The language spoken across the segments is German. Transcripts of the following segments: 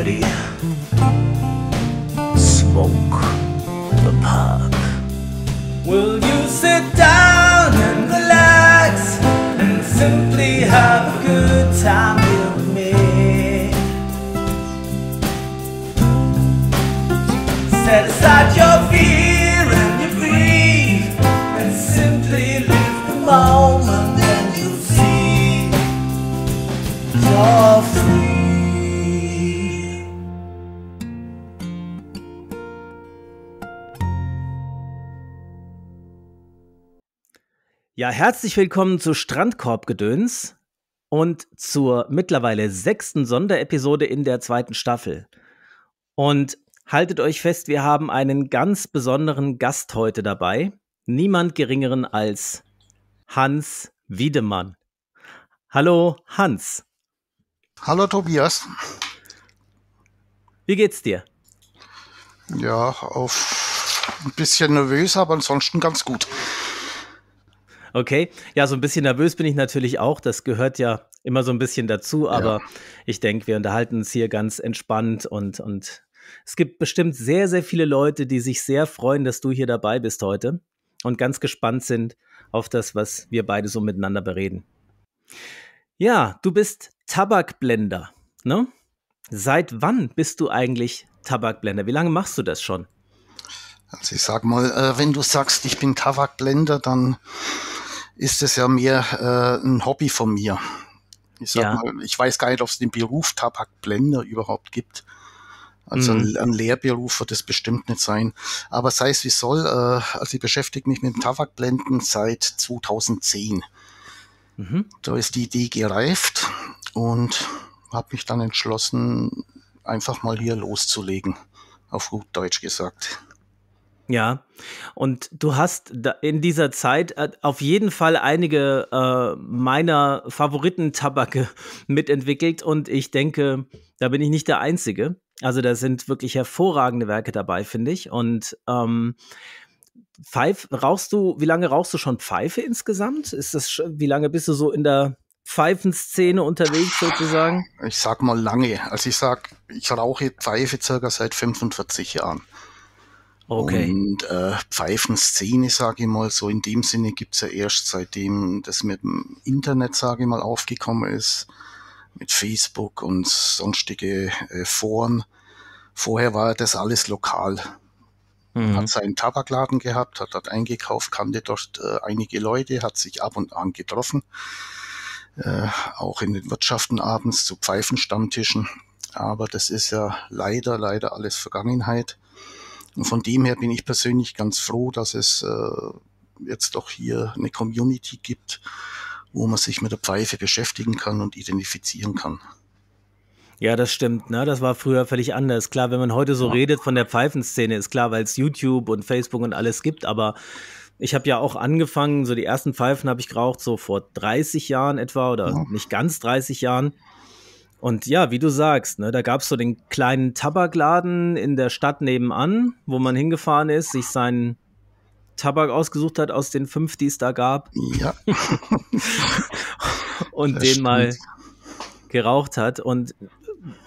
Everybody smoke the park. Will you sit down Ja, herzlich willkommen zu Strandkorbgedöns und zur mittlerweile sechsten Sonderepisode in der zweiten Staffel. Und haltet euch fest, wir haben einen ganz besonderen Gast heute dabei. Niemand geringeren als Hans Wiedemann. Hallo Hans, Hallo Tobias. wie geht's dir? Ja, auf ein bisschen nervös, aber ansonsten ganz gut. Okay, ja, so ein bisschen nervös bin ich natürlich auch. Das gehört ja immer so ein bisschen dazu, aber ich denke, wir unterhalten uns hier ganz entspannt und, und es gibt bestimmt sehr, sehr viele Leute, die sich sehr freuen, dass du hier dabei bist heute und ganz gespannt sind auf das, was wir beide so miteinander bereden. Ja, du bist Tabakblender, ne? Seit wann bist du eigentlich Tabakblender? Wie lange machst du das schon? Also ich sag mal, äh, wenn du sagst, ich bin Tabakblender, dann ist es ja mehr äh, ein Hobby von mir. Ich sag Ja. mal, ich weiß gar nicht, ob es den Beruf Tabakblender überhaupt gibt. Also Mhm. ein, ein Lehrberuf wird es bestimmt nicht sein. Aber sei es wie soll, äh, also ich beschäftige mich mit dem Tabakblenden seit 2010. Mhm. Da ist die Idee gereift und habe mich dann entschlossen, einfach mal hier loszulegen, auf gut Deutsch gesagt. Ja, und du hast in dieser Zeit äh, auf jeden Fall einige äh, meiner Favoriten-Tabake mitentwickelt und ich denke, da bin ich nicht der Einzige. Also da sind wirklich hervorragende Werke dabei, finde ich. Und ähm, Pfeif, rauchst du, wie lange rauchst du schon Pfeife insgesamt? Ist das, wie lange bist du so in der Pfeifenszene unterwegs sozusagen? Ich sag mal lange. Also ich sag, ich rauche Pfeife circa seit 45 Jahren. Okay. Und äh, Pfeifenszene, sage ich mal, so in dem Sinne gibt's ja erst seitdem das mit dem Internet, sage ich mal, aufgekommen ist, mit Facebook und sonstige äh, Foren. Vorher war das alles lokal. Mhm. hat seinen Tabakladen gehabt, hat dort eingekauft, kannte dort äh, einige Leute, hat sich ab und an getroffen, äh, auch in den Wirtschaften abends zu Pfeifenstammtischen. Aber das ist ja leider, leider alles Vergangenheit. Und von dem her bin ich persönlich ganz froh, dass es äh, jetzt doch hier eine Community gibt, wo man sich mit der Pfeife beschäftigen kann und identifizieren kann. Ja, das stimmt. Ne? Das war früher völlig anders. Klar, wenn man heute so redet von der Pfeifenszene, ist klar, weil es YouTube und Facebook und alles gibt. Aber ich habe ja auch angefangen, so die ersten Pfeifen habe ich geraucht, so vor 30 Jahren etwa oder Ja. nicht ganz 30 Jahren. Und ja, wie du sagst, ne, da gab es so den kleinen Tabakladen in der Stadt nebenan, wo man hingefahren ist, sich seinen Tabak ausgesucht hat aus den fünf, die es da gab Ja, und Das den mal stimmt. geraucht hat. Und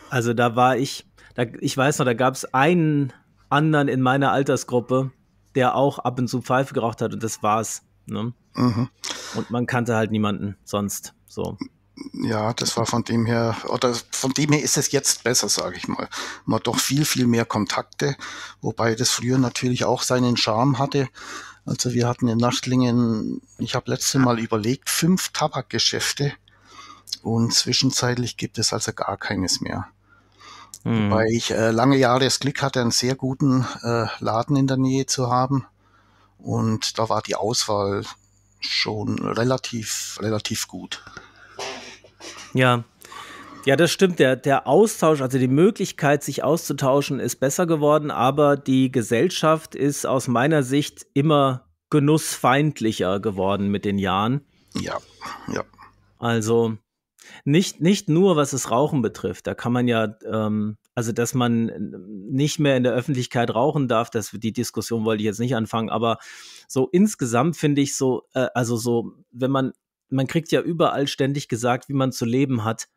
also da war ich, da, ich weiß noch, da gab es einen anderen in meiner Altersgruppe, der auch ab und zu Pfeife geraucht hat und das war's. Ne? mhm. Und man kannte halt niemanden sonst. So. Ja, das war von dem her, oder von dem her ist es jetzt besser, sage ich mal. Man hat doch viel, viel mehr Kontakte, wobei das früher natürlich auch seinen Charme hatte. Also wir hatten in Nachtlingen, ich habe letzte Mal überlegt, fünf Tabakgeschäfte und zwischenzeitlich gibt es also gar keines mehr. Hm. Weil ich äh, lange Jahre das Glück hatte, einen sehr guten äh, Laden in der Nähe zu haben. Und da war die Auswahl schon relativ, relativ gut. Ja. Ja, das stimmt. Der, der Austausch, also die Möglichkeit, sich auszutauschen, ist besser geworden, aber die Gesellschaft ist aus meiner Sicht immer genussfeindlicher geworden mit den Jahren. Ja, ja. Also nicht, nicht nur, was das Rauchen betrifft. Da kann man ja, ähm, also dass man nicht mehr in der Öffentlichkeit rauchen darf, das, die Diskussion wollte ich jetzt nicht anfangen, aber so insgesamt finde ich so, äh, also so, wenn man, man kriegt ja überall ständig gesagt, wie man zu leben hat.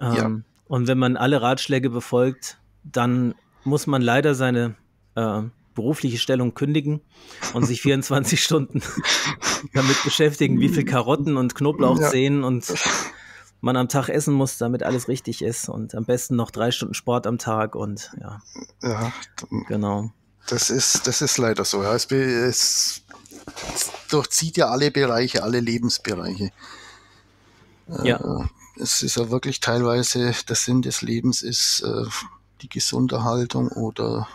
Ähm, Und wenn man alle Ratschläge befolgt, dann muss man leider seine äh, berufliche Stellung kündigen und sich 24 Stunden damit beschäftigen, wie viel Karotten und Knoblauch ja. sehen und man am Tag essen muss, damit alles richtig ist und am besten noch drei Stunden Sport am Tag und ja. Ja, genau. Das ist, das ist leider so. Ja. Es, es durchzieht ja alle Bereiche, alle Lebensbereiche. Ja. Äh, es ist ja wirklich teilweise, der Sinn des Lebens ist äh, die gesunde Haltung oder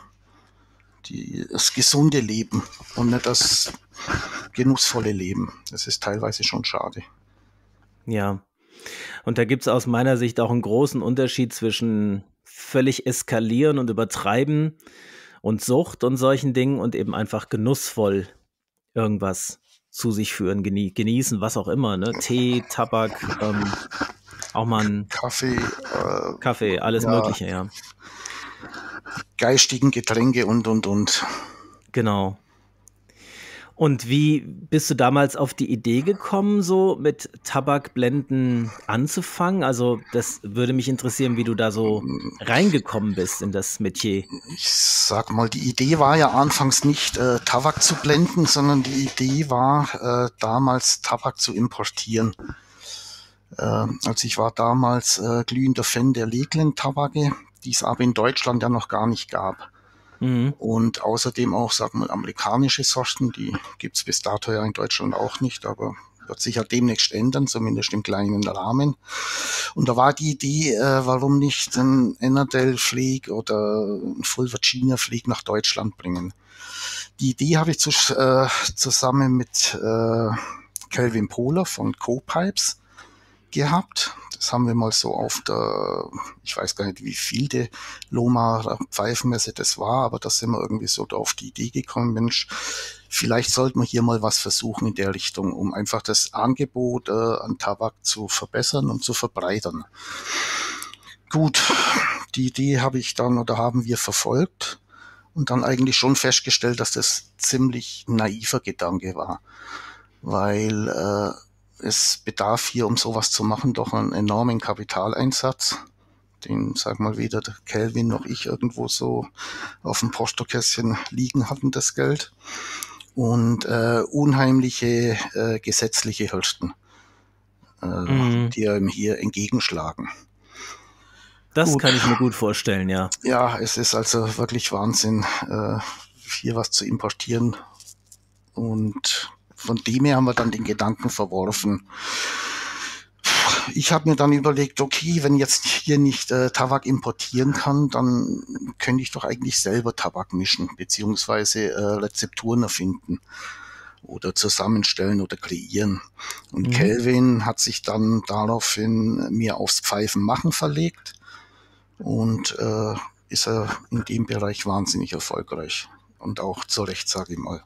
die, das gesunde Leben und nicht das genussvolle Leben. Das ist teilweise schon schade. Ja. Und da gibt es aus meiner Sicht auch einen großen Unterschied zwischen völlig eskalieren und übertreiben und Sucht und solchen Dingen und eben einfach genussvoll irgendwas zu sich führen, genie genießen, was auch immer, ne? Tee, Tabak, ähm, auch mal ein Kaffee, äh, Kaffee, alles ja, Mögliche, ja. Geistigen Getränke und und und. Genau. Und wie bist du damals auf die Idee gekommen, so mit Tabakblenden anzufangen? Also, das würde mich interessieren, wie du da so reingekommen bist in das Metier. Ich sag mal, die Idee war ja anfangs nicht äh, Tabak zu blenden, sondern die Idee war äh, damals Tabak zu importieren. Äh, also ich war damals äh, glühender Fan der Leglen-Tabake, die es aber in Deutschland ja noch gar nicht gab. Mhm. Und außerdem auch, sagen wir, amerikanische Sorten, die gibt's bis dato ja in Deutschland auch nicht, aber wird sich ja demnächst ändern, zumindest im kleinen Rahmen. Und da war die Idee, äh, warum nicht ein Ennerdale Fleek oder ein Full Virginia Fleek nach Deutschland bringen. Die Idee habe ich zu, äh, zusammen mit äh, Calvin Pohler von Co-Pipes gehabt. Das haben wir mal so auf der, ich weiß gar nicht, wie viel die Loma Pfeifenmesse das war, aber da sind wir irgendwie so auf die Idee gekommen, Mensch, vielleicht sollten wir hier mal was versuchen in der Richtung, um einfach das Angebot äh, an Tabak zu verbessern und zu verbreitern. Gut, die Idee habe ich dann oder haben wir verfolgt und dann eigentlich schon festgestellt, dass das ziemlich naiver Gedanke war, weil äh, es bedarf hier, um sowas zu machen, doch einen enormen Kapitaleinsatz. Den, sag mal, weder der Kelvin noch ich irgendwo so auf dem Postokästchen liegen hatten, das Geld. Und äh, unheimliche äh, gesetzliche Hürden, äh, mhm. die einem hier entgegenschlagen. Das gut. kann ich mir gut vorstellen, ja. Ja, es ist also wirklich Wahnsinn, äh, hier was zu importieren. Und von dem her haben wir dann den Gedanken verworfen. Ich habe mir dann überlegt, okay, wenn jetzt hier nicht äh, Tabak importieren kann, dann könnte ich doch eigentlich selber Tabak mischen, beziehungsweise äh, Rezepturen erfinden oder zusammenstellen oder kreieren. Und mhm. Kelvin hat sich dann daraufhin mir aufs Pfeifen machen verlegt und äh, ist er in dem Bereich wahnsinnig erfolgreich. Und auch zu Recht, sage ich mal.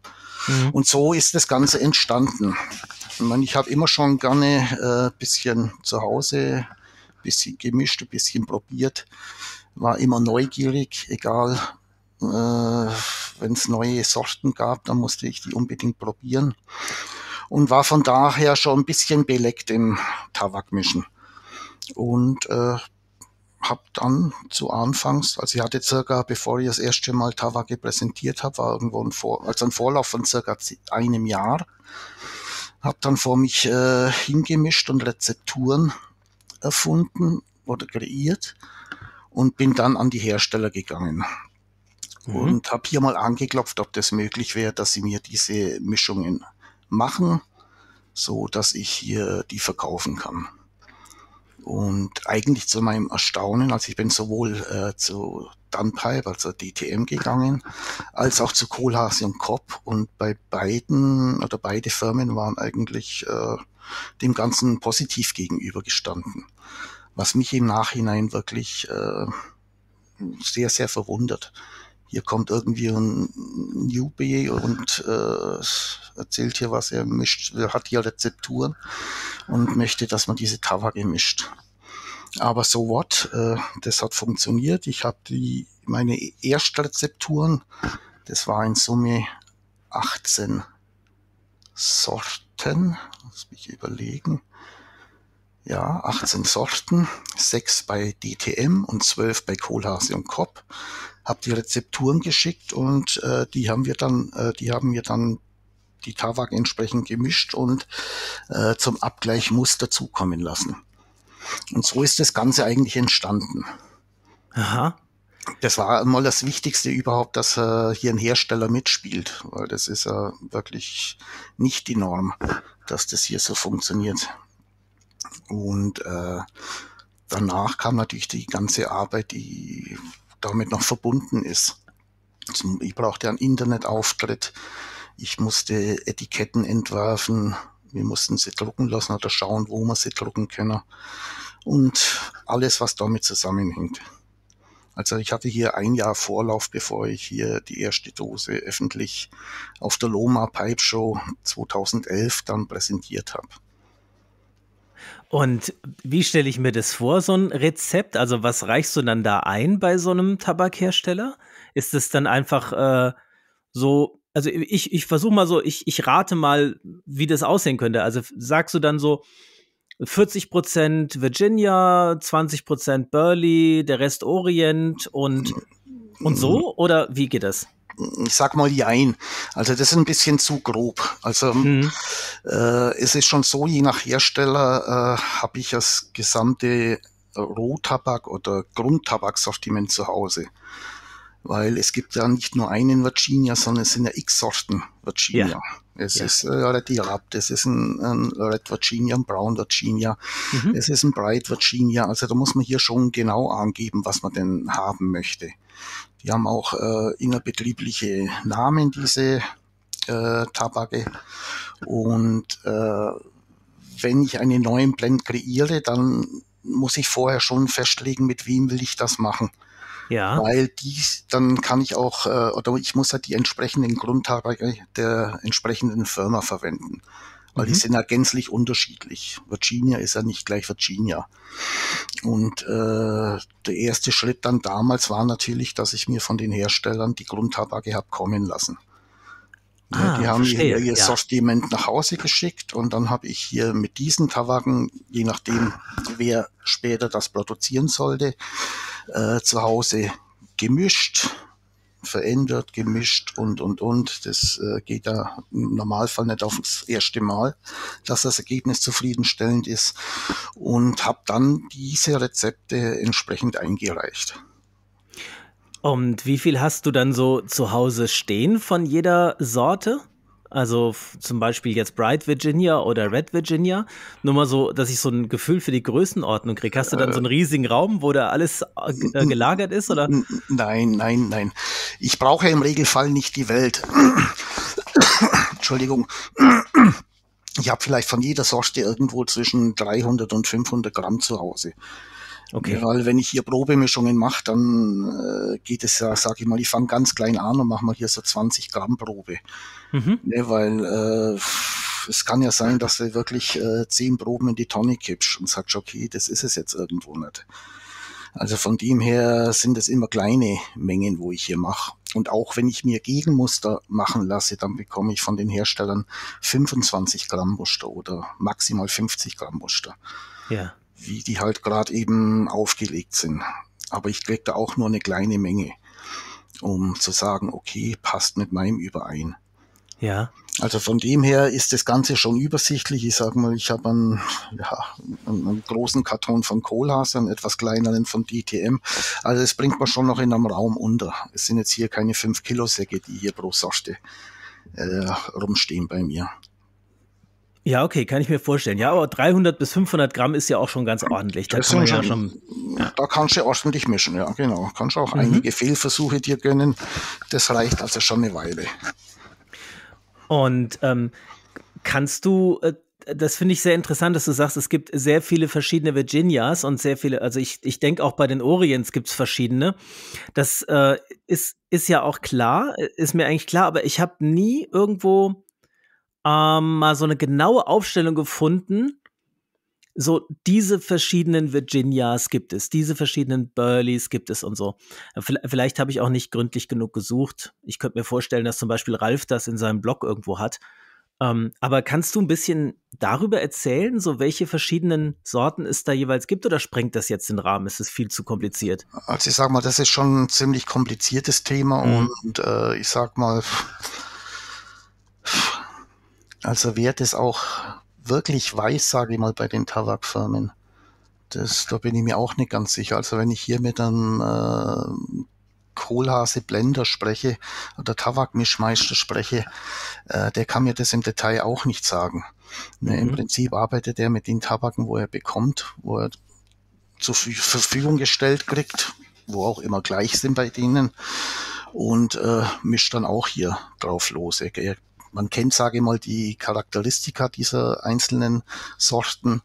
Mhm. Und so ist das Ganze entstanden. Ich, meine, ich habe immer schon gerne äh, bisschen zu Hause, bisschen gemischt, ein bisschen probiert, war immer neugierig, egal äh, wenn es neue Sorten gab, dann musste ich die unbedingt probieren und war von daher schon ein bisschen beleckt im Tabakmischen. Und äh, habe dann zu Anfangs, also ich hatte circa, bevor ich das erste Mal Tawage präsentiert habe, war irgendwo ein, Vor also ein Vorlauf von circa einem Jahr, habe dann vor mich äh, hingemischt und Rezepturen erfunden oder kreiert und bin dann an die Hersteller gegangen mhm. und habe hier mal angeklopft, ob das möglich wäre, dass sie mir diese Mischungen machen, so dass ich hier die verkaufen kann. Und eigentlich zu meinem Erstaunen, also ich bin sowohl äh, zu Dunpipe, also DTM gegangen, als auch zu Kohlhase und Kopp. Und bei beiden oder beide Firmen waren eigentlich äh, dem Ganzen positiv gegenübergestanden. Was mich im Nachhinein wirklich äh, sehr, sehr verwundert. Hier kommt irgendwie ein Newbie und äh, erzählt hier was, er mischt, er hat hier Rezepturen und möchte, dass man diese Tabake mischt. Aber so what, äh, das hat funktioniert. Ich habe die meine Erstrezepturen, das war in Summe 18 Sorten, muss mich überlegen. Ja, 18 Sorten, 6 bei DTM und 12 bei Kohlhase und Kopp. Hab die Rezepturen geschickt und äh, die haben wir dann, äh, die haben wir dann die Tabak entsprechend gemischt und äh, zum Abgleich Muster zukommen lassen. Und so ist das Ganze eigentlich entstanden. Aha. Das war mal das Wichtigste überhaupt, dass äh, hier ein Hersteller mitspielt, weil das ist ja äh, wirklich nicht die Norm, dass das hier so funktioniert. Und äh, danach kam natürlich die ganze Arbeit, die damit noch verbunden ist. Ich brauchte einen Internetauftritt, ich musste Etiketten entwerfen, wir mussten sie drucken lassen oder schauen, wo wir sie drucken können und alles, was damit zusammenhängt. Also ich hatte hier ein Jahr Vorlauf, bevor ich hier die erste Dose öffentlich auf der Loma Pipe Show 2011 dann präsentiert habe. Und wie stelle ich mir das vor, so ein Rezept? Also was reichst du dann da ein bei so einem Tabakhersteller? Ist es dann einfach äh, so, also ich, ich versuche mal so, ich, ich rate mal, wie das aussehen könnte. Also sagst du dann so, 40% Virginia, 20% Burley, der Rest Orient und, und so? Oder wie geht das? Ich sag mal jein. Also das ist ein bisschen zu grob. Also mhm. äh, es ist schon so, je nach Hersteller äh, habe ich das gesamte Rohtabak oder Grundtabaksortiment zu Hause. Weil es gibt ja nicht nur einen Virginia, sondern es sind ja x Sorten Virginia. Ja. Es ja. ist äh, Red Rab, das ist ein, ein, Red Virginia, ein Brown Virginia, mhm. es ist ein Bright Virginia. Also da muss man hier schon genau angeben, was man denn haben möchte. Die haben auch äh, innerbetriebliche Namen, diese äh, Tabake. Und äh, wenn ich einen neuen Blend kreiere, dann muss ich vorher schon festlegen, mit wem will ich das machen. Ja. Weil dies, dann kann ich auch, äh, oder ich muss halt die entsprechenden Grundtage der entsprechenden Firma verwenden. Weil mhm. die sind ja gänzlich unterschiedlich. Virginia ist ja nicht gleich Virginia. Und äh, der erste Schritt dann damals war natürlich, dass ich mir von den Herstellern die Grundtabake habe kommen lassen. Ah, die haben verstehe, ihr, ihr ja. Sortiment nach Hause geschickt und dann habe ich hier mit diesen Tabaken, je nachdem, wer später das produzieren sollte, äh, zu Hause gemischt, verändert, gemischt und, und, und. Das äh, geht ja im Normalfall nicht aufs erste Mal, dass das Ergebnis zufriedenstellend ist und habe dann diese Rezepte entsprechend eingereicht. Und wie viel hast du dann so zu Hause stehen von jeder Sorte? Also zum Beispiel jetzt Bright Virginia oder Red Virginia. Nur mal so, dass ich so ein Gefühl für die Größenordnung kriege. Hast du dann so einen riesigen Raum, wo da alles äh, gelagert ist? Oder? Nein, nein, nein. Ich brauche im Regelfall nicht die Welt. Entschuldigung. Ich habe vielleicht von jeder Sorte irgendwo zwischen 300 und 500 Gramm zu Hause. Okay. Weil wenn ich hier Probemischungen mache, dann äh, geht es ja, sag ich mal, ich fange ganz klein an und mache mal hier so 20 Gramm Probe. Mhm. Ne, weil äh, es kann ja sein, dass du wirklich äh, 10 Proben in die Tonne kippst und sagst, okay, das ist es jetzt irgendwo nicht. Also von dem her sind es immer kleine Mengen, wo ich hier mache. Und auch wenn ich mir Gegenmuster machen lasse, dann bekomme ich von den Herstellern 25 Gramm Muster oder maximal 50 Gramm Muster. Ja wie die halt gerade eben aufgelegt sind. Aber ich kriege da auch nur eine kleine Menge, um zu sagen, okay, passt mit meinem überein. Ja. Also von dem her ist das Ganze schon übersichtlich. Ich sage mal, ich habe einen, ja, einen, großen Karton von Kohlhaas, einen etwas kleineren von DTM. Also es bringt man schon noch in einem Raum unter. Es sind jetzt hier keine 5 Kilo Säcke, die hier pro Sorte äh, rumstehen bei mir. Ja, okay, kann ich mir vorstellen. Ja, aber 300 bis 500 Gramm ist ja auch schon ganz ordentlich. Da, kann man ja schon, ja. da kannst du ordentlich mischen, ja, genau. Kannst auch mhm. einige Fehlversuche dir gönnen. Das reicht also schon eine Weile. Und ähm, kannst du, äh, das finde ich sehr interessant, dass du sagst, es gibt sehr viele verschiedene Virginias und sehr viele, also ich, ich denke auch bei den Orients gibt es verschiedene. Das äh, ist, ist ja auch klar, ist mir eigentlich klar, aber ich habe nie irgendwo ähm, mal so eine genaue Aufstellung gefunden. So, diese verschiedenen Virginias gibt es, diese verschiedenen Burleys gibt es und so. Vielleicht habe ich auch nicht gründlich genug gesucht. Ich könnte mir vorstellen, dass zum Beispiel Ralf das in seinem Blog irgendwo hat. Ähm, aber kannst du ein bisschen darüber erzählen, so welche verschiedenen Sorten es da jeweils gibt oder sprengt das jetzt den Rahmen? Ist es viel zu kompliziert? Also ich sag mal, das ist schon ein ziemlich kompliziertes Thema mhm. und äh, ich sag mal, also wer das auch wirklich weiß, sage ich mal, bei den Tabakfirmen, das, da bin ich mir auch nicht ganz sicher. Also wenn ich hier mit einem äh, Kohlhase Blender spreche oder Tabakmischmeister spreche, äh, der kann mir das im Detail auch nicht sagen. Ne, mhm. Im Prinzip arbeitet er mit den Tabaken, wo er bekommt, wo er zur Verfügung gestellt kriegt, wo auch immer gleich sind bei denen und äh, mischt dann auch hier drauf los. Er, man kennt, sage ich mal, die Charakteristika dieser einzelnen Sorten,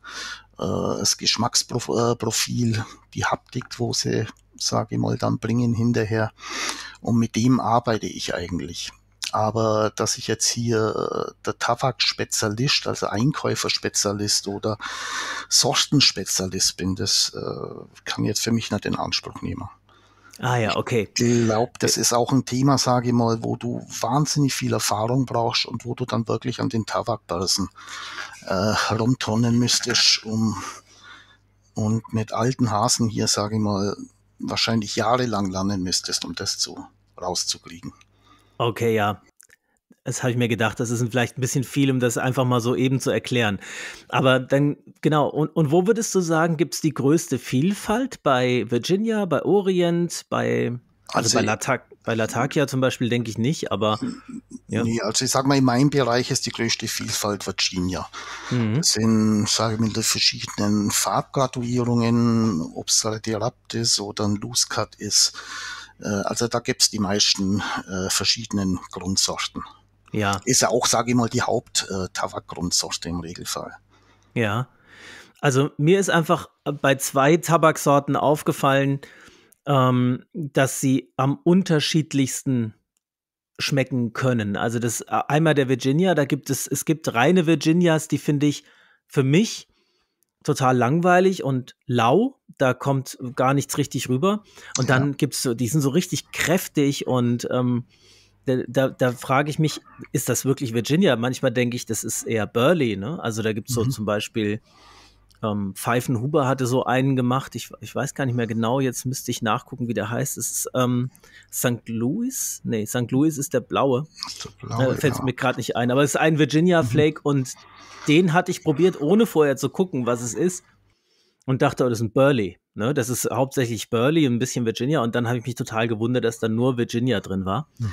äh, das Geschmacksprofil, die Haptik, wo sie sage ich mal, dann bringen hinterher. Und mit dem arbeite ich eigentlich. Aber dass ich jetzt hier äh, der Tabak-Spezialist, also Einkäuferspezialist oder Sortenspezialist bin, das äh, kann jetzt für mich nicht in Anspruch nehmen. Ah ja, okay. Ich glaube, das ist auch ein Thema, sage ich mal, wo du wahnsinnig viel Erfahrung brauchst und wo du dann wirklich an den Tabakbörsen äh, rumturnen müsstest, um und mit alten Hasen hier, sage ich mal, wahrscheinlich jahrelang lernen müsstest, um das zu rauszukriegen. Okay, ja. Das habe ich mir gedacht, das ist vielleicht ein bisschen viel, um das einfach mal so eben zu erklären. Aber dann, genau, und, und wo würdest du sagen, gibt es die größte Vielfalt? Bei Virginia, bei Orient, bei also, also bei, Latak bei Latakia zum Beispiel denke ich nicht, aber. Ja. Nee, also ich sage mal, in meinem Bereich ist die größte Vielfalt Virginia. Mhm. Das sind, sage ich mal, die verschiedenen Farbgraduierungen, ob es halt Rapt ist oder ein Loose Cut ist. Äh, also da gibt es die meisten äh, verschiedenen Grundsorten. Ja. Ist ja auch, sage ich mal, die Haupt-Tabak-Grundsorte äh, im Regelfall. Ja. Also mir ist einfach bei zwei Tabaksorten aufgefallen, ähm, dass sie am unterschiedlichsten schmecken können. Also das äh, einmal der Virginia, da gibt es, es gibt reine Virginias, die finde ich für mich total langweilig und lau. Da kommt gar nichts richtig rüber. Und dann ja. gibt es so, die sind so richtig kräftig und ähm, da, da, da frage ich mich, ist das wirklich Virginia? Manchmal denke ich, das ist eher Burley, ne? Also da gibt es so mhm. zum Beispiel ähm, Pfeifenhuber hatte so einen gemacht, ich, ich weiß gar nicht mehr genau, jetzt müsste ich nachgucken, wie der heißt. Es ist ähm, St. Louis? Nee, St. Louis ist der blaue. Der blaue äh, Fällt ja. mir gerade nicht ein, aber es ist ein Virginia mhm. Flake mhm. und den hatte ich probiert, ohne vorher zu gucken, was es ist. Und dachte, oh, das ist ein Burley. Ne? Das ist hauptsächlich Burley, ein bisschen Virginia. Und dann habe ich mich total gewundert, dass da nur Virginia drin war. Mhm.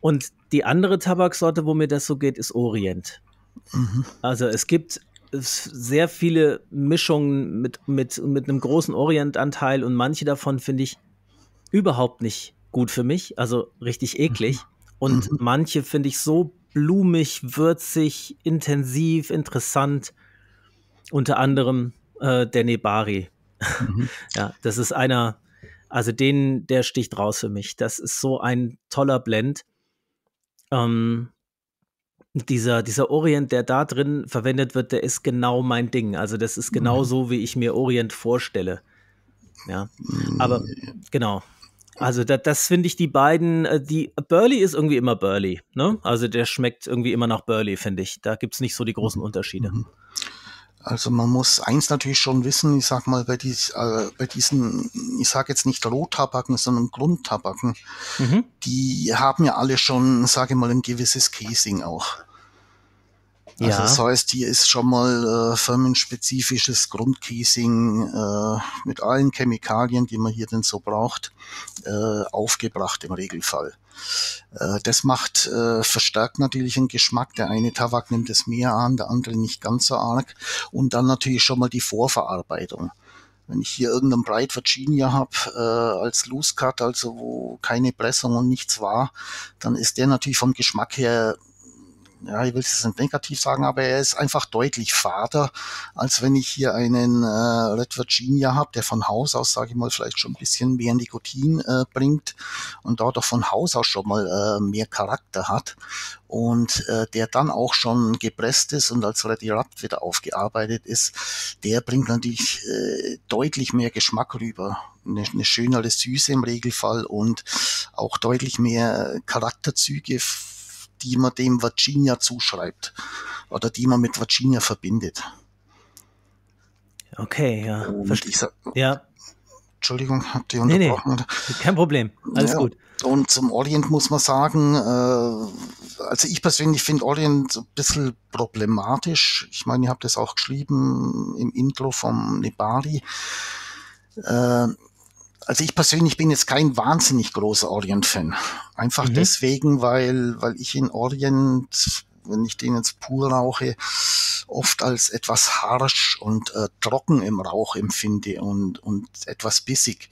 Und die andere Tabaksorte, wo mir das so geht, ist Orient. Mhm. Also es gibt sehr viele Mischungen mit, mit, mit einem großen Orientanteil und manche davon finde ich überhaupt nicht gut für mich, also richtig eklig. Und mhm. manche finde ich so blumig, würzig, intensiv, interessant. Unter anderem äh, der Nebari. Mhm. ja, das ist einer, also den, der sticht raus für mich. Das ist so ein toller Blend. Ähm, dieser, dieser Orient, der da drin verwendet wird, der ist genau mein Ding. Also das ist genau mhm. so, wie ich mir Orient vorstelle. Ja, aber genau. Also da, das finde ich die beiden, äh, die Burley ist irgendwie immer Burley, ne? Also der schmeckt irgendwie immer nach Burley, finde ich. Da gibt es nicht so die großen Unterschiede. Mhm. Also man muss eins natürlich schon wissen, ich sag mal, bei, dies, äh, bei diesen, ich sage jetzt nicht Rottabaken, sondern Grundtabaken, mhm. die haben ja alle schon, sage ich mal, ein gewisses Casing auch. Also ja. das heißt, hier ist schon mal äh, firmenspezifisches Grundcasing äh, mit allen Chemikalien, die man hier denn so braucht, äh, aufgebracht im Regelfall. Äh, das macht, äh, verstärkt natürlich den Geschmack. Der eine Tabak nimmt es mehr an, der andere nicht ganz so arg. Und dann natürlich schon mal die Vorverarbeitung. Wenn ich hier irgendeinen Bright Virginia habe äh, als Loose Cut, also wo keine Pressung und nichts war, dann ist der natürlich vom Geschmack her ja, ich will es nicht negativ sagen, aber er ist einfach deutlich fader, als wenn ich hier einen äh, Red Virginia habe, der von Haus aus, sage ich mal, vielleicht schon ein bisschen mehr Nikotin äh, bringt und dort auch von Haus aus schon mal äh, mehr Charakter hat und äh, der dann auch schon gepresst ist und als Ready Rapt wieder aufgearbeitet ist, der bringt natürlich äh, deutlich mehr Geschmack rüber. Eine, eine schönere Süße im Regelfall und auch deutlich mehr Charakterzüge die man dem Virginia zuschreibt oder die man mit Virginia verbindet. Okay, ja. Und ich sag, ja. Entschuldigung, habt ihr Nee, nee. unterbrochen? Kein Problem. Alles Ja, gut. Und zum Orient muss man sagen, äh, also ich persönlich finde Orient ein bisschen problematisch. Ich meine, ihr habt es auch geschrieben im Intro vom Nebari. Äh, also ich persönlich bin jetzt kein wahnsinnig großer Orient-Fan. Einfach Mhm. deswegen, weil, weil ich in Orient, wenn ich den jetzt pur rauche, oft als etwas harsch und äh, trocken im Rauch empfinde und, und etwas bissig.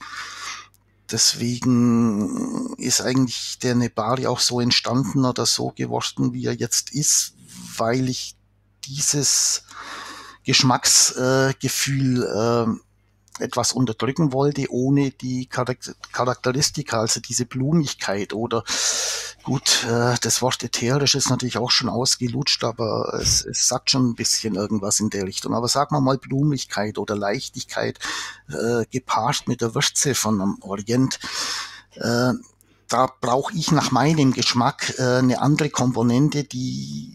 Deswegen ist eigentlich der Nebari auch so entstanden oder so geworden, wie er jetzt ist, weil ich dieses Geschmacksgefühl äh, etwas unterdrücken wollte, ohne die Charak- Charakteristika, also diese Blumigkeit oder gut, äh, das Wort ätherisch ist natürlich auch schon ausgelutscht, aber es, es sagt schon ein bisschen irgendwas in der Richtung. Aber sagen wir mal Blumigkeit oder Leichtigkeit äh, gepaart mit der Würze von einem Orient. Äh, da brauche ich nach meinem Geschmack äh, eine andere Komponente, die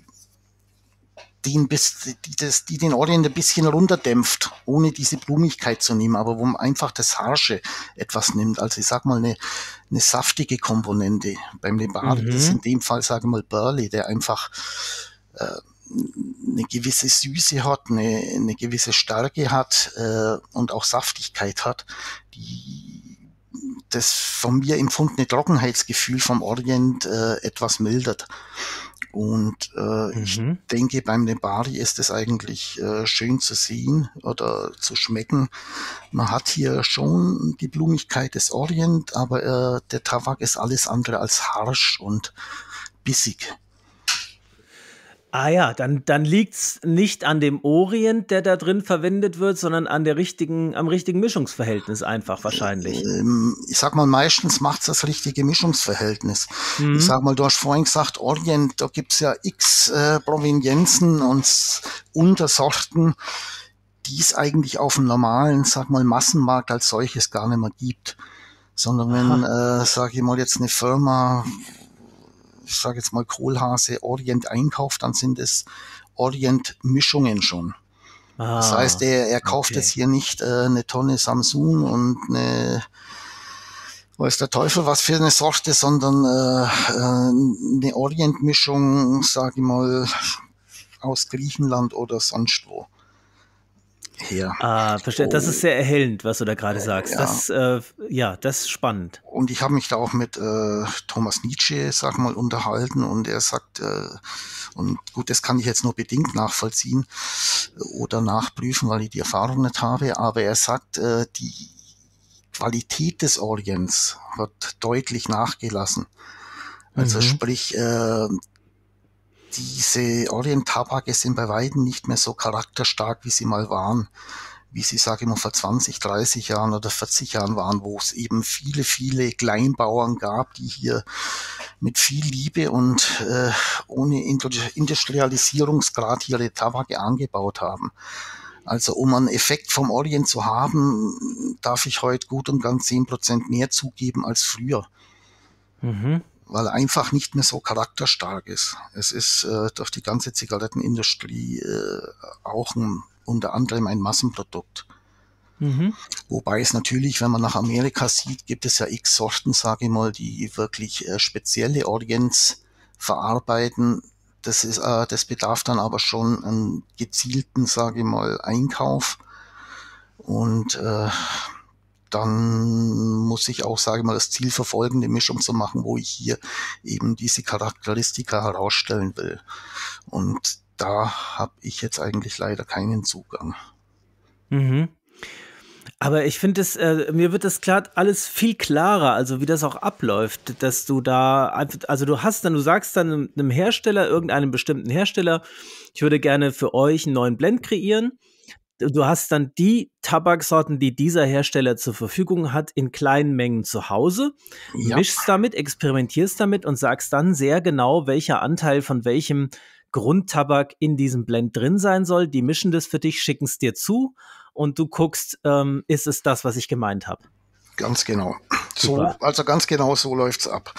die, ein bisschen, die, das, die den Orient ein bisschen runterdämpft, ohne diese Blumigkeit zu nehmen, aber wo man einfach das Harsche etwas nimmt. Also ich sag mal eine, eine saftige Komponente. Beim Nebari Mhm. ist in dem Fall, sage ich mal, Burley, der einfach äh, eine gewisse Süße hat, eine, eine gewisse Stärke hat äh, und auch Saftigkeit hat, die das von mir empfundene Trockenheitsgefühl vom Orient äh, etwas mildert. Und äh, ich Mhm. denke, beim Nebari ist es eigentlich äh, schön zu sehen oder zu schmecken. Man hat hier schon die Blumigkeit des Orient, aber äh, der Tabak ist alles andere als harsch und bissig. Ah ja, dann, dann liegt es nicht an dem Orient, der da drin verwendet wird, sondern an der richtigen, am richtigen Mischungsverhältnis einfach wahrscheinlich. Ähm, ich sag mal, meistens macht es das richtige Mischungsverhältnis. Mhm. Ich sag mal, du hast vorhin gesagt, Orient, da gibt's ja x äh, Provenienzen und Untersorten, die es eigentlich auf dem normalen, sag mal, Massenmarkt als solches gar nicht mehr gibt. Sondern wenn, äh, sag ich mal, jetzt eine Firma, ich sage jetzt mal Kohlhase Orient einkauft, dann sind es Orient-Mischungen schon. Das Ah, heißt, er, er kauft okay. jetzt hier nicht äh, eine Tonne Samsung und eine, weiß der Teufel was für eine Sorte, sondern äh, äh, eine Orient-Mischung, sage ich mal, aus Griechenland oder sonst wo her. Ah, verstehe. Das ist sehr erhellend, was du da gerade sagst. Ja. Das, äh, ja, das ist spannend. Und ich habe mich da auch mit äh, Thomas Nietzsche, sag mal, unterhalten und er sagt, äh, und gut, das kann ich jetzt nur bedingt nachvollziehen oder nachprüfen, weil ich die Erfahrung nicht habe, aber er sagt, äh, die Qualität des Orients hat deutlich nachgelassen. Also Mhm. sprich, äh, diese Orient-Tabake sind bei weitem nicht mehr so charakterstark, wie sie mal waren. Wie sie, sage ich mal, vor 20, 30 Jahren oder 40 Jahren waren, wo es eben viele, viele Kleinbauern gab, die hier mit viel Liebe und äh, ohne Indu- Industrialisierungsgrad ihre Tabake angebaut haben. Also um einen Effekt vom Orient zu haben, darf ich heute gut und ganz 10% mehr zugeben als früher Mhm. Weil er einfach nicht mehr so charakterstark ist. Es ist äh, durch die ganze Zigarettenindustrie äh, auch ein, unter anderem ein Massenprodukt. Mhm. Wobei es natürlich, wenn man nach Amerika sieht, gibt es ja x Sorten, sage ich mal, die wirklich äh, spezielle Orients verarbeiten. Das ist, äh, das bedarf dann aber schon einen gezielten, sage ich mal, Einkauf. Und äh, dann muss ich auch, sage ich mal, das Ziel verfolgen, eine Mischung zu machen, wo ich hier eben diese Charakteristika herausstellen will. Und da habe ich jetzt eigentlich leider keinen Zugang. Mhm. Aber ich finde es, äh, mir wird das klar, alles viel klarer, also wie das auch abläuft, dass du da also du hast dann, du sagst dann einem Hersteller, irgendeinem bestimmten Hersteller, ich würde gerne für euch einen neuen Blend kreieren. Du hast dann die Tabaksorten, die dieser Hersteller zur Verfügung hat, in kleinen Mengen zu Hause, Ja. mischst damit, experimentierst damit und sagst dann sehr genau, welcher Anteil von welchem Grundtabak in diesem Blend drin sein soll. Die mischen das für dich, schicken es dir zu und du guckst, ähm, ist es das, was ich gemeint habe. Ganz genau. So, also ganz genau so läuft's ab.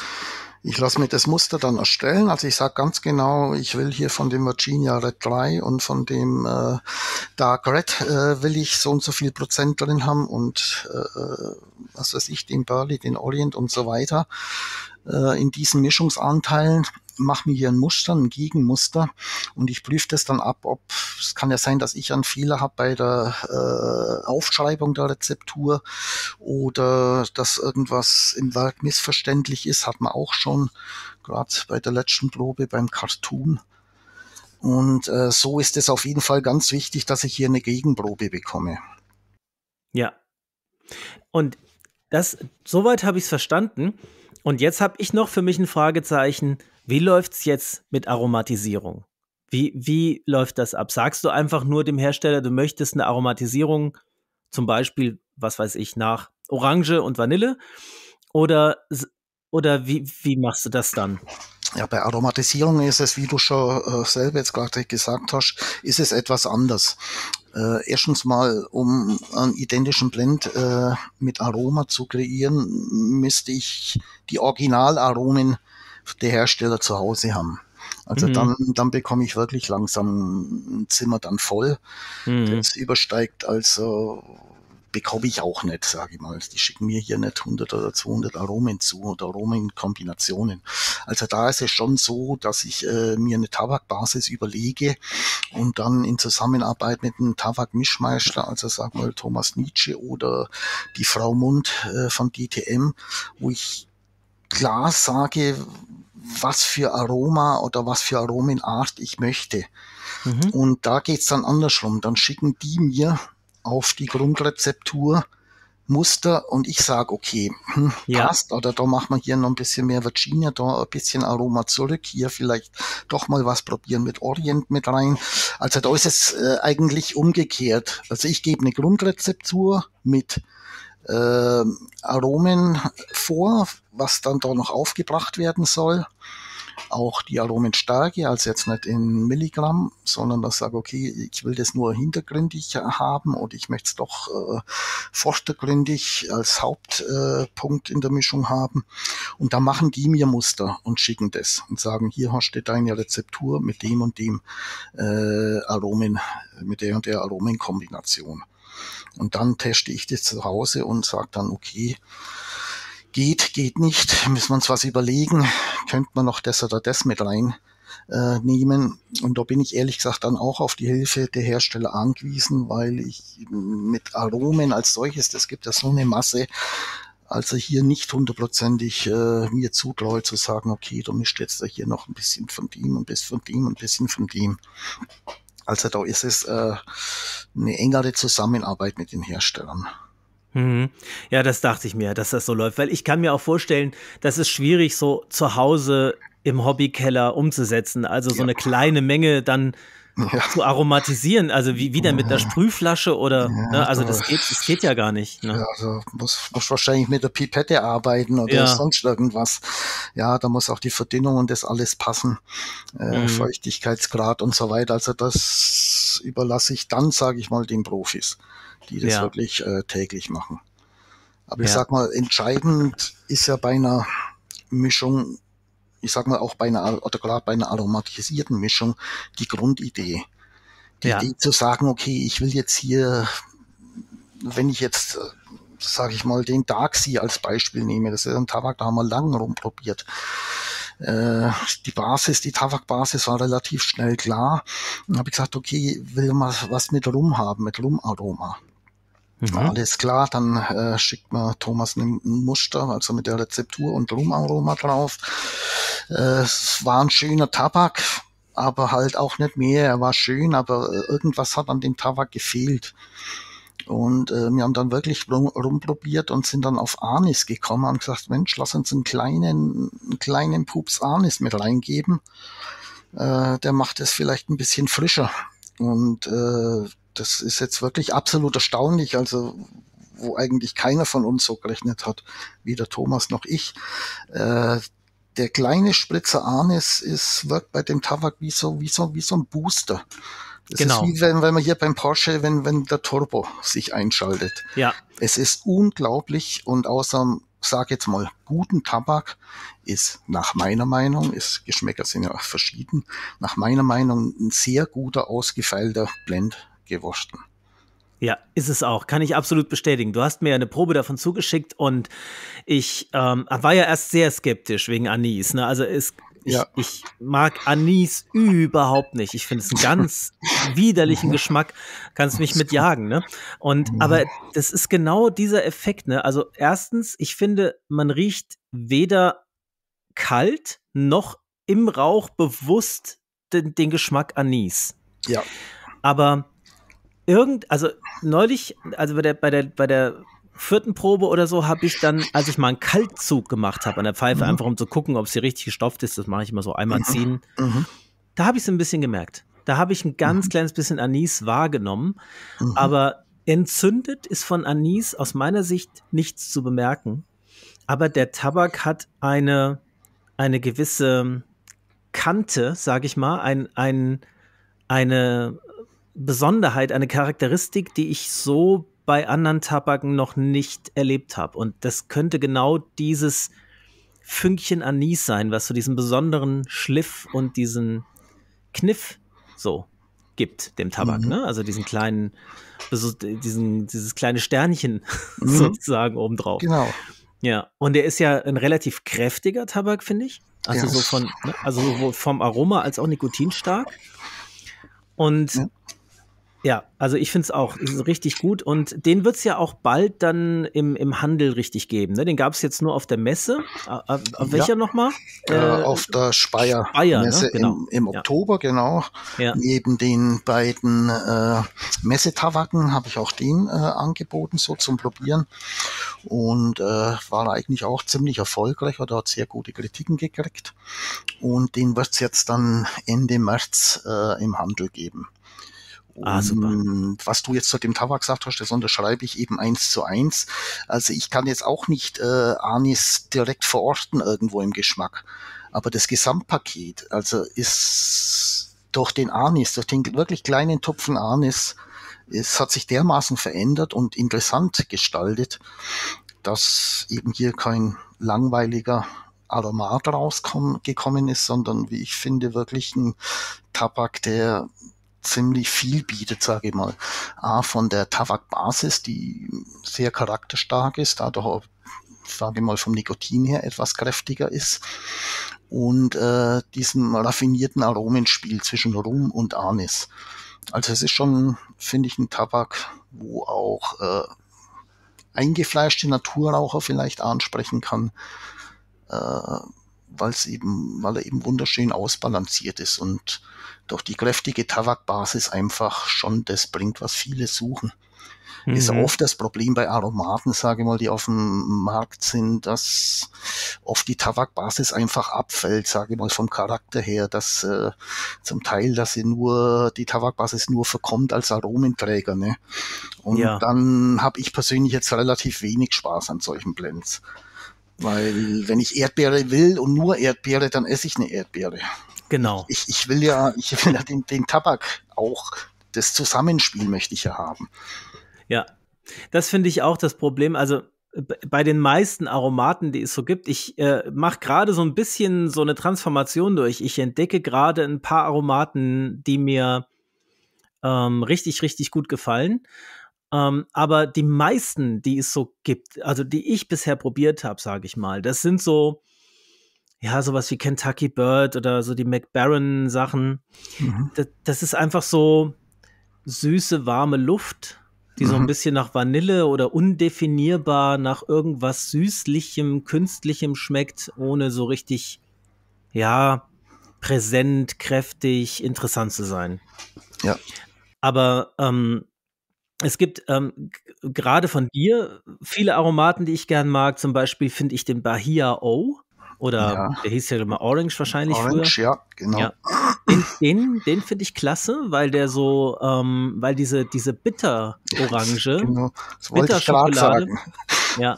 Ich lasse mir das Muster dann erstellen. Also ich sage ganz genau, ich will hier von dem Virginia Red 3 und von dem äh, Dark Red äh, will ich so und so viel Prozent drin haben und äh, was weiß ich, den Burley, den Orient und so weiter äh, in diesen Mischungsanteilen mache mir hier ein Muster, ein Gegenmuster und ich prüfe das dann ab, ob es kann ja sein, dass ich einen Fehler habe bei der äh, Aufschreibung der Rezeptur oder dass irgendwas im Werk missverständlich ist, hat man auch schon gerade bei der letzten Probe beim Cartoon. Und äh, so ist es auf jeden Fall ganz wichtig, dass ich hier eine Gegenprobe bekomme. Ja. Und das, soweit habe ich es verstanden. Und jetzt habe ich noch für mich ein Fragezeichen. Wie läuft es jetzt mit Aromatisierung? Wie, wie läuft das ab? Sagst du einfach nur dem Hersteller, du möchtest eine Aromatisierung, zum Beispiel, was weiß ich, nach Orange und Vanille? Oder, oder wie, wie machst du das dann? Ja, bei Aromatisierung ist es, wie du schon äh, selber jetzt gerade gesagt hast, ist es etwas anders. Äh, erstens mal, um einen identischen Blend äh, mit Aroma zu kreieren, müsste ich die Originalaromen der Hersteller zu Hause haben. Also mhm. dann, dann bekomme ich wirklich langsam ein Zimmer dann voll. Mhm. Das übersteigt also bekomme ich auch nicht, sage ich mal. Die schicken mir hier nicht 100 oder 200 Aromen zu oder Aromenkombinationen. Also da ist es schon so, dass ich äh, mir eine Tabakbasis überlege und dann in Zusammenarbeit mit einem Tabakmischmeister, also sag mal Thomas Nietzsche oder die Frau Mund äh, von DTM, wo ich klar sage, was für Aroma oder was für Aromenart ich möchte. Mhm. Und da geht's dann andersrum. Dann schicken die mir auf die Grundrezeptur Muster und ich sage, okay, hm, ja. passt, oder da machen wir hier noch ein bisschen mehr Virginia, da ein bisschen Aroma zurück, hier vielleicht doch mal was probieren mit Orient mit rein. Also da ist es äh, eigentlich umgekehrt. Also ich gebe eine Grundrezeptur mit äh, Aromen vor, was dann da noch aufgebracht werden soll. Auch die Aromenstärke, also jetzt nicht in Milligramm, sondern dass ich sage, okay, ich will das nur hintergründig haben oder ich möchte es doch äh, vordergründig als Hauptpunkt äh, in der Mischung haben. Und da machen die mir Muster und schicken das und sagen, hier hast du deine Rezeptur mit dem und dem äh, Aromen, mit der und der Aromenkombination. Und dann teste ich das zu Hause und sage dann, okay, geht, geht nicht, müssen wir uns was überlegen, könnte man noch das oder das mit rein äh, nehmen. Und da bin ich ehrlich gesagt dann auch auf die Hilfe der Hersteller angewiesen, weil ich mit Aromen als solches, das gibt ja so eine Masse, also hier nicht hundertprozentig äh, mir zutraue zu sagen, okay, du mischt jetzt da hier noch ein bisschen von dem, ein bisschen von dem, ein bisschen von dem. Also da ist es äh, eine engere Zusammenarbeit mit den Herstellern. Mhm. Ja, das dachte ich mir, dass das so läuft, weil ich kann mir auch vorstellen, das ist schwierig so zu Hause im Hobbykeller umzusetzen. Also so ja. eine kleine Menge dann ja. zu aromatisieren. Also wie, wie denn mit einer Sprühflasche oder, ja, ne? also das geht, das geht ja gar nicht. Ne? Ja, also muss, muss wahrscheinlich mit der Pipette arbeiten oder ja. sonst irgendwas. Ja, da muss auch die Verdünnung und das alles passen. Äh, mhm. Feuchtigkeitsgrad und so weiter. Also das überlasse ich dann, sage ich mal, den Profis, die das ja. wirklich äh, täglich machen. Aber ich sag mal, entscheidend ist ja bei einer Mischung ich sag mal auch bei einer, oder gerade bei einer aromatisierten Mischung, die Grundidee. Die ja. Idee zu sagen, okay, ich will jetzt hier, wenn ich jetzt, sage ich mal, den Darksea als Beispiel nehme, das ist ein Tabak, da haben wir lang rumprobiert. Äh, die Basis, die Tabakbasis war relativ schnell klar. Und habe ich gesagt, okay, will mal was mit Rum haben, mit Rumaroma. Mhm. Alles klar, dann äh, schickt man Thomas ein Muster, also mit der Rezeptur und Rumaroma drauf. Äh, es war ein schöner Tabak, aber halt auch nicht mehr. Er war schön, aber äh, irgendwas hat an dem Tabak gefehlt. Und äh, wir haben dann wirklich rum, rumprobiert und sind dann auf Anis gekommen und gesagt, Mensch, lass uns einen kleinen, einen kleinen Pups Anis mit reingeben. Äh, der macht es vielleicht ein bisschen frischer. Und äh, das ist jetzt wirklich absolut erstaunlich, also wo eigentlich keiner von uns so gerechnet hat, weder Thomas noch ich. Äh, der kleine Spritzer Anis ist, wirkt bei dem Tabak wie so, wie so, wie so ein Booster. Das genau. ist wie wenn, wenn man hier beim Porsche, wenn, wenn der Turbo sich einschaltet. Ja. Es ist unglaublich und außer sage jetzt mal, guten Tabak ist nach meiner Meinung, ist, Geschmäcker sind ja verschieden, nach meiner Meinung ein sehr guter, ausgefeilter Blend gewurschten. Ja, ist es auch. Kann ich absolut bestätigen. Du hast mir eine Probe davon zugeschickt und ich ähm, war ja erst sehr skeptisch wegen Anis. Ne? Also es, ich, ja. ich mag Anis überhaupt nicht. Ich finde es einen ganz widerlichen Geschmack. Kannst mich mitjagen, ne? Und mhm. aber das ist genau dieser Effekt, ne? Also erstens, ich finde, man riecht weder kalt noch im Rauch bewusst den, den Geschmack Anis. Ja. Aber irgend, also neulich, also bei der, bei der, bei der vierten Probe oder so habe ich dann, als ich mal einen Kaltzug gemacht habe an der Pfeife, mhm. einfach um zu gucken, ob sie richtig gestopft ist, das mache ich immer so einmal mhm. ziehen, mhm. da habe ich es ein bisschen gemerkt. Da habe ich ein ganz mhm. kleines bisschen Anis wahrgenommen, mhm. aber entzündet ist von Anis aus meiner Sicht nichts zu bemerken. Aber der Tabak hat eine, eine gewisse Kante, sage ich mal, ein, ein, eine Besonderheit, eine Charakteristik, die ich so bei anderen Tabaken noch nicht erlebt habe. Und das könnte genau dieses Fünkchen Anis sein, was so diesen besonderen Schliff und diesen Kniff so gibt dem Tabak, mhm. ne? Also diesen kleinen, diesen, dieses kleine Sternchen mhm. sozusagen obendrauf. Genau. Ja, und der ist ja ein relativ kräftiger Tabak, finde ich. Also ja. so von, ne? also sowohl vom Aroma als auch nikotinstark. Und ja. Ja, also ich finde es auch richtig gut und den wird es ja auch bald dann im, im Handel richtig geben. Ne? Den gab es jetzt nur auf der Messe. Auf, auf welcher ja. nochmal? Äh, äh, auf der Speyer, Speyer ne? Messe ne? genau. im, im Oktober, ja. genau. Ja. Neben den beiden äh, Messetawacken habe ich auch den äh, angeboten, so zum Probieren. Und äh, war eigentlich auch ziemlich erfolgreich oder hat sehr gute Kritiken gekriegt. Und den wird es jetzt dann Ende März äh, im Handel geben. Ah, super. was du jetzt zu dem Tabak gesagt hast, das unterschreibe ich eben eins zu eins. Also ich kann jetzt auch nicht äh, Anis direkt verorten irgendwo im Geschmack. Aber das Gesamtpaket, also ist durch den Anis, durch den wirklich kleinen Tupfen Anis, es hat sich dermaßen verändert und interessant gestaltet, dass eben hier kein langweiliger Aromat rausgekommen ist, sondern wie ich finde, wirklich ein Tabak, der ziemlich viel bietet, sage ich mal. A, von der Tabakbasis, die sehr charakterstark ist, dadurch auch, sage ich mal, vom Nikotin her etwas kräftiger ist und äh, diesem raffinierten Aromenspiel zwischen Rum und Anis. Also es ist schon, finde ich, ein Tabak, wo auch äh, eingefleischte Naturraucher vielleicht ansprechen kann, äh, weil es eben, weil er eben wunderschön ausbalanciert ist und doch die kräftige Tabakbasis einfach schon das bringt, was viele suchen. Mhm. Ist oft das Problem bei Aromaten, sage ich mal, die auf dem Markt sind, dass oft die Tabakbasis einfach abfällt, sage ich mal, vom Charakter her, dass äh, zum Teil, dass sie nur, die Tabakbasis nur verkommt als Aromenträger, ne? Und ja. dann habe ich persönlich jetzt relativ wenig Spaß an solchen Blends. Weil wenn ich Erdbeere will und nur Erdbeere, dann esse ich eine Erdbeere. Genau. Ich, ich will ja, ich will ja den, den Tabak auch, das Zusammenspiel möchte ich ja haben. Ja, das finde ich auch das Problem. Also bei den meisten Aromaten, die es so gibt, ich äh, mache gerade so ein bisschen so eine Transformation durch. Ich entdecke gerade ein paar Aromaten, die mir ähm, richtig, richtig gut gefallen. Ähm, aber die meisten, die es so gibt, also die ich bisher probiert habe, sage ich mal, das sind so ja, sowas wie Kentucky Bird oder so die McBaron-Sachen. Mhm. Das, das, ist einfach so süße, warme Luft, die mhm. so ein mhm. bisschen nach Vanille oder undefinierbar nach irgendwas Süßlichem, Künstlichem schmeckt, ohne so richtig, ja, präsent, kräftig, interessant zu sein. Ja. Aber ähm, es gibt ähm, gerade von dir viele Aromaten, die ich gern mag. Zum Beispiel finde ich den Bahia O. Oder ja. der hieß ja immer Orange wahrscheinlich Orange, früher. ja, genau. Ja. Den, den, den finde ich klasse, weil der so, ähm, weil diese, diese Bitter-Orange, genau. Bitter-Schokolade, ja,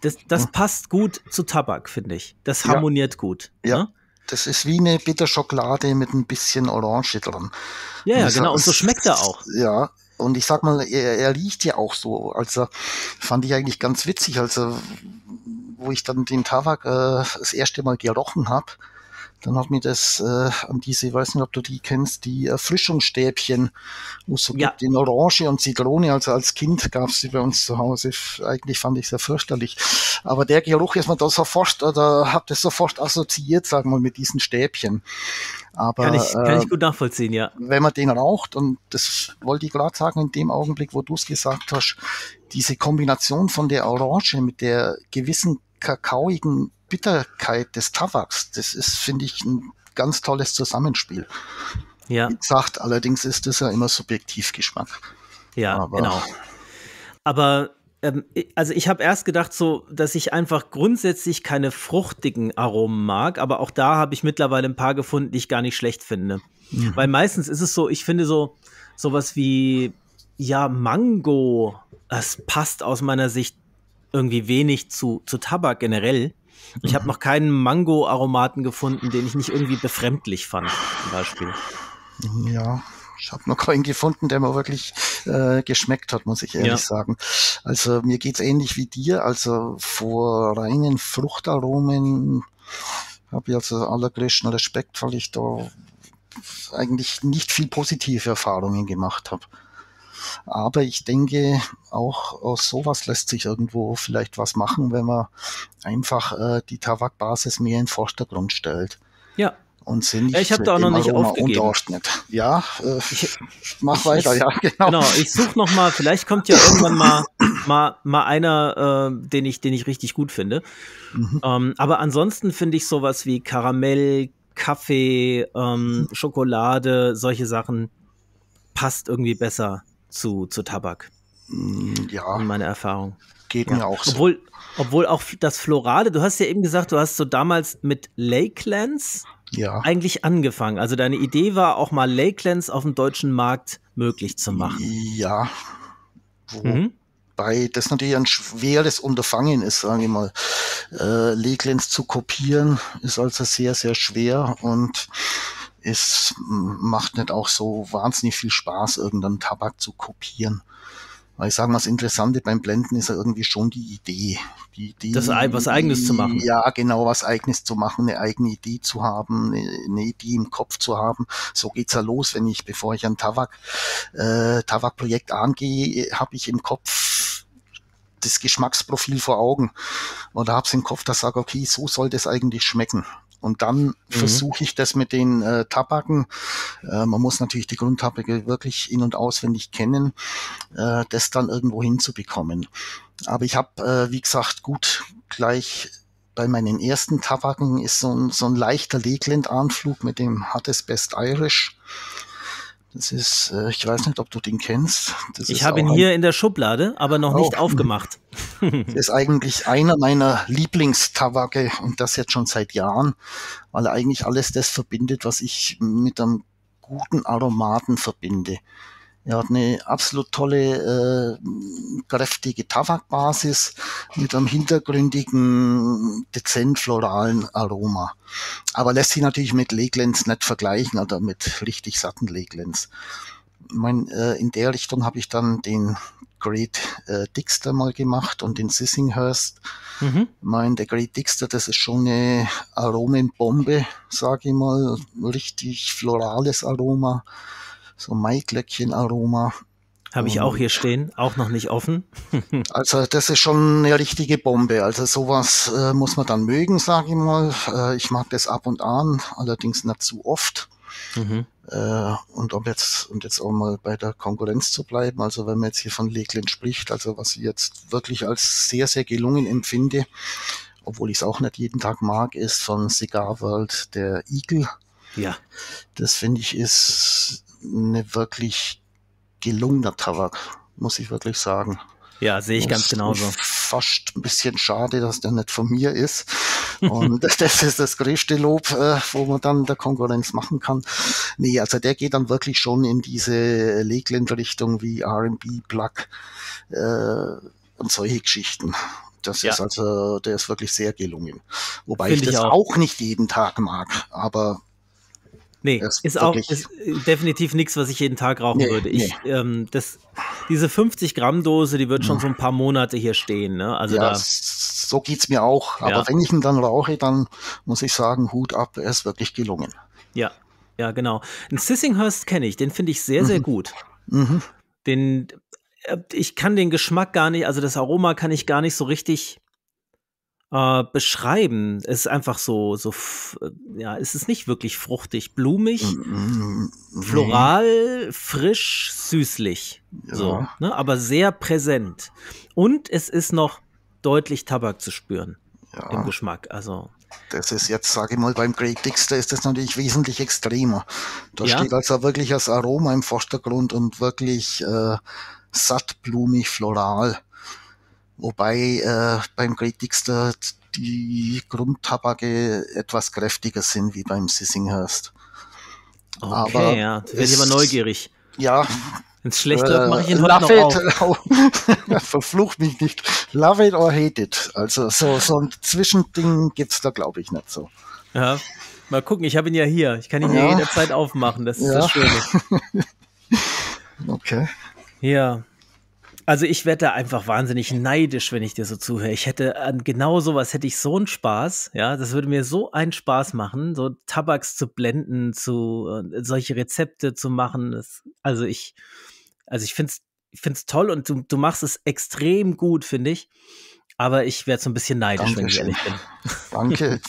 das, das passt gut zu Tabak, finde ich. Das harmoniert ja. gut. Ja. Ne? Das ist wie eine Bitterschokolade mit ein bisschen Orange dran. Ja, ja, genau. Und so schmeckt er auch. Ja, und ich sag mal, er, er riecht ja auch so. Also fand ich eigentlich ganz witzig. Also wo ich dann den Tabak äh, das erste Mal gerochen habe, dann hat mir das äh, an diese, ich weiß nicht, ob du die kennst, die Erfrischungsstäbchen, wo es so Ja. gibt in Orange und Zitrone. Also als Kind gab es die bei uns zu Hause. Eigentlich fand ich sehr fürchterlich. Aber der Geruch ist mir da sofort, oder hab das sofort assoziiert, sagen wir mal, mit diesen Stäbchen. Aber Kann ich, kann äh, ich gut nachvollziehen, ja. wenn man den raucht, und das wollte ich gerade sagen, in dem Augenblick, wo du es gesagt hast, diese Kombination von der Orange mit der gewissen kakaoigen Bitterkeit des Tabaks, das ist, finde ich, ein ganz tolles Zusammenspiel. Ja, Wie gesagt, allerdings ist das ja immer Subjektivgeschmack. ja, aber- genau. Aber ähm, also ich habe erst gedacht, so, dass ich einfach grundsätzlich keine fruchtigen Aromen mag, aber auch da habe ich mittlerweile ein paar gefunden, die ich gar nicht schlecht finde. Weil meistens ist es so, ich finde so sowas wie ja Mango, das passt aus meiner Sicht irgendwie wenig zu zu Tabak generell. Ich habe noch keinen Mango-Aromaten gefunden, den ich nicht irgendwie befremdlich fand, zum Beispiel. Ja, ich habe noch keinen gefunden, der mir wirklich äh, geschmeckt hat, muss ich ehrlich Ja. sagen. Also mir geht's ähnlich wie dir. Also vor reinen Fruchtaromen habe ich also allergrößten Respekt, weil ich da eigentlich nicht viel positive Erfahrungen gemacht habe. Aber ich denke, auch aus sowas lässt sich irgendwo vielleicht was machen, wenn man einfach äh, die Tabakbasis mehr in den Vordergrund stellt Ja, und sie nicht ich hab da auch noch nicht Aroma aufgegeben. unterordnet. Ja, äh, mach ich- weiter, ich- ja, genau. Genau, ich suche noch mal, vielleicht kommt ja irgendwann mal, mal, mal einer, äh, den, ich, den ich richtig gut finde. Mhm. Ähm, aber ansonsten finde ich sowas wie Karamell, Kaffee, ähm, Schokolade, solche Sachen passt irgendwie besser zu, zu Tabak, Mm, Ja, in meiner Erfahrung. geht mir auch so. Obwohl, obwohl auch das Florale, du hast ja eben gesagt, du hast so damals mit Lakelands Ja, eigentlich angefangen. Also deine Idee war auch mal Lakelands auf dem deutschen Markt möglich zu machen. ja. Mhm. Wobei das natürlich ein schweres Unterfangen ist, sage ich mal. Äh, Leglens zu kopieren ist also sehr, sehr schwer und es macht nicht auch so wahnsinnig viel Spaß, irgendeinen Tabak zu kopieren. Weil ich sage mal, das Interessante beim Blenden ist ja irgendwie schon die Idee. Die Idee Das was Eigenes zu machen. Ja, genau, was Eigenes zu machen, eine eigene Idee zu haben, eine, eine Idee im Kopf zu haben. So geht's ja los, wenn ich, bevor ich ein Tabak, äh, Tabakprojekt angehe, habe ich im Kopf das Geschmacksprofil vor Augen. Oder hab's im Kopf, dass ich sage, okay, so soll das eigentlich schmecken. Und dann versuche ich das mit den äh, Tabaken. Äh, man muss natürlich die Grundtabake wirklich in- und auswendig kennen, äh, das dann irgendwo hinzubekommen. Aber ich habe, äh, wie gesagt, gut gleich bei meinen ersten Tabaken ist so ein, so ein leichter Legland-Anflug mit dem Hattes Best Irish. Das ist, äh, ich weiß nicht, ob du den kennst. Das Ich habe ihn hier in der Schublade, aber noch nicht Oh. aufgemacht. Das ist eigentlich einer meiner Lieblingstabake und das jetzt schon seit Jahren, weil er eigentlich alles das verbindet, was ich mit einem guten Aromaten verbinde. Er hat eine absolut tolle, äh, kräftige Tabakbasis mit einem hintergründigen, dezent floralen Aroma. Aber lässt sich natürlich mit Leglands nicht vergleichen oder mit richtig satten Leglands. Ich mein, äh, in der Richtung habe ich dann den Great äh, Dixter mal gemacht und den Sissinghurst. Mhm. Mein, der Great Dixter, das ist schon eine Aromenbombe, sage ich mal. Richtig florales Aroma, so Maiglöckchen-Aroma. Habe ich auch hier stehen, auch noch nicht offen. Also das ist schon eine richtige Bombe. Also sowas äh, muss man dann mögen, sage ich mal. Äh, ich mag das ab und an, allerdings nicht zu oft. Mhm. Äh, und um jetzt, und jetzt auch mal bei der Konkurrenz zu bleiben, also wenn man jetzt hier von Leglin spricht, also was ich jetzt wirklich als sehr, sehr gelungen empfinde, obwohl ich es auch nicht jeden Tag mag, ist von Cigar World der Eagle. Ja, Das finde ich ist eine wirklich gelungener Tabak, muss ich wirklich sagen. ja, sehe ich ganz Das genauso. ist Fast ein bisschen schade, dass der nicht von mir ist. Und das ist das größte Lob, äh, wo man dann der Konkurrenz machen kann. Nee, also der geht dann wirklich schon in diese Legland-Richtung wie R&B, Plug äh, und solche Geschichten. Das Ja. ist also, der ist wirklich sehr gelungen. Wobei Find ich ich das auch. auch. nicht jeden Tag mag, aber Nee, Das ist auch ist äh, definitiv nichts, was ich jeden Tag rauchen Nee, würde. Ich, ähm, das, diese 50 Gramm Dose, die wird schon so ein paar Monate hier stehen. Ne? Also ja, da, so geht's mir auch. Aber Ja. wenn ich ihn dann rauche, dann muss ich sagen, Hut ab, er ist wirklich gelungen. Ja, ja, genau. Ein Sissinghurst kenne ich, den finde ich sehr, sehr gut. Mhm. Den, äh, ich kann den Geschmack gar nicht, also das Aroma kann ich gar nicht so richtig äh, beschreiben. Es ist einfach so, so, äh, ja, es ist nicht wirklich fruchtig, blumig, Mhm. floral, frisch, süßlich. So, Ja. ne? aber sehr präsent. Und es ist noch deutlich Tabak zu spüren im Ja, Geschmack. Also, das ist jetzt, sage ich mal, beim Great Dixter ist das natürlich wesentlich extremer. Da Ja. steht also wirklich das Aroma im Vordergrund und wirklich äh, satt, blumig, floral. Wobei äh, beim Great Dixter die Grundtabake etwas kräftiger sind wie beim Sissinghurst. okay, Aber ja, da werde ich es- aber neugierig. Ja, Wenn es schlecht läuft, mache ich ihn äh, heute noch auf. it, verflucht mich nicht. Love it or hate it. Also so, so ein Zwischending gibt's da, glaube ich, nicht so. Ja, mal gucken, ich habe ihn ja hier. Ich kann ihn ja Ja. jederzeit aufmachen, das ist Ja. das Schöne. Okay. Ja. Also ich werde da einfach wahnsinnig neidisch, wenn ich dir so zuhöre. Ich hätte an genau sowas hätte ich so einen Spaß, ja, das würde mir so einen Spaß machen, so Tabaks zu blenden, zu äh, solche Rezepte zu machen. Das, also ich, also ich finde es ich find's toll und du, du machst es extrem gut, finde ich. Aber ich werde so ein bisschen neidisch, wenn ich Dankeschön. ehrlich bin. Danke.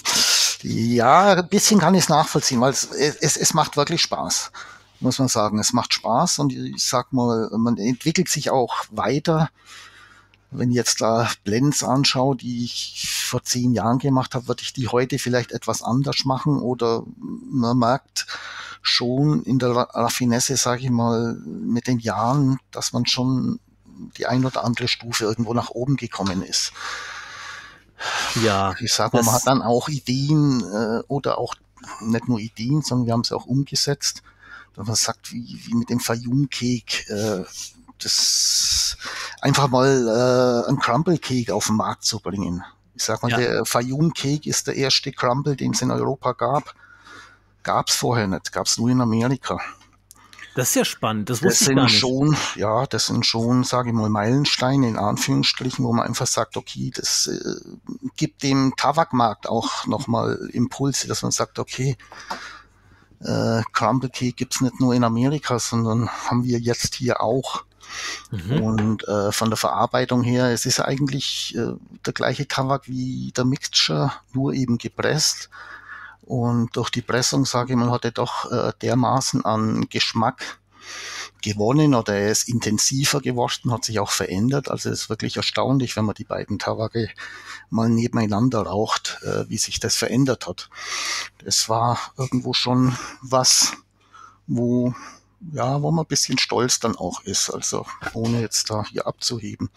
ja, ein bisschen kann ich es nachvollziehen, weil es, es, es macht wirklich Spaß, muss man sagen. Es macht Spaß und ich sag mal, man entwickelt sich auch weiter. Wenn ich jetzt da Blends anschaue, die ich vor zehn Jahren gemacht habe, würde ich die heute vielleicht etwas anders machen oder man merkt schon in der Ra- Raffinesse, sage ich mal, mit den Jahren, dass man schon die ein oder andere Stufe irgendwo nach oben gekommen ist. Ja, Ich sag mal, man hat dann auch Ideen äh, oder auch nicht nur Ideen, sondern wir haben es auch umgesetzt. Dass man sagt, wie, wie mit dem Fayum Cake, äh, das einfach mal äh, ein Crumble Cake auf den Markt zu bringen. Ich sag mal, Ja. der Fayum Cake ist der erste Crumble, den es in Europa gab. Gab's vorher nicht, gab's nur in Amerika. das ist ja spannend, das Das wusste ich gar sind schon, ja, das sind schon, sage ich mal, Meilensteine in Anführungsstrichen, wo man einfach sagt, okay, das äh, gibt dem Tabakmarkt auch nochmal Impulse, dass man sagt, okay, äh, Crumble Cake gibt's nicht nur in Amerika, sondern haben wir jetzt hier auch. Mhm. Und äh, von der Verarbeitung her, es ist eigentlich äh, der gleiche Tabak wie der Mixture, nur eben gepresst. Und durch die Pressung, sage ich mal, hat er doch äh, dermaßen an Geschmack gewonnen oder er ist intensiver geworden, hat sich auch verändert. Also es ist wirklich erstaunlich, wenn man die beiden Tabake mal nebeneinander raucht, äh, wie sich das verändert hat. Das war irgendwo schon was, wo ja, wo man ein bisschen stolz dann auch ist, also ohne jetzt da hier abzuheben.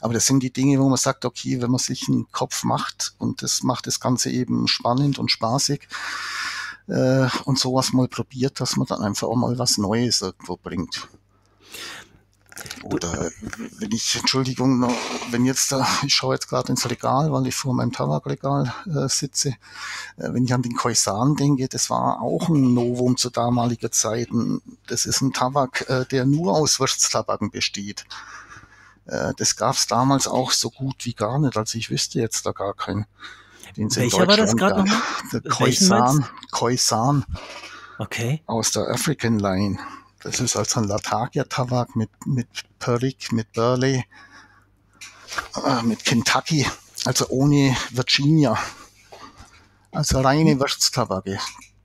Aber das sind die Dinge, wo man sagt, okay, wenn man sich einen Kopf macht und das macht das Ganze eben spannend und spaßig äh, und sowas mal probiert, dass man dann einfach auch mal was Neues irgendwo bringt. Oder wenn ich, Entschuldigung, wenn jetzt da, ich schaue jetzt gerade ins Regal, weil ich vor meinem Tabakregal äh, sitze, äh, wenn ich an den Koisan denke, das war auch ein Novum zu damaliger Zeiten. Das ist ein Tabak, äh, der nur aus Wursttabaken besteht. Äh, das gab's damals auch so gut wie gar nicht. Also ich wüsste jetzt da gar keinen. Den Welcher war das gerade nochmal? Koisan, Koisan Okay. aus der African Line. Das ist also ein Latakia-Tabak mit, mit Perrick, mit Burley, äh, mit Kentucky, also ohne Virginia. Also reine Wurstabake.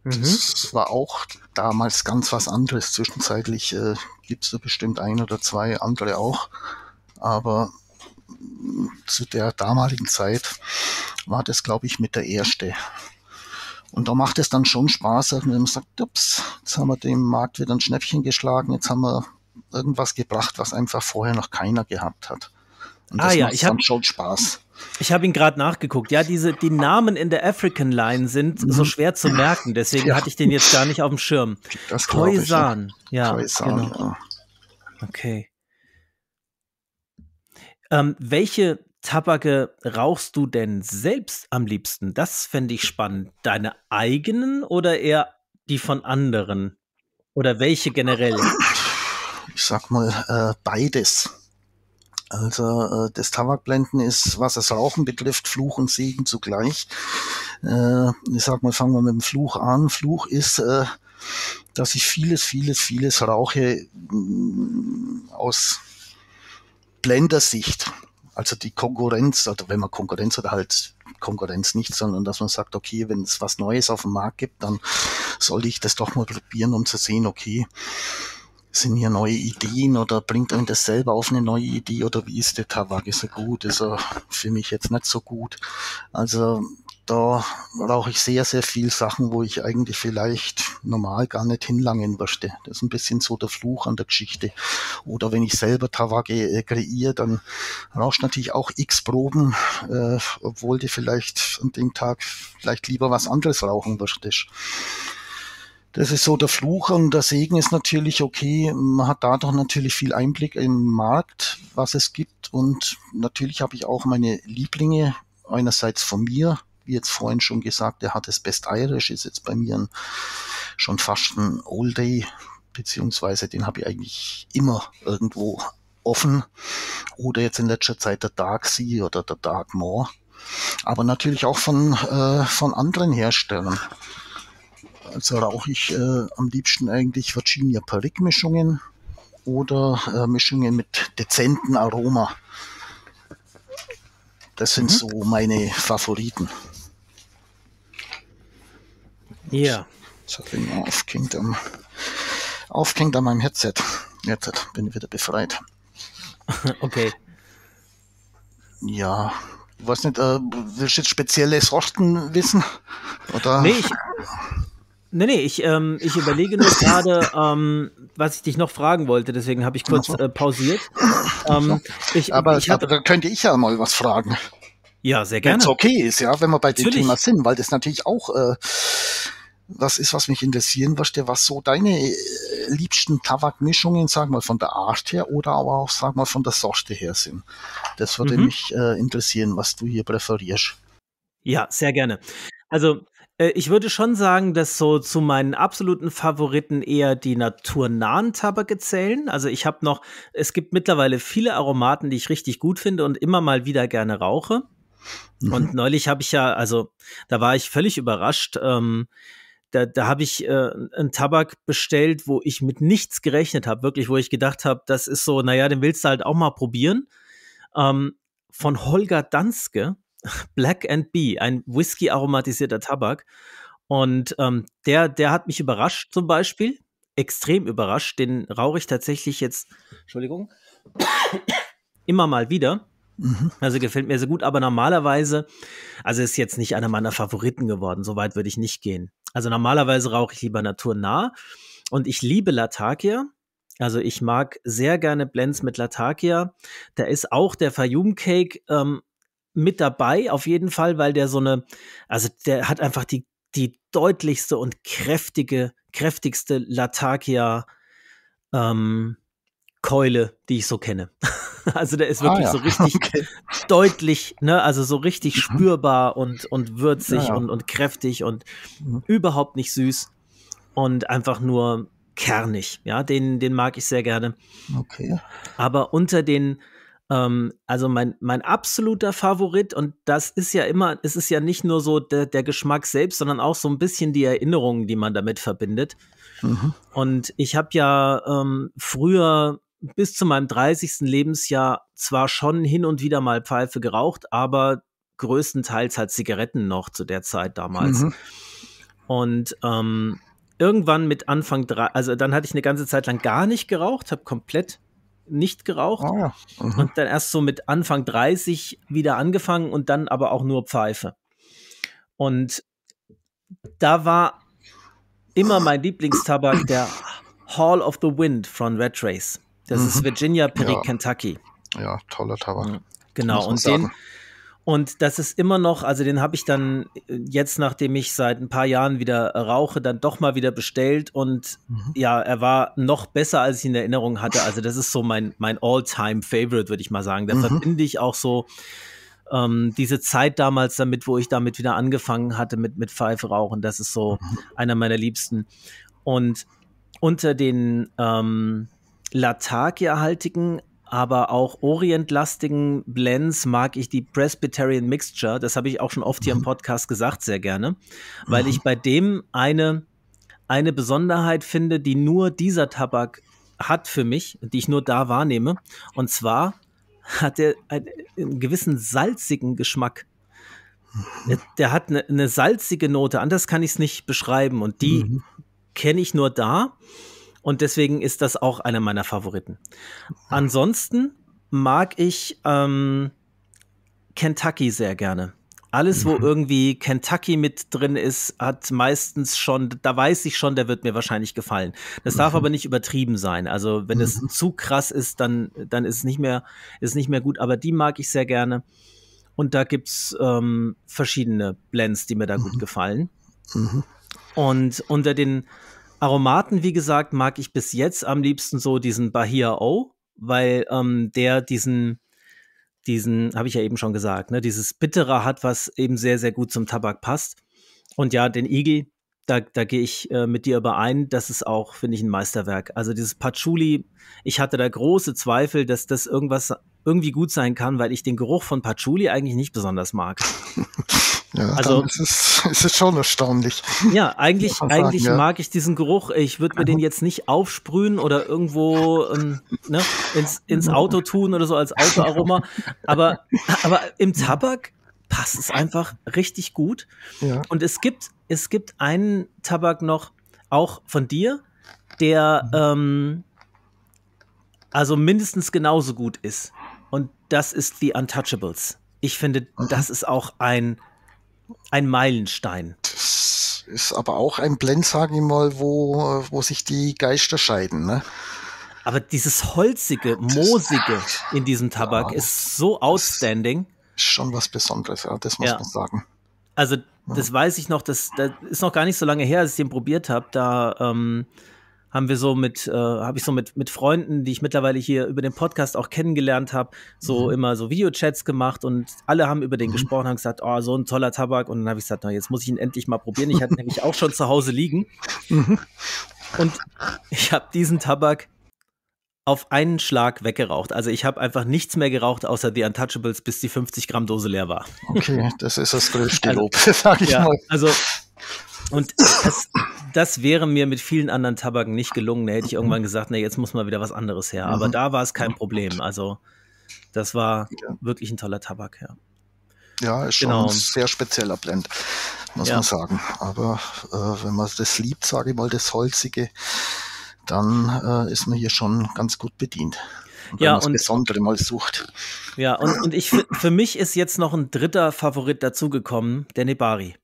Mhm. Das war auch damals ganz was anderes. Zwischenzeitlich äh, gibt es da bestimmt ein oder zwei andere auch. Aber zu der damaligen Zeit war das, glaube ich, mit der erste. Und da macht es dann schon Spaß, wenn man sagt, ups, jetzt haben wir dem Markt wieder ein Schnäppchen geschlagen, jetzt haben wir irgendwas gebracht, was einfach vorher noch keiner gehabt hat. Und Ah das ja, macht ich hab- dann schon Spaß. Ich habe ihn gerade nachgeguckt. Ja, diese, die Namen in der African Line sind so schwer zu merken, deswegen Mhm. Ja. hatte ich den jetzt gar nicht auf dem Schirm. Das glaub ich, ja. Koisan. Ja, Koisan, genau. ja. Okay. Ähm, welche Tabake rauchst du denn selbst am liebsten? Das fände ich spannend. Deine eigenen oder eher die von anderen? Oder welche generell? ich sag mal, äh, beides. Also äh, das Tabakblenden ist, was das Rauchen betrifft, Fluch und Segen zugleich. Äh, ich sag mal, fangen wir mit dem Fluch an. Fluch ist, äh, dass ich vieles, vieles, vieles rauche mh, mm, aus Blendersicht. Also die Konkurrenz, oder wenn man Konkurrenz oder halt Konkurrenz nicht, sondern dass man sagt, okay, wenn es was Neues auf dem Markt gibt, dann sollte ich das doch mal probieren, um zu sehen, okay, sind hier neue Ideen oder bringt einen das selber auf eine neue Idee oder wie ist der Tabak? Ist er gut? Ist er für mich jetzt nicht so gut? Also da rauche ich sehr, sehr viel Sachen, wo ich eigentlich vielleicht normal gar nicht hinlangen möchte. Das ist ein bisschen so der Fluch an der Geschichte. Oder wenn ich selber Tabak äh, kreiere, dann rauchst natürlich auch x Proben, äh, obwohl du vielleicht an dem Tag vielleicht lieber was anderes rauchen möchtest. Das ist so der Fluch und der Segen ist natürlich okay. Man hat dadurch natürlich viel Einblick im Markt, was es gibt. Und natürlich habe ich auch meine Lieblinge einerseits von mir, wie jetzt vorhin schon gesagt, der hat das Best Irish, ist jetzt bei mir ein, schon fast ein Old Day, beziehungsweise den habe ich eigentlich immer irgendwo offen. Oder jetzt in letzter Zeit der Dark Sea oder der Dark Moor. Aber natürlich auch von, äh, von anderen Herstellern. Also rauche ich äh, am liebsten eigentlich Virginia Perique Mischungen oder äh, Mischungen mit dezenten Aroma. Das sind mhm. so meine Favoriten. Ja. Jetzt hat ihn aufgehängt am, aufgehängt an meinem Headset. Jetzt bin ich wieder befreit. okay. Ja, ich weiß nicht, äh, willst du jetzt spezielle Sorten wissen? Oder? Nee, ich, Nee, nee, ich, ähm, ich überlege nur gerade, ähm, was ich dich noch fragen wollte, deswegen habe ich kurz äh, pausiert. Ähm, ich, aber, ich hatte, da könnte ich ja mal was fragen. Ja, sehr gerne. Wenn es okay ist, ja, wenn wir bei dem Thema sind, weil das natürlich auch äh, was ist, was mich interessieren würde, was so deine äh, liebsten Tabakmischungen, sag mal, von der Art her oder aber auch, sag mal, von der Sorte her sind. Das würde mhm. mich äh, interessieren, was du hier präferierst. Ja, sehr gerne. Also äh, ich würde schon sagen, dass so zu meinen absoluten Favoriten eher die naturnahen Tabake zählen. Also ich habe noch, es gibt mittlerweile viele Aromaten, die ich richtig gut finde und immer mal wieder gerne rauche. Mhm. Und neulich habe ich ja, also da war ich völlig überrascht. Ähm, da, da habe ich äh, einen Tabak bestellt, wo ich mit nichts gerechnet habe, wirklich, wo ich gedacht habe, das ist so, naja, den willst du halt auch mal probieren. Ähm, von Holger Danske. Black and Bee, ein Whisky aromatisierter Tabak. Und ähm, der, der hat mich überrascht zum Beispiel, extrem überrascht. Den rauche ich tatsächlich jetzt, Entschuldigung, immer mal wieder. Mhm. Also gefällt mir sehr gut, aber normalerweise, also ist jetzt nicht einer meiner Favoriten geworden, so weit würde ich nicht gehen. Also normalerweise rauche ich lieber naturnah und ich liebe Latakia. Also ich mag sehr gerne Blends mit Latakia. Da ist auch der Fayum Cake ähm, mit dabei, auf jeden Fall, weil der so eine, also der hat einfach die, die deutlichste und kräftige, kräftigste Latakia ähm, Keule, die ich so kenne. also der ist ah, wirklich ah, ja. so richtig okay. deutlich, ne, also so richtig mhm. spürbar und, und würzig ja, ja. Und, und kräftig und mhm. überhaupt nicht süß und einfach nur kernig. Ja, den, den mag ich sehr gerne. Okay. Aber unter den ähm, also mein, mein absoluter Favorit, und das ist ja immer, es ist ja nicht nur so der, der Geschmack selbst, sondern auch so ein bisschen die Erinnerungen, die man damit verbindet. Mhm. Und ich habe ja ähm, früher bis zu meinem 30. Lebensjahr zwar schon hin und wieder mal Pfeife geraucht, aber größtenteils halt Zigaretten noch zu der Zeit damals. Mhm. Und ähm, irgendwann mit Anfang drei, also dann hatte ich eine ganze Zeit lang gar nicht geraucht, habe komplett nicht geraucht oh, mhm. und dann erst so mit Anfang 30 wieder angefangen und dann aber auch nur Pfeife. Und da war immer mein Lieblingstabak der Hall of the Wind von Red Trace. Das mhm. ist Virginia Perique, ja. Kentucky. Ja, toller Tabak. Genau, und den, und das ist immer noch, also den habe ich dann äh, jetzt, nachdem ich seit ein paar Jahren wieder rauche, dann doch mal wieder bestellt. Und mhm. ja, er war noch besser, als ich in Erinnerung hatte. Also das ist so mein, mein All-Time-Favorite, würde ich mal sagen. Da mhm. verbinde ich auch so ähm, diese Zeit damals damit, wo ich damit wieder angefangen hatte mit, mit Pfeife rauchen. Das ist so mhm. einer meiner Liebsten. Und unter den ähm, Latakia-haltigen aber auch orientlastigen Blends mag ich die Presbyterian Mixture. Das habe ich auch schon oft hier im Mhm. Podcast gesagt, sehr gerne, weil Mhm. ich bei dem eine, eine Besonderheit finde, die nur dieser Tabak hat für mich, die ich nur da wahrnehme. Und zwar hat er einen, gewissen salzigen Geschmack. Der, der hat eine, eine salzige Note, anders kann ich es nicht beschreiben. Und die Mhm. kenne ich nur da. Und deswegen ist das auch einer meiner Favoriten. Ansonsten mag ich ähm, Kentucky sehr gerne. Alles, wo Mhm. irgendwie Kentucky mit drin ist, hat meistens schon, da weiß ich schon, der wird mir wahrscheinlich gefallen. Das darf Mhm. aber nicht übertrieben sein. Also wenn es Mhm. zu krass ist, dann, dann ist es nicht mehr, ist nicht mehr gut. Aber die mag ich sehr gerne. Und da gibt's ähm, verschiedene Blends, die mir da gut gefallen. Und unter den Aromaten, wie gesagt, mag ich bis jetzt am liebsten so diesen Bahia O, weil ähm, der diesen, diesen, habe ich ja eben schon gesagt, ne, dieses Bittere hat, was eben sehr, sehr gut zum Tabak passt. Und ja, den Igel, da, da gehe ich äh, mit dir überein. Das ist auch, finde ich, ein Meisterwerk. Also dieses Patchouli, ich hatte da große Zweifel, dass das irgendwas irgendwie gut sein kann, weil ich den Geruch von Patchouli eigentlich nicht besonders mag. Ja, Also- dann ist es, ist es schon erstaunlich. Ja, eigentlich, sagen, eigentlich ja. mag ich diesen Geruch. Ich würde mir den jetzt nicht aufsprühen oder irgendwo ähm, ne, ins, ins Auto tun oder so als Autoaroma. Aber, aber im Tabak passt es einfach richtig gut. Ja. Und es gibt, es gibt einen Tabak noch, auch von dir, der ähm, also mindestens genauso gut ist. Das ist The Untouchables. Ich finde, das ist auch ein, ein Meilenstein. Das ist aber auch ein Blend, sage ich mal, wo, wo sich die Geister scheiden. Ne? Aber dieses holzige, moosige in diesem Tabak Ja. ist so outstanding. Ist schon was Besonderes, ja, das muss Ja. man sagen. Also, das weiß ich noch, das, das ist noch gar nicht so lange her, als ich den probiert habe. Da ähm, haben wir so mit, äh, habe ich so mit, mit Freunden, die ich mittlerweile hier über den Podcast auch kennengelernt habe, so Mhm. immer so Videochats gemacht und alle haben über den Mhm. gesprochen, haben gesagt, oh, so ein toller Tabak. Und dann habe ich gesagt, na, jetzt muss ich ihn endlich mal probieren. Ich hatte nämlich auch schon zu Hause liegen. Mhm. Und ich habe diesen Tabak auf einen Schlag weggeraucht. Also ich habe einfach nichts mehr geraucht, außer die Untouchables, bis die 50 Gramm Dose leer war. Okay, das ist das größte Also- Lob, sage ich Ja, mal. also und das, das wäre mir mit vielen anderen Tabaken nicht gelungen. Da hätte ich irgendwann gesagt, na jetzt muss mal wieder was anderes her. Aber Mhm. da war es kein Problem. Also das war Ja. wirklich ein toller Tabak, ja. Ja, ist schon Genau. ein sehr spezieller Blend, muss Ja. man sagen. Aber äh, wenn man das liebt, sage ich mal, das Holzige, dann äh, ist man hier schon ganz gut bedient. Und wenn Ja, man das und- Besondere mal sucht. Ja, und, und ich für mich ist jetzt noch ein dritter Favorit dazugekommen, der Nebari.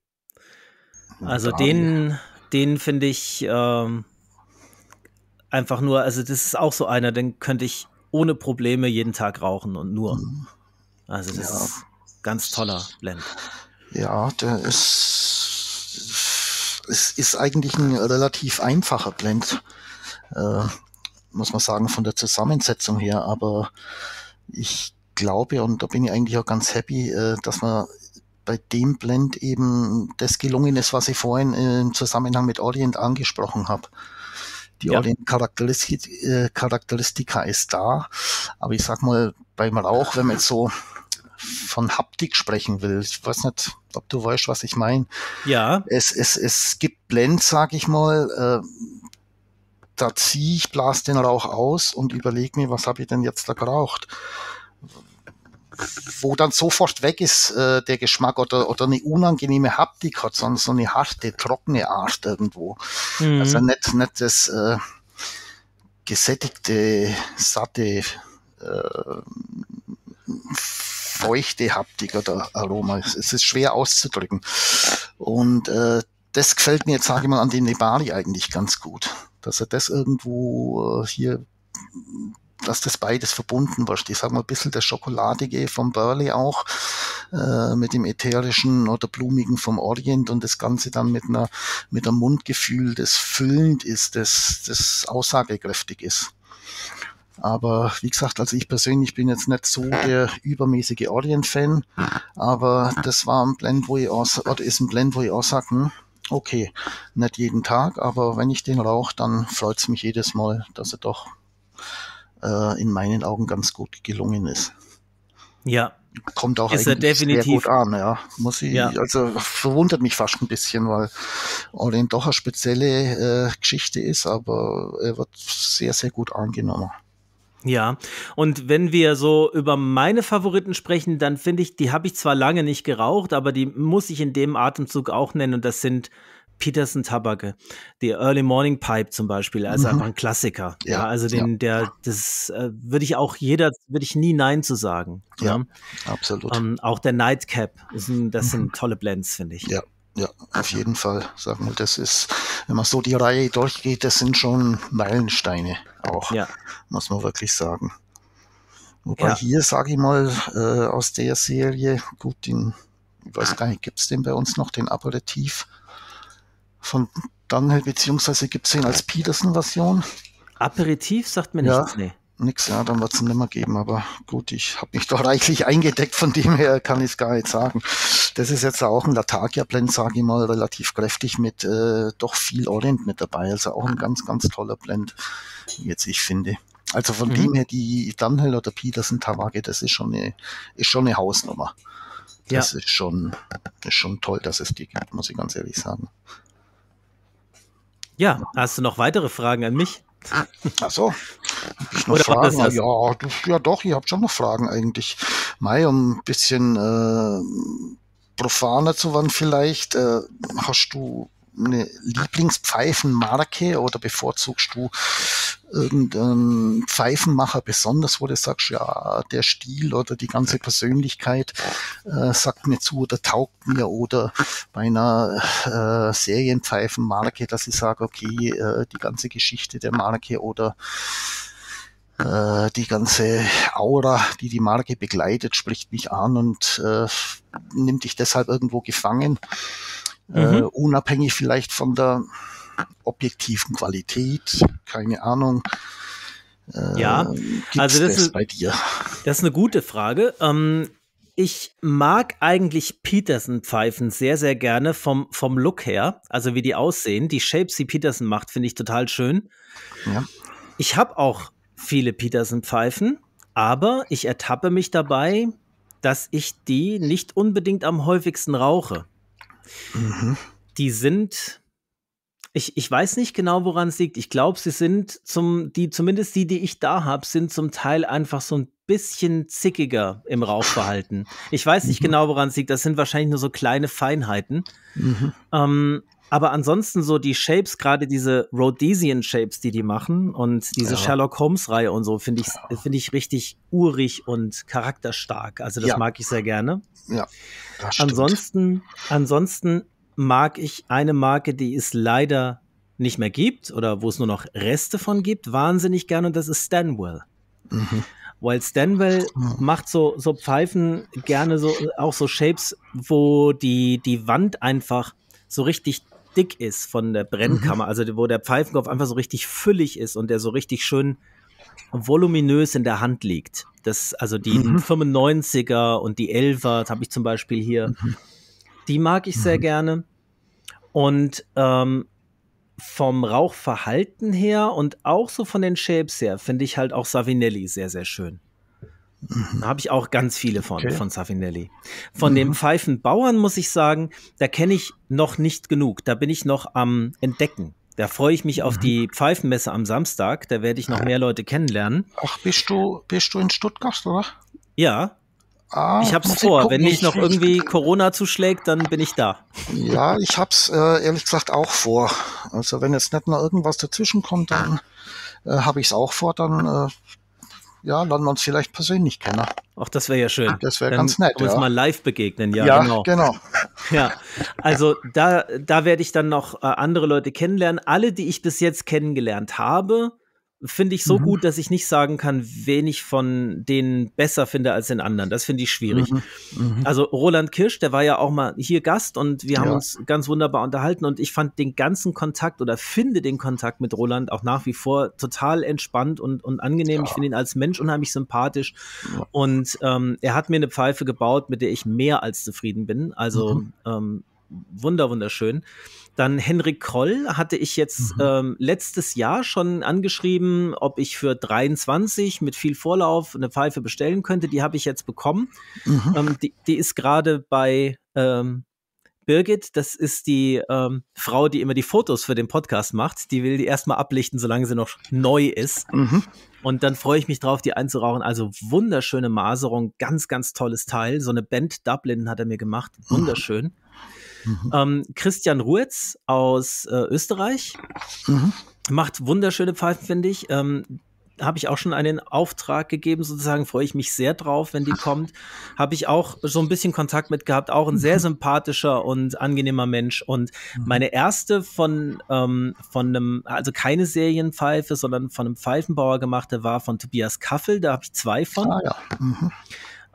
Also den, den finde ich ähm, einfach nur, also das ist auch so einer, den könnte ich ohne Probleme jeden Tag rauchen und nur. Also das Ja. ist ganz toller Blend. Ja, der ist, es ist eigentlich ein relativ einfacher Blend, äh, muss man sagen, von der Zusammensetzung her. Aber ich glaube, und da bin ich eigentlich auch ganz happy, äh, dass man bei dem Blend eben das gelungen ist, was ich vorhin im Zusammenhang mit Orient angesprochen habe. Die Ja. Orient-Charakteristik äh, Charakteristika ist da, aber ich sag mal, beim Rauch, wenn man jetzt so von Haptik sprechen will, ich weiß nicht, ob du weißt, was ich meine. Ja, Es, es, es gibt Blends, sag ich mal, äh, da ziehe ich, blase den Rauch aus und überlege mir, was habe ich denn jetzt da geraucht? Wo dann sofort weg ist äh, der Geschmack oder, oder eine unangenehme Haptik hat, sondern so eine harte, trockene Art irgendwo. mhm. Also nicht, nicht das äh, gesättigte, satte, äh, feuchte Haptik oder Aroma. Es, es ist schwer auszudrücken. Und äh, das gefällt mir jetzt, sage ich mal, an den Nebari eigentlich ganz gut. Dass er das irgendwo äh, hier, dass das beides verbunden wird. Ich sag mal, ein bisschen das Schokoladige vom Burley auch, äh, mit dem ätherischen oder blumigen vom Orient und das Ganze dann mit einer, mit einem Mundgefühl, das füllend ist, das, das aussagekräftig ist. Aber wie gesagt, also ich persönlich bin jetzt nicht so der übermäßige Orient-Fan, aber das war ein Blend, wo ich auch, oder ist ein Blend, wo ich auch sage, hm, okay, nicht jeden Tag, aber wenn ich den rauche, dann freut es mich jedes Mal, dass er doch äh, in meinen Augen ganz gut gelungen ist. Ja. Kommt auch ist eigentlich sehr gut an, ja. Muss ich, Ja. also verwundert mich fast ein bisschen, weil Orient doch eine spezielle äh, Geschichte ist, aber er wird sehr, sehr gut angenommen. Ja, und wenn wir so über meine Favoriten sprechen, dann finde ich, die habe ich zwar lange nicht geraucht, aber die muss ich in dem Atemzug auch nennen und das sind Peterson Tabake, die Early Morning Pipe zum Beispiel, also Mhm. einfach ein Klassiker. Ja, Ja, also den, der, das äh, würde ich auch jeder, würde ich nie Nein zu sagen. Ja, Absolut. Ähm, auch der Nightcap, ist ein, das sind tolle Blends, finde ich. Ja, ja, auf jeden Fall. Sag mal, das ist, wenn man so die Reihe durchgeht, das sind schon Meilensteine auch, Ja. muss man wirklich sagen. Wobei Ja. hier, sage ich mal, äh, aus der Serie, gut, den, ich weiß gar nicht, gibt's den bei uns noch, den Aperitif von Dunhill, beziehungsweise gibt's den als Peterson-Version? Aperitif sagt mir Ja. nichts, nee. Nix, ja, dann wird's ihn nimmer geben, aber gut, ich habe mich doch reichlich eingedeckt, von dem her kann ich es gar nicht sagen. Das ist jetzt auch ein Latakia-Blend, sage ich mal, relativ kräftig mit äh, doch viel Orient mit dabei, also auch ein ganz, ganz toller Blend, wie jetzt ich finde. Also von Mhm. dem her, die Dunhill oder Peterson Tabake, das ist schon eine, ist schon eine Hausnummer. Das ist schon, ist schon toll, dass es die gibt, muss ich ganz ehrlich sagen. Ja, hast du noch weitere Fragen an mich? Ach so. Oder Fragen? Ja, du, ja, doch, ihr habt schon noch Fragen eigentlich. Mai, um ein bisschen äh, profaner zu werden vielleicht, äh, hast du eine Lieblingspfeifenmarke oder bevorzugst du irgendeinen Pfeifenmacher besonders, wo du sagst, ja, der Stil oder die ganze Persönlichkeit äh, sagt mir zu oder taugt mir oder bei einer äh, Serienpfeifenmarke, dass ich sage, okay, äh, die ganze Geschichte der Marke oder äh, die ganze Aura, die die Marke begleitet, spricht mich an und äh, nimmt dich deshalb irgendwo gefangen, äh, Mhm. unabhängig vielleicht von der objektiven Qualität, keine Ahnung. Äh, Ja, also das das ist- bei dir? Das ist eine gute Frage. Ähm, ich mag eigentlich Peterson-Pfeifen sehr, sehr gerne vom, vom Look her, also wie die aussehen. Die Shapes, die Peterson macht, finde ich total schön. Ja. Ich habe auch viele Peterson-Pfeifen, aber ich ertappe mich dabei, dass ich die nicht unbedingt am häufigsten rauche. Mhm. Die sind, ich, ich weiß nicht genau, woran es liegt. Ich glaube, sie sind zum, die, zumindest die, die ich da habe, sind zum Teil einfach so ein bisschen zickiger im Rauchverhalten. Ich weiß nicht genau, woran es liegt. Das sind wahrscheinlich nur so kleine Feinheiten. Mhm. Ähm, aber ansonsten so die Shapes, gerade diese Rhodesian Shapes, die die machen und diese Ja. Sherlock Holmes Reihe und so, finde ich, finde ich richtig urig und charakterstark. Also das Ja. mag ich sehr gerne. Ja. Ansonsten, ansonsten mag ich eine Marke, die es leider nicht mehr gibt oder wo es nur noch Reste von gibt, wahnsinnig gerne und das ist Stanwell. Mhm. Weil Stanwell macht so, so Pfeifen gerne so, auch so Shapes, wo die, die Wand einfach so richtig dick ist von der Brennkammer, also wo der Pfeifenkopf einfach so richtig füllig ist und der so richtig schön voluminös in der Hand liegt. Das, also die Mhm. 95er und die 11er, das habe ich zum Beispiel hier. Die mag ich sehr Mhm. gerne. Und ähm, vom Rauchverhalten her und auch so von den Shapes her finde ich halt auch Savinelli sehr, sehr schön. Da habe ich auch ganz viele von, Mhm. Okay. von Savinelli. Von Mhm. den Pfeifenbauern muss ich sagen, da kenne ich noch nicht genug. Da bin ich noch am Entdecken. Da freue ich mich auf Mhm. die Pfeifenmesse am Samstag. Da werde ich noch mehr Leute kennenlernen. Ach, bist du, bist du in Stuttgart, oder? Ja, Ah, ich hab's vor. gucken. Wenn nicht noch Ich- irgendwie Corona zuschlägt, dann bin ich da. Ja, ich hab's äh, ehrlich gesagt auch vor. Also wenn jetzt nicht noch irgendwas dazwischen kommt, dann äh, habe ich's auch vor. Dann äh, ja, lernen wir uns vielleicht persönlich kennen. Auch das wäre ja schön. Das wär Dann ganz nett, uns ja. mal live begegnen. Ja, genau. genau. Ja, also da, da werde ich dann noch äh, andere Leute kennenlernen. Alle, die ich bis jetzt kennengelernt habe, finde ich so Mhm. gut, dass ich nicht sagen kann, wen ich von denen besser finde als den anderen. Das finde ich schwierig. Mhm. Mhm. Also Roland Kirsch, der war ja auch mal hier Gast und wir haben Ja. uns ganz wunderbar unterhalten und ich fand den ganzen Kontakt oder finde den Kontakt mit Roland auch nach wie vor total entspannt und, und angenehm. Ich finde ihn als Mensch unheimlich sympathisch Ja. und ähm, er hat mir eine Pfeife gebaut, mit der ich mehr als zufrieden bin. Also Mhm. ähm, wunder wunderschön. Dann Henrik Kroll hatte ich jetzt mhm. ähm, letztes Jahr schon angeschrieben, ob ich für 23 mit viel Vorlauf eine Pfeife bestellen könnte. Die habe ich jetzt bekommen. Mhm. Ähm, die, die ist gerade bei ähm, Birgit, das ist die ähm, Frau, die immer die Fotos für den Podcast macht. Die will die erstmal ablichten, solange sie noch neu ist. Mhm. Und dann freue ich mich drauf, die einzurauchen. Also wunderschöne Maserung, ganz, ganz tolles Teil. So eine Band Dublin hat er mir gemacht. Wunderschön. Mhm. Ähm, Christian Ruetz aus äh, Österreich mhm. macht wunderschöne Pfeifen, finde ich. Ähm, habe ich auch schon einen Auftrag gegeben, sozusagen, freue ich mich sehr drauf, wenn die kommt. Habe ich auch so ein bisschen Kontakt mit gehabt, auch ein sehr mhm. sympathischer und angenehmer Mensch. Und mhm. meine erste von, ähm, von einem, also keine Serienpfeife, sondern von einem Pfeifenbauer gemachte war von Tobias Kaffel, da habe ich zwei von. Ah, ja. Mhm.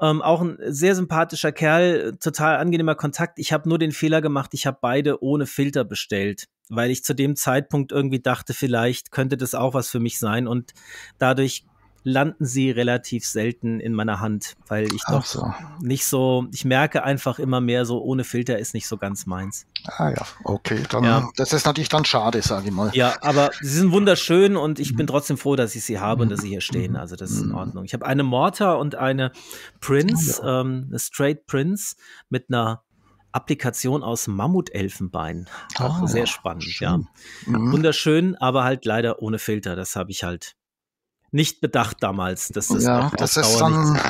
Ähm, auch ein sehr sympathischer Kerl, total angenehmer Kontakt. Ich habe nur den Fehler gemacht, ich habe beide ohne Filter bestellt, weil ich zu dem Zeitpunkt irgendwie dachte, vielleicht könnte das auch was für mich sein. Und dadurch landen sie relativ selten in meiner Hand, weil ich doch so. nicht so, ich merke einfach immer mehr so, ohne Filter ist nicht so ganz meins. Ah ja, okay, dann, ja. das ist natürlich dann schade, sage ich mal. Ja, aber sie sind wunderschön und ich bin trotzdem froh, dass ich sie habe und dass sie hier stehen, also das ist in Ordnung. Ich habe eine Mortar und eine Prince, ja. ähm, eine Straight Prince mit einer Applikation aus Mammutelfenbein. Auch ah, sehr spannend, Schön. ja. Mhm. Wunderschön, aber halt leider ohne Filter. Das habe ich halt nicht bedacht damals. Dass das ja, das ist dann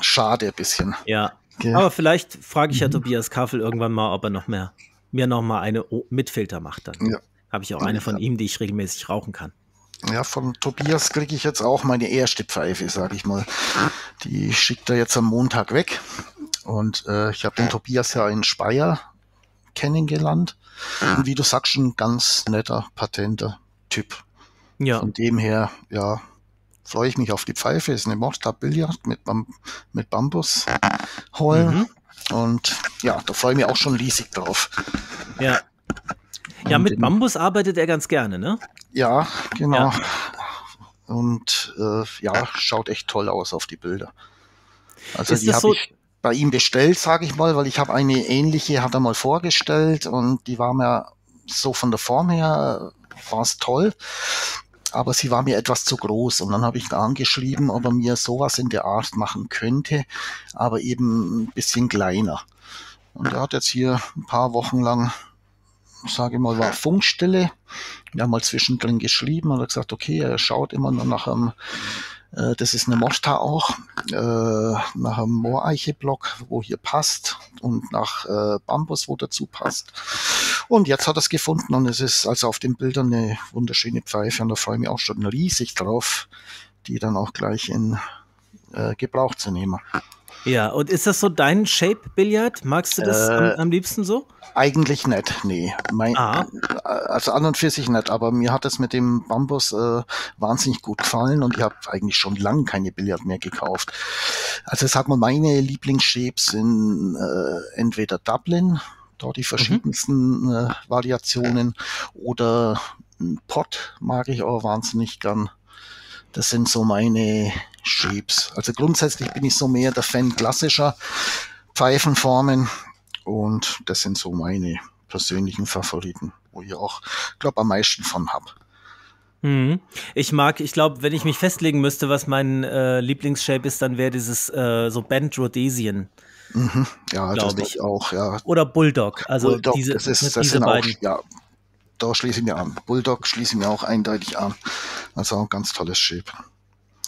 schade ein bisschen. Ja. Okay. Aber vielleicht frage ich ja mhm. Tobias Kaffel irgendwann mal, ob er noch mehr, mir noch mal eine mit Filter macht. Dann ja. habe ich auch eine von ja. ihm, die ich regelmäßig rauchen kann. Ja, von Tobias kriege ich jetzt auch meine erste Pfeife, sage ich mal. Die schickt er jetzt am Montag weg. Und äh, ich habe den Tobias ja in Speyer kennengelernt. Und wie du sagst, ein ganz netter, patenter Typ. Ja. Von dem her, ja, freue ich mich auf die Pfeife. Ist eine Mordstab-Billard mit, Bam mit Bambusholm. Mhm. Und ja, da freue ich mich auch schon riesig drauf. Ja. Ja, mit Bambus arbeitet er ganz gerne, ne? Ja, genau. Ja. Und äh, ja, schaut echt toll aus auf die Bilder. Also Ist die habe so ich bei ihm bestellt, sage ich mal, weil ich habe eine ähnliche, hat er mal vorgestellt und die war mir so von der Form her, war es toll aber sie war mir etwas zu groß. Und dann habe ich da angeschrieben, ob er mir sowas in der Art machen könnte, aber eben ein bisschen kleiner. Und er hat jetzt hier ein paar Wochen lang, sage ich mal, war Funkstille. Wir haben mal zwischendrin geschrieben und er gesagt, okay, er schaut immer nur nach einem äh, das ist eine Mosta auch, äh, nach einem Mooreiche-Block, wo hier passt und nach äh, Bambus, wo dazu passt. Und jetzt hat er es gefunden und es ist also auf den Bildern eine wunderschöne Pfeife und da freue ich mich auch schon riesig drauf, die dann auch gleich in Gebrauch zu nehmen. Ja, und ist das so dein Shape-Billard? Magst du das äh, am, am, liebsten so? Eigentlich nicht, nee. Mein, ah. Also an und für sich nicht, aber mir hat es mit dem Bambus äh, wahnsinnig gut gefallen und ich habe eigentlich schon lange keine Billard mehr gekauft. Also sag mal, meine Lieblingsshapes sind äh, entweder Dublin, da die mhm. verschiedensten mhm. äh, Variationen, oder ein Pot mag ich auch wahnsinnig gern. Das sind so meine Shapes. Also grundsätzlich bin ich so mehr der Fan klassischer Pfeifenformen und das sind so meine persönlichen Favoriten, wo ich auch, glaube am meisten von habe. Mhm. Ich mag, ich glaube, wenn ich mich festlegen müsste, was mein äh, Lieblingsshape ist, dann wäre dieses äh, so Band Rhodesian. Mhm. Ja, das ich auch, ja. Oder Bulldog. Also Bulldog, diese, das ist, das sind beiden. Auch, ja, da schließe ich mir an. Bulldog schließe ich mir auch eindeutig an. Also ein ganz tolles Shape.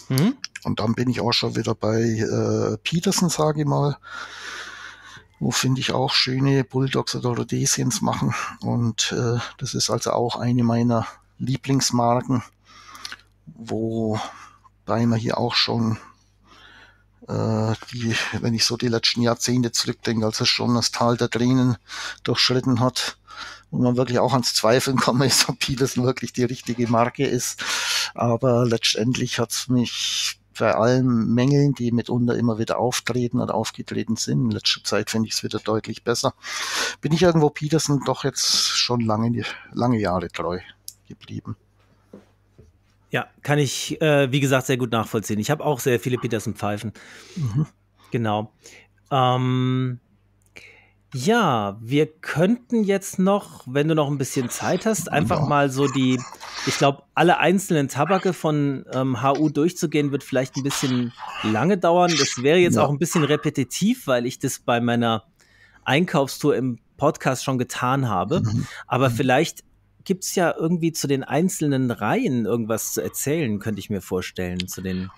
Mhm. Und dann bin ich auch schon wieder bei äh, Peterson, sage ich mal. Wo finde ich auch schöne Bulldogs oder Rhodesians machen. Und äh, das ist also auch eine meiner Lieblingsmarken, wobei man hier auch schon äh, die, wenn ich so die letzten Jahrzehnte zurückdenke, als es schon das Tal der Tränen durchschritten hat, wo man wirklich auch ans Zweifeln kommen ist, ob Peterson wirklich die richtige Marke ist. Aber letztendlich hat es mich bei allen Mängeln, die mitunter immer wieder auftreten oder aufgetreten sind, in letzter Zeit finde ich es wieder deutlich besser, bin ich irgendwo Peterson doch jetzt schon lange, lange Jahre treu geblieben. Ja, kann ich, äh, wie gesagt, sehr gut nachvollziehen. Ich habe auch sehr viele Peterson-Pfeifen. Mhm. Genau. Ähm, Ja, wir könnten jetzt noch, wenn du noch ein bisschen Zeit hast, einfach Ja. mal so die, ich glaube, alle einzelnen Tabake von ähm, HU durchzugehen, wird vielleicht ein bisschen lange dauern. Das wäre jetzt Ja. auch ein bisschen repetitiv, weil ich das bei meiner Einkaufstour im Podcast schon getan habe. Mhm. Aber vielleicht gibt es ja irgendwie zu den einzelnen Reihen irgendwas zu erzählen, könnte ich mir vorstellen, zu den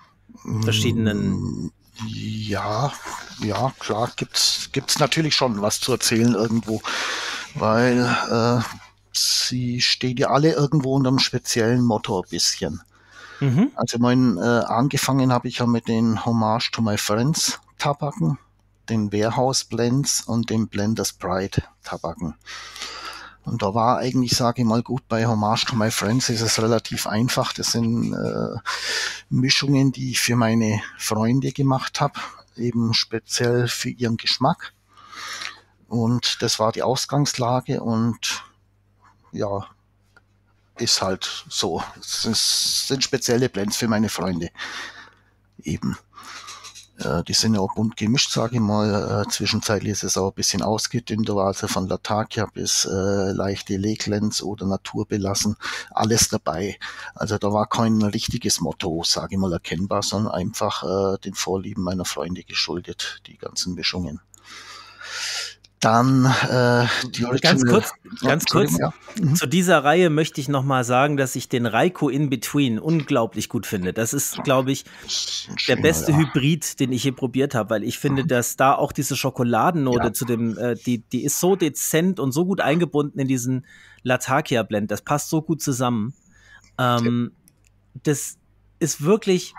verschiedenen. Ja, ja, klar, gibt's gibt's natürlich schon was zu erzählen irgendwo, weil äh, sie stehen ja alle irgendwo unter einem speziellen Motto ein bisschen. Mhm. Also mein, äh, angefangen habe ich ja mit den Homage to My Friends Tabaken, den Warehouse Blends und den Blenders Pride Tabaken. Und da war eigentlich, sage ich mal, gut, bei Homage to My Friends ist es relativ einfach. Das sind äh, Mischungen, die ich für meine Freunde gemacht habe, eben speziell für ihren Geschmack. Und das war die Ausgangslage und ja, ist halt so. Es sind spezielle Blends für meine Freunde. Eben. Äh, die sind ja auch bunt gemischt, sage ich mal. Äh, zwischenzeitlich ist es auch ein bisschen ausgedünnt, aber also von Latakia bis äh, leichte Leglens oder naturbelassen, alles dabei. Also da war kein richtiges Motto, sage ich mal, erkennbar, sondern einfach äh, den Vorlieben meiner Freunde geschuldet, die ganzen Mischungen. Dann äh, die Ganz kurz, ganz kurz. Ja. Zu dieser Reihe möchte ich noch mal sagen, dass ich den Raiko In Between unglaublich gut finde. Das ist, glaube ich, der beste ja. Hybrid, den ich je probiert habe, weil ich finde, dass da auch diese Schokoladennote Ja. zu dem, äh, die, die ist so dezent und so gut eingebunden in diesen Latakia Blend. Das passt so gut zusammen. Ähm, das ist wirklich,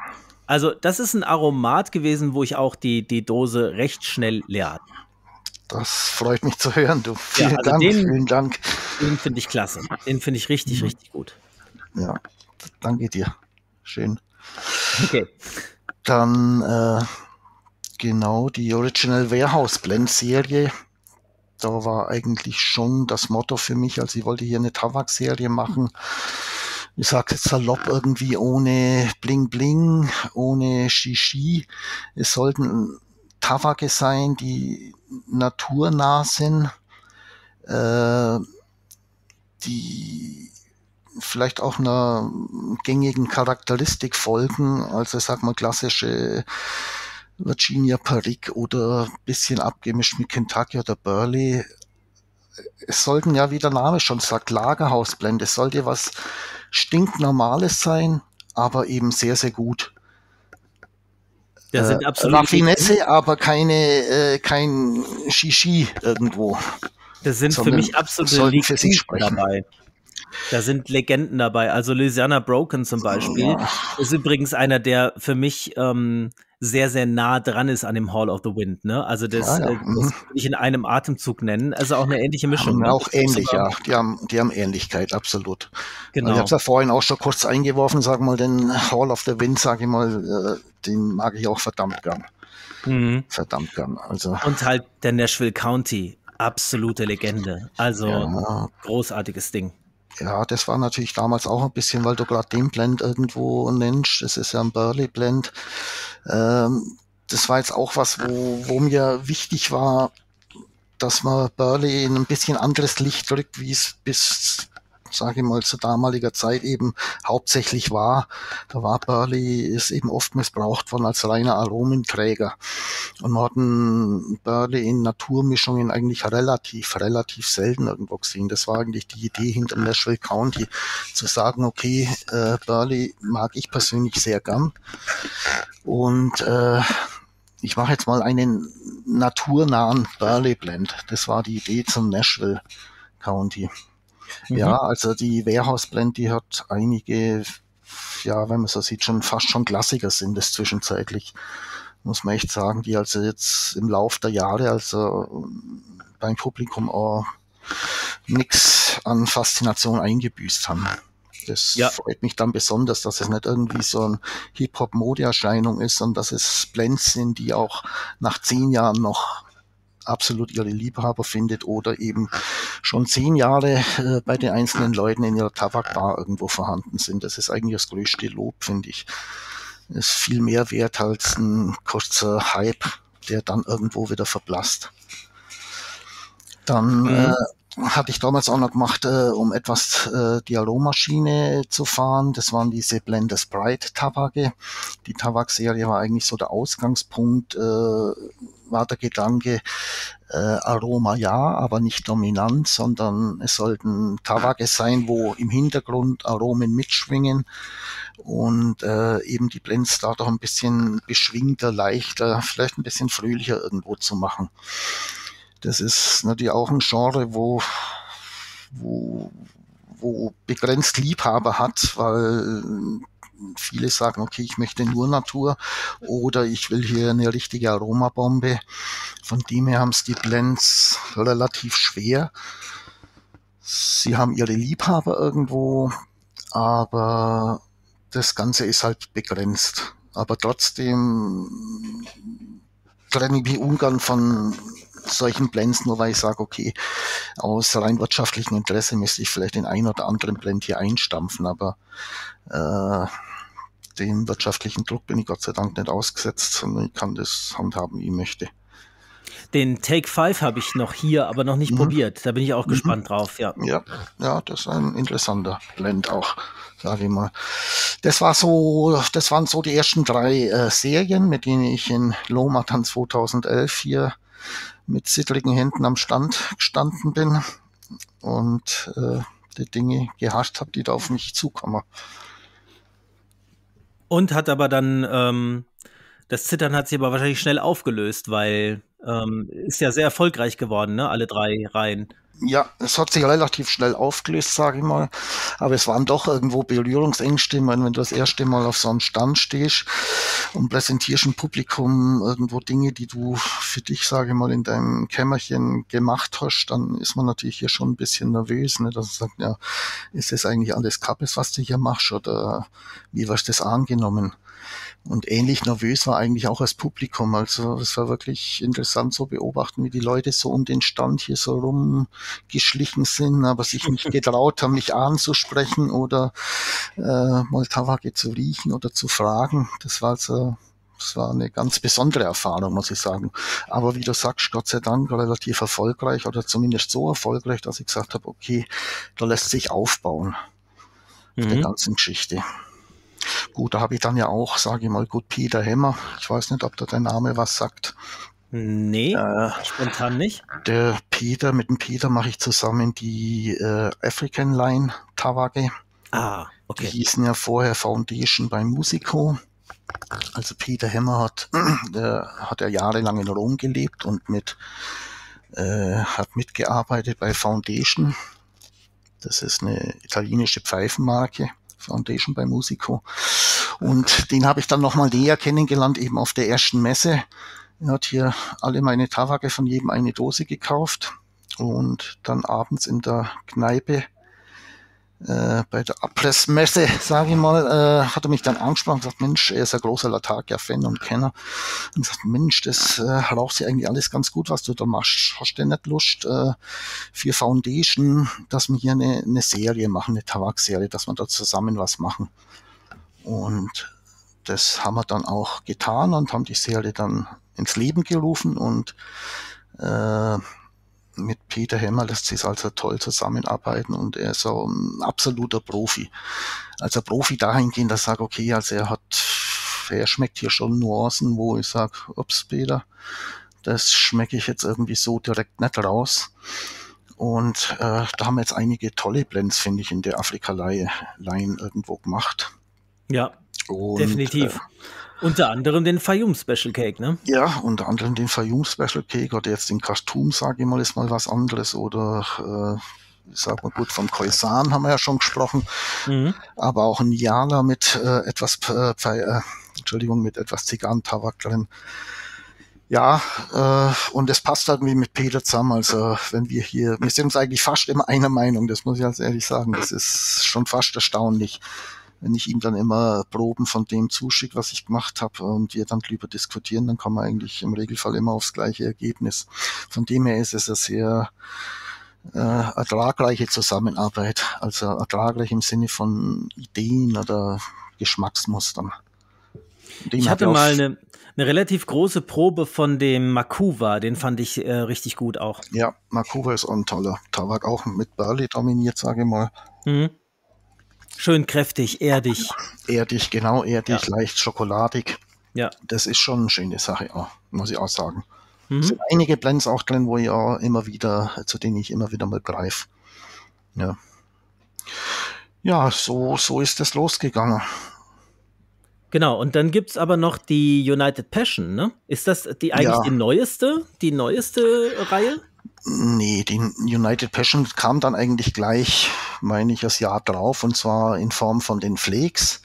also das ist ein Aromat gewesen, wo ich auch die, die Dose recht schnell leer hatte. Das freut mich zu hören, du. Vielen also Dank, den- vielen Dank. Den finde ich klasse. Den finde ich richtig, Mhm. richtig gut. Ja, danke dir. Schön. Okay. Dann äh, genau die Original Warehouse Blend Serie. Da war eigentlich schon das Motto für mich, also ich wollte hier eine Tabak-Serie machen. Ich sage jetzt salopp irgendwie ohne Bling Bling, ohne Shishi. Es sollten Tabake sein, die naturnah sind, äh, die vielleicht auch einer gängigen Charakteristik folgen, also ich sag mal klassische Virginia Perique oder bisschen abgemischt mit Kentucky oder Burley. Es sollten ja, wie der Name schon sagt, Lagerhausblende. Es sollte was stinknormales sein, aber eben sehr, sehr gut. Da sind Äh, absolut Raffinesse, aber keine, äh, kein Shishi irgendwo. Das sind für sondern mich absolute für Legenden dabei. Da sind Legenden dabei. Also Louisiana Broken zum Beispiel Ja. ist übrigens einer, der für mich ähm, sehr, sehr nah dran ist an dem Hall of the Wind. Ne? Also das, Ja, ja, äh, mhm. das würde ich in einem Atemzug nennen. Also auch eine ähnliche Mischung. ne? Auch ähnlich, ja. Die haben, die haben Ähnlichkeit, absolut. Genau. Ich habe es ja vorhin auch schon kurz eingeworfen, sag mal, den Hall of the Wind, sage ich mal, äh, den mag ich auch verdammt gern. Mhm. Verdammt gern. Also, Und halt der Nashville County. Absolute Legende. Also ja, großartiges Ding. Ja, das war natürlich damals auch ein bisschen, weil du gerade den Blend irgendwo nennst. Das ist ja ein Burley Blend. Ähm, das war jetzt auch was, wo, wo mir wichtig war, dass man Burley in ein bisschen anderes Licht drückt, wie es bis, sage ich mal, zu damaliger Zeit eben hauptsächlich war. Da war Burley, ist eben oft missbraucht worden als reiner Aromenträger. Und man hat einen Burley in Naturmischungen eigentlich relativ, relativ selten irgendwo gesehen. Das war eigentlich die Idee hinter Nashville County, zu sagen, okay, äh, Burley mag ich persönlich sehr gern. Und äh, ich mache jetzt mal einen naturnahen Burley Blend. Das war die Idee zum Nashville County. Mhm. Ja, also die Warehouse Blend, die hat einige, ja, wenn man so sieht, schon fast schon Klassiker sind das zwischenzeitlich. Muss man echt sagen, die also jetzt im Lauf der Jahre, also beim Publikum auch nix an Faszination eingebüßt haben. Das Ja. freut mich dann besonders, dass es nicht irgendwie so ein Hip-Hop-Mode-Erscheinung ist, sondern dass es Blends sind, die auch nach zehn Jahren noch absolut ihre Liebhaber findet oder eben schon zehn Jahre äh, bei den einzelnen Leuten in ihrer Tabakbar irgendwo vorhanden sind. Das ist eigentlich das größte Lob, finde ich. Ist viel mehr wert als ein kurzer Hype, der dann irgendwo wieder verblasst. Dann mhm. äh, hatte ich damals auch noch gemacht, äh, um etwas äh, die Aromaschine zu fahren. Das waren diese Blender Sprite Tabake. Die Tabak-Serie war eigentlich so der Ausgangspunkt, äh, war der Gedanke, äh, Aroma ja, aber nicht dominant, sondern es sollten Tabake sein, wo im Hintergrund Aromen mitschwingen und äh, eben die Blends da doch ein bisschen beschwingter, leichter, vielleicht ein bisschen fröhlicher irgendwo zu machen. Das ist natürlich auch ein Genre, wo, wo, wo begrenzt Liebhaber hat, weil viele sagen, okay, ich möchte nur Natur oder ich will hier eine richtige Aromabombe. Von dem her haben es die Blends relativ schwer. Sie haben ihre Liebhaber irgendwo, aber das Ganze ist halt begrenzt. Aber trotzdem trenne ich mich ungern von solchen Blends, nur weil ich sage, okay, aus rein wirtschaftlichem Interesse müsste ich vielleicht den einen oder anderen Blend hier einstampfen, aber äh, dem wirtschaftlichen Druck bin ich Gott sei Dank nicht ausgesetzt, sondern ich kann das handhaben, wie ich möchte. Den Take 5 habe ich noch hier, aber noch nicht mhm. probiert. Da bin ich auch mhm. gespannt drauf, ja. Ja, ja, das ist ein interessanter Blend auch, sage ich mal. Das war so, das waren so die ersten drei äh, Serien, mit denen ich in Loma dann 2011 hier mit zittrigen Händen am Stand gestanden bin und äh, die Dinge gehascht habe, die da auf mich zukommen. Und hat aber dann, ähm, das Zittern hat sich aber wahrscheinlich schnell aufgelöst, weil ähm, ist ja sehr erfolgreich geworden, ne? Alle drei Reihen. Ja, es hat sich relativ schnell aufgelöst, sage ich mal. Aber es waren doch irgendwo Berührungsängste. Meine, wenn du das erste Mal auf so einem Stand stehst und präsentierst im Publikum irgendwo Dinge, die du für dich, sage ich mal, in deinem Kämmerchen gemacht hast, dann ist man natürlich hier schon ein bisschen nervös. Ne? Dass man sagt, ja, ist das eigentlich alles Kappes, was du hier machst? Oder wie wirst du das angenommen? Und ähnlich nervös war eigentlich auch das Publikum. Also es war wirklich interessant zu beobachten, wie die Leute so um den Stand hier so rumgeschlichen sind, aber sich nicht getraut haben, mich anzusprechen oder äh, mal Tabake zu riechen oder zu fragen. Das war also das war eine ganz besondere Erfahrung, muss ich sagen. Aber wie du sagst, Gott sei Dank relativ erfolgreich oder zumindest so erfolgreich, dass ich gesagt habe, okay, da lässt sich aufbauen. Mhm. Der ganzen Geschichte. Gut, da habe ich dann ja auch, sage ich mal, gut, Peter Hemmer. Ich weiß nicht, ob da der Name was sagt. Nee, äh, spontan nicht. Der Peter, mit dem Peter mache ich zusammen die äh, African Line Tawage. Ah, okay. Die hießen ja vorher Foundation bei Musico. Also Peter Hemmer hat, hat ja jahrelang in Rom gelebt und mit äh, hat mitgearbeitet bei Foundation. Das ist eine italienische Pfeifenmarke. Foundation bei Musico. Und den habe ich dann nochmal näher kennengelernt, eben auf der ersten Messe. Er hat hier alle meine Tabake von jedem eine Dose gekauft und dann abends in der Kneipe äh, bei der Abrissmesse, sage ich mal, äh, hat er mich dann angesprochen und gesagt, Mensch, er ist ein großer Latakia-Fan und Kenner. Und gesagt, Mensch, das äh, raucht sich eigentlich alles ganz gut, was du da machst. Hast du nicht Lust äh, für Foundation, dass wir hier eine, eine Serie machen, eine Tabak-Serie, dass wir da zusammen was machen? Und das haben wir dann auch getan und haben die Serie dann ins Leben gerufen und äh, mit Peter Hemmer lässt sich also toll zusammenarbeiten und er ist so ein absoluter Profi. Also Profi dahingehend, dass ich sage, okay, also er hat, er schmeckt hier schon Nuancen, wo ich sage, ups, Peter, das schmecke ich jetzt irgendwie so direkt nicht raus. Und äh, da haben wir jetzt einige tolle Blends, finde ich, in der Afrika-Line irgendwo gemacht. Ja, und, definitiv. Äh, unter anderem den Fayum Special Cake, ne? Ja, unter anderem den Fayum Special Cake oder jetzt den Khartoum, sage ich mal, ist mal was anderes oder äh, ich sag mal gut, vom Khoisan haben wir ja schon gesprochen, mhm. aber auch ein Jala mit äh, etwas, äh, äh, Entschuldigung, mit etwas Zigarrentabak drin. Ja, äh, und es passt irgendwie mit Peter zusammen. Also wenn wir hier, wir sind uns eigentlich fast immer einer Meinung, das muss ich ganz ehrlich sagen. Das ist schon fast erstaunlich wenn ich ihm dann immer Proben von dem zuschicke, was ich gemacht habe und wir dann drüber diskutieren, dann kommen wir eigentlich im Regelfall immer aufs gleiche Ergebnis. Von dem her ist es eine sehr äh, ertragreiche Zusammenarbeit, also ertragreich im Sinne von Ideen oder Geschmacksmustern. Den Ich hatte mal eine, eine relativ große Probe von dem Makuva, den fand ich äh, richtig gut auch. Ja, Makuba ist auch ein toller Tabak, auch mit Burley dominiert, sage ich mal. Mhm. Schön kräftig, erdig. Erdig, genau, erdig, leicht schokoladig. Ja. Das ist schon eine schöne Sache, auch, muss ich auch sagen. Mhm. Es sind einige Blends auch drin, wo ich auch immer wieder, zu denen ich immer wieder mal greife. Ja. Ja, so, so ist es losgegangen. Genau, und dann gibt's aber noch die United Passion, ne? Ist das die eigentlich Ja. die neueste, die neueste Reihe? Nee, die United Passion kam dann eigentlich gleich, meine ich, das Jahr drauf und zwar in Form von den Flakes.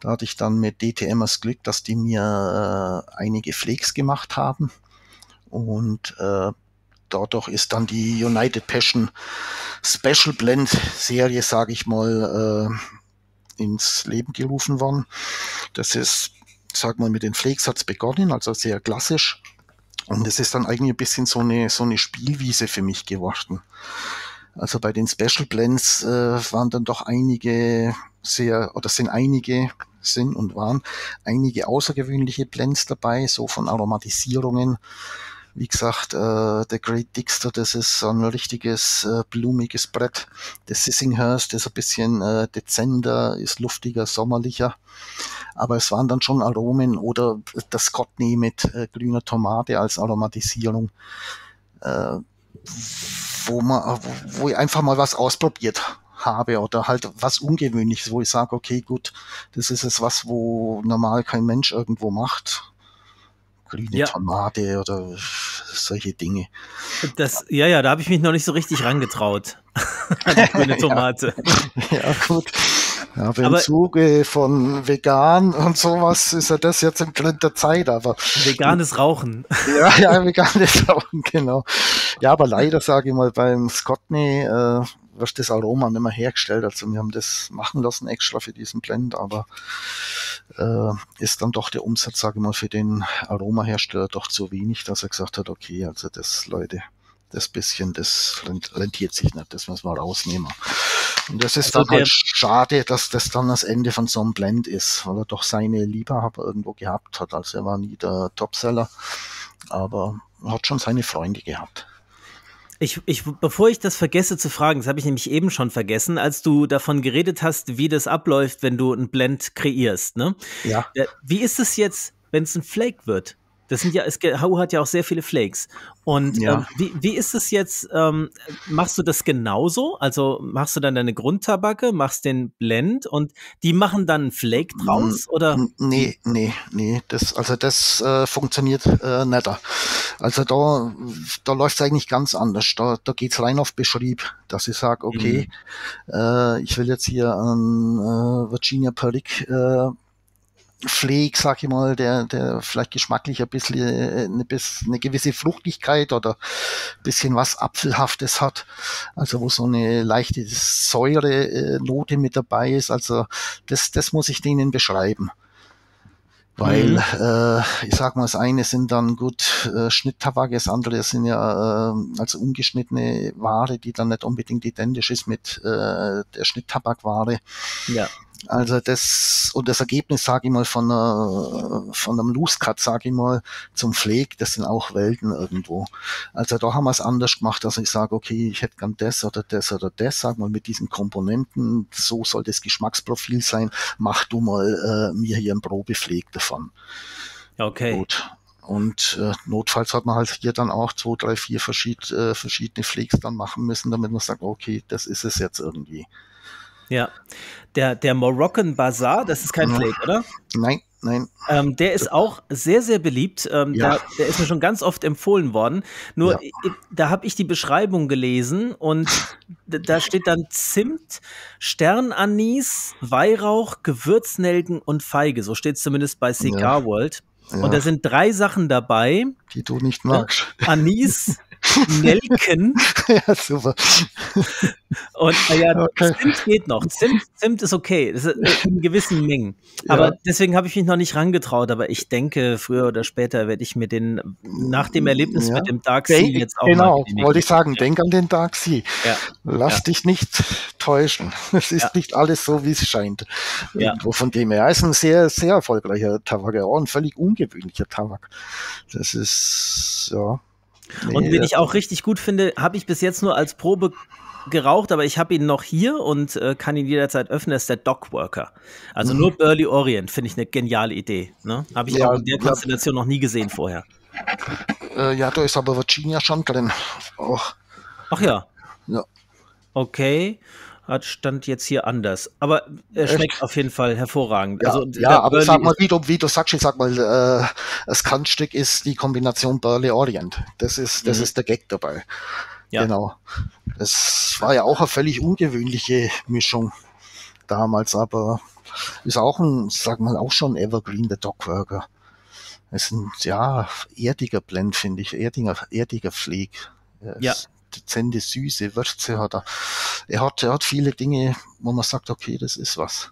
Da hatte ich dann mit DTM das Glück, dass die mir äh, einige Flakes gemacht haben und äh, dadurch ist dann die United Passion Special Blend Serie, sage ich mal, äh, ins Leben gerufen worden. Das ist, sag mal, mit den Flakes hat's begonnen, also sehr klassisch. Und es ist dann eigentlich ein bisschen so eine, so eine Spielwiese für mich geworden. Also bei den Special Blends äh, waren dann doch einige sehr, oder sind einige, sind und waren einige außergewöhnliche Blends dabei, so von Aromatisierungen. Wie gesagt, äh, der Great Dixter, das ist so ein richtiges äh, blumiges Brett. Der Sissinghurst ist ein bisschen äh, dezenter, ist luftiger, sommerlicher. Aber es waren dann schon Aromen oder das Scotney mit äh, grüner Tomate als Aromatisierung, äh, wo, man, wo ich einfach mal was ausprobiert habe oder halt was Ungewöhnliches, wo ich sage, okay, gut, das ist es was, wo normal kein Mensch irgendwo macht. Grüne Ja. Tomate oder solche Dinge. Das, ja, ja, da habe ich mich noch nicht so richtig rangetraut. Grüne Tomate. Ja, gut. Ja, aber im Aber- Zuge von vegan und sowas ist ja das jetzt im Trend der Zeit, aber Veganes Rauchen. ja, ja, veganes Rauchen, genau. Ja, aber leider sage ich mal, beim Scotney äh, wird das Aroma nicht mehr hergestellt. Also wir haben das machen lassen extra für diesen Blend, aber äh, ist dann doch der Umsatz, sage ich mal, für den Aromahersteller doch zu wenig, dass er gesagt hat, okay, also das, Leute, das bisschen, das rent- rentiert sich nicht, das müssen wir rausnehmen. Und das ist Also dann halt schade, dass das dann das Ende von so einem Blend ist, weil er doch seine Liebhaber irgendwo gehabt hat. Also er war nie der Topseller, aber er hat schon seine Freunde gehabt. Ich, ich, bevor ich das vergesse zu fragen, das habe ich nämlich eben schon vergessen, als du davon geredet hast, wie das abläuft, wenn du ein Blend kreierst. Ne? Ja. Äh, Wie ist es jetzt, wenn es ein Flake wird? Das sind ja, es, Hau hat ja auch sehr viele Flakes. Und Ja. ähm, wie, wie ist es jetzt? Ähm, machst du das genauso? Also machst du dann deine Grundtabacke, machst den Blend und die machen dann einen Flake draus? Oder? Nee, nee, nee, das, also das äh, funktioniert äh, netter. Also da, da läuft es eigentlich ganz anders. Da, da geht's rein auf Beschrieb, dass ich sage, okay, äh, ich will jetzt hier einen äh, Virginia Perique Flake, sag ich mal, der, der vielleicht geschmacklich ein bisschen äh, eine, eine gewisse Fruchtigkeit oder ein bisschen was Apfelhaftes hat. Also wo so eine leichte Säure-Note mit dabei ist. Also das, das muss ich denen beschreiben. Weil, Mhm. äh, ich sag mal, das eine sind dann gut äh, Schnitttabak, das andere sind ja äh, also ungeschnittene Ware, die dann nicht unbedingt identisch ist mit äh, der Schnitttabakware. Ja. Also das und das Ergebnis, sage ich mal, von, einer, von einem Loose Cut, sage ich mal, zum Flake, das sind auch Welten irgendwo. Also da haben wir es anders gemacht, dass ich sage, okay, ich hätte gern das oder das oder das, sag mal, mit diesen Komponenten, so soll das Geschmacksprofil sein, mach du mal äh, mir hier ein Probepfleg davon. Okay. Gut. Und äh, notfalls hat man halt hier dann auch zwei, drei, vier verschied, äh, verschiedene Flakes dann machen müssen, damit man sagt, okay, das ist es jetzt irgendwie. Ja. Der, der Moroccan Bazaar, das ist kein Ja. Flake, oder? Nein, nein, Ähm, der ist auch sehr, sehr beliebt. Ähm, Ja. da, der ist mir schon ganz oft empfohlen worden. Nur, Ja. da habe ich die Beschreibung gelesen und da steht dann Zimt, Sternanis, Weihrauch, Gewürznelken und Feige. So steht es zumindest bei Cigar World. ja, Und da sind drei Sachen dabei. die du nicht magst. Anis, Nelken. ja, super. Und äh, ja, Okay. Zimt geht noch. Zimt, Zimt ist okay. Das ist in gewissen Mengen. Aber Ja. deswegen habe ich mich noch nicht rangetraut. Aber ich denke, früher oder später werde ich mir den nach dem Erlebnis Ja. mit dem Dark Sea jetzt auch genau, wollte ich sagen, denk an den Dark Sea. Ja. Lass Ja. dich nicht täuschen. Es ist Ja. nicht alles so, wie es scheint. Ja. Von dem her er ist ein sehr, sehr erfolgreicher Tabak, ja, ein völlig ungewöhnlicher Tabak. Das ist, ja. Und den ich auch richtig gut finde, habe ich bis jetzt nur als Probe geraucht, aber ich habe ihn noch hier und äh, kann ihn jederzeit öffnen. Das ist der Dogworker. Also nur Burley Orient finde ich eine geniale Idee. Ne? Habe ich Mhm. Ja, auch in der ja. Konstellation noch nie gesehen vorher. äh, ja, da ist aber Virginia schon drin. Auch, Ach ja, ja. okay. Hat stand jetzt hier anders. Aber er schmeckt auf jeden Fall hervorragend. Ja, also, ja aber Burley sag mal, wie du, wie du sagst, ich sag mal, äh, das Kantstück ist die Kombination Burley Orient. Das ist, das Mhm. ist der Gag dabei. Ja. Genau. Das war ja auch eine völlig ungewöhnliche Mischung damals, aber ist auch ein, sag mal, auch schon Evergreen, der Dogworker. ist ein, ja, erdiger Blend, finde ich, erdiger, erdiger Pfleg. Er Ja. Dezente Süße, Würze hat er. Er hat, er hat viele Dinge, wo man sagt, okay, das ist was.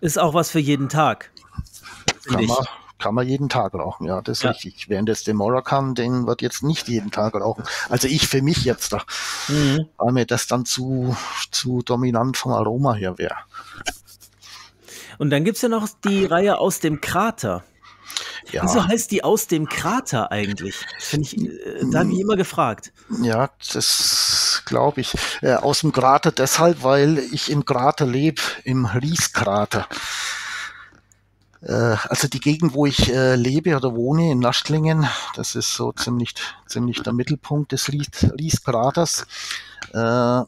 ist auch was für jeden Tag. Kann man, kann man jeden Tag rauchen, ja, das ist Ja. richtig. Während das der Moroccan, den wird jetzt nicht jeden Tag rauchen. Also ich für mich jetzt da, Mhm. weil mir das dann zu, zu dominant vom Aroma her wäre. Und dann gibt's ja noch die Reihe aus dem Krater. Ja, Wieso heißt die aus dem Krater eigentlich? Finde ich, äh, da habe ich immer gefragt. ja, das glaube ich. Äh, aus dem Krater deshalb, weil ich im Krater lebe, im Rieskrater. Äh, also die Gegend, wo ich äh, lebe oder wohne, in Naschtlingen, das ist so ziemlich, ziemlich der Mittelpunkt des Ries, Rieskraters. Äh,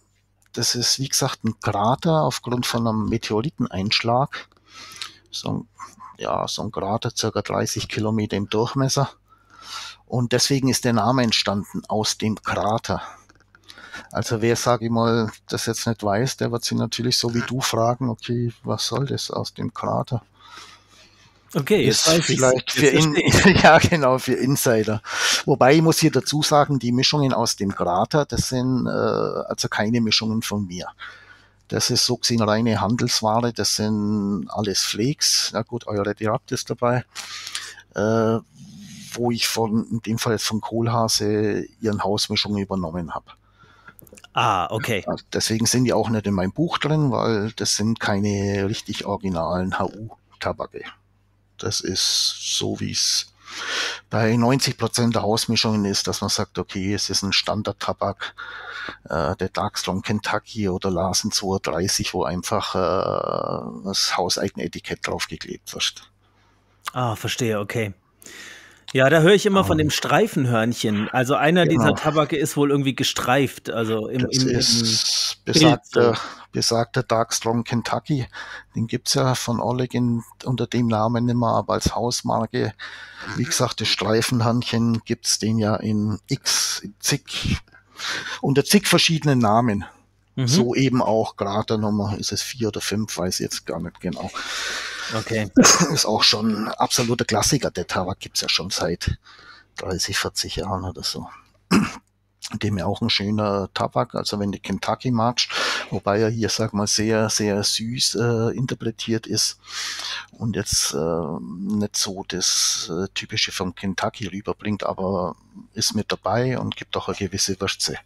das ist, wie gesagt, ein Krater aufgrund von einem Meteoriteneinschlag. So ein, ja, so ein Krater, circa 30 Kilometer im Durchmesser. Und deswegen ist der Name entstanden aus dem Krater. Also wer, sage ich mal, das jetzt nicht weiß, der wird sich natürlich so wie du fragen, okay, was soll das aus dem Krater? Okay, ist jetzt weiß ich's. vielleicht für Jetzt in, ja genau für Insider. Wobei ich muss hier dazu sagen, die Mischungen aus dem Krater, das sind äh, also keine Mischungen von mir. Das ist so gesehen reine Handelsware, das sind alles Flakes. Na gut, eure Direct ist dabei. Äh, wo ich von, in dem Fall jetzt von Kohlhase ihren Hausmischungen übernommen habe. Ah, okay. Also deswegen sind die auch nicht in meinem Buch drin, weil das sind keine richtig originalen HU-Tabake. Das ist so, wie es bei 90 Prozent der Hausmischungen ist, dass man sagt, okay, es ist ein Standard-Tabak, äh, der Darkstrong Kentucky oder Larsen 230, wo einfach äh, das hauseigene Etikett draufgeklebt wird. Ah, verstehe, okay. Ja, da höre ich immer von dem Streifenhörnchen. Also einer Genau. dieser Tabake ist wohl irgendwie gestreift. Also im, Das im, im ist besagter, besagter Darkstrong Kentucky. Den gibt's ja von Oleg in, unter dem Namen nicht mehr, aber als Hausmarke. Wie gesagt, das Streifenhandchen gibt's den ja in X, in zig, unter zig verschiedenen Namen. Mhm. So eben auch Graternummer, ist es vier oder fünf, weiß ich jetzt gar nicht genau. Okay. Ist auch schon absoluter Klassiker. Der Tabak gibt's ja schon seit 30, 40 Jahren oder so. Dem ja auch ein schöner Tabak, also wenn du Kentucky magst, wobei er hier, sag mal, sehr, sehr süß äh, interpretiert ist und jetzt äh, nicht so das äh, Typische von Kentucky rüberbringt, aber ist mit dabei und gibt auch eine gewisse Würze.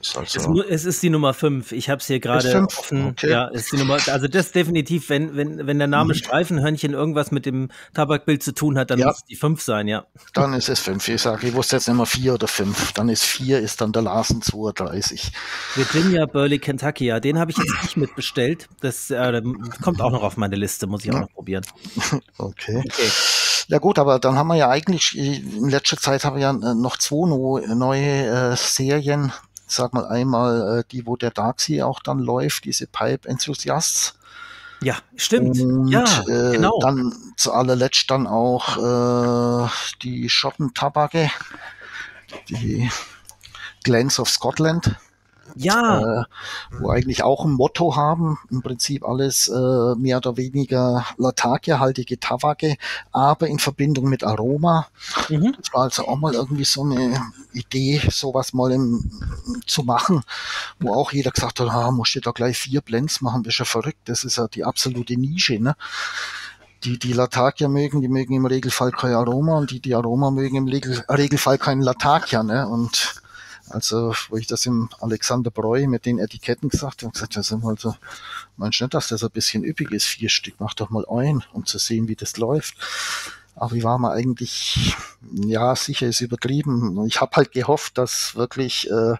Ist Es, also, mu- es ist die Nummer 5. Ich habe es hier gerade offen. Okay. Ja, ist die Nummer. Also das definitiv, wenn, wenn, wenn der Name Streifenhörnchen irgendwas mit dem Tabakbild zu tun hat, dann Ja. muss es die 5 sein, ja. dann ist es fünf. Ich sage, ich wusste jetzt immer vier oder fünf. Dann ist vier, ist dann der Larsen 32. Virginia Burley, Kentucky, ja, den habe ich jetzt nicht mitbestellt. Das äh, kommt auch noch auf meine Liste, muss ich auch Ja. noch probieren. Okay. Okay. Ja gut, aber dann haben wir ja eigentlich, in letzter Zeit haben wir ja äh, noch zwei neue äh, Serien. Sag mal einmal äh, die, wo der Darksea auch dann läuft, diese Pipe Enthusiasts. Ja, stimmt. Und ja, äh, genau. dann zu allerletzt dann auch äh, die Schottentabake, die Glens of Scotland. Ja. Äh, wo eigentlich auch ein Motto haben, im Prinzip alles äh, mehr oder weniger Latakia-haltige Tabake, aber in Verbindung mit Aroma. Mhm. Das war also auch mal irgendwie so eine Idee, sowas mal im, zu machen, wo auch jeder gesagt hat, ah, musst du da gleich vier Blends machen, bist ja verrückt, das ist ja die absolute Nische, ne? Die, die Latakia mögen, die mögen im Regelfall kein Aroma und die, die Aroma mögen im Regel, Regelfall keinen Latakia, ne? Und also, wo ich das im Alexander Breu mit den Etiketten gesagt habe, gesagt, das sind halt so, meinst du nicht, dass das ein bisschen üppig ist, vier Stück, mach doch mal ein, um zu sehen, wie das läuft. Aber ich war mal eigentlich, ja, sicher ist übertrieben. Ich habe halt gehofft, dass wirklich, äh,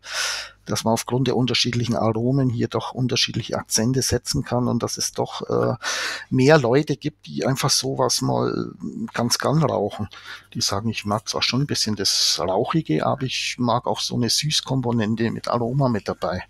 dass man aufgrund der unterschiedlichen Aromen hier doch unterschiedliche Akzente setzen kann und dass es doch äh, mehr Leute gibt, die einfach sowas mal ganz gern rauchen. Die sagen, ich mag zwar schon ein bisschen das Rauchige, aber ich mag auch so eine Süßkomponente mit Aroma mit dabei.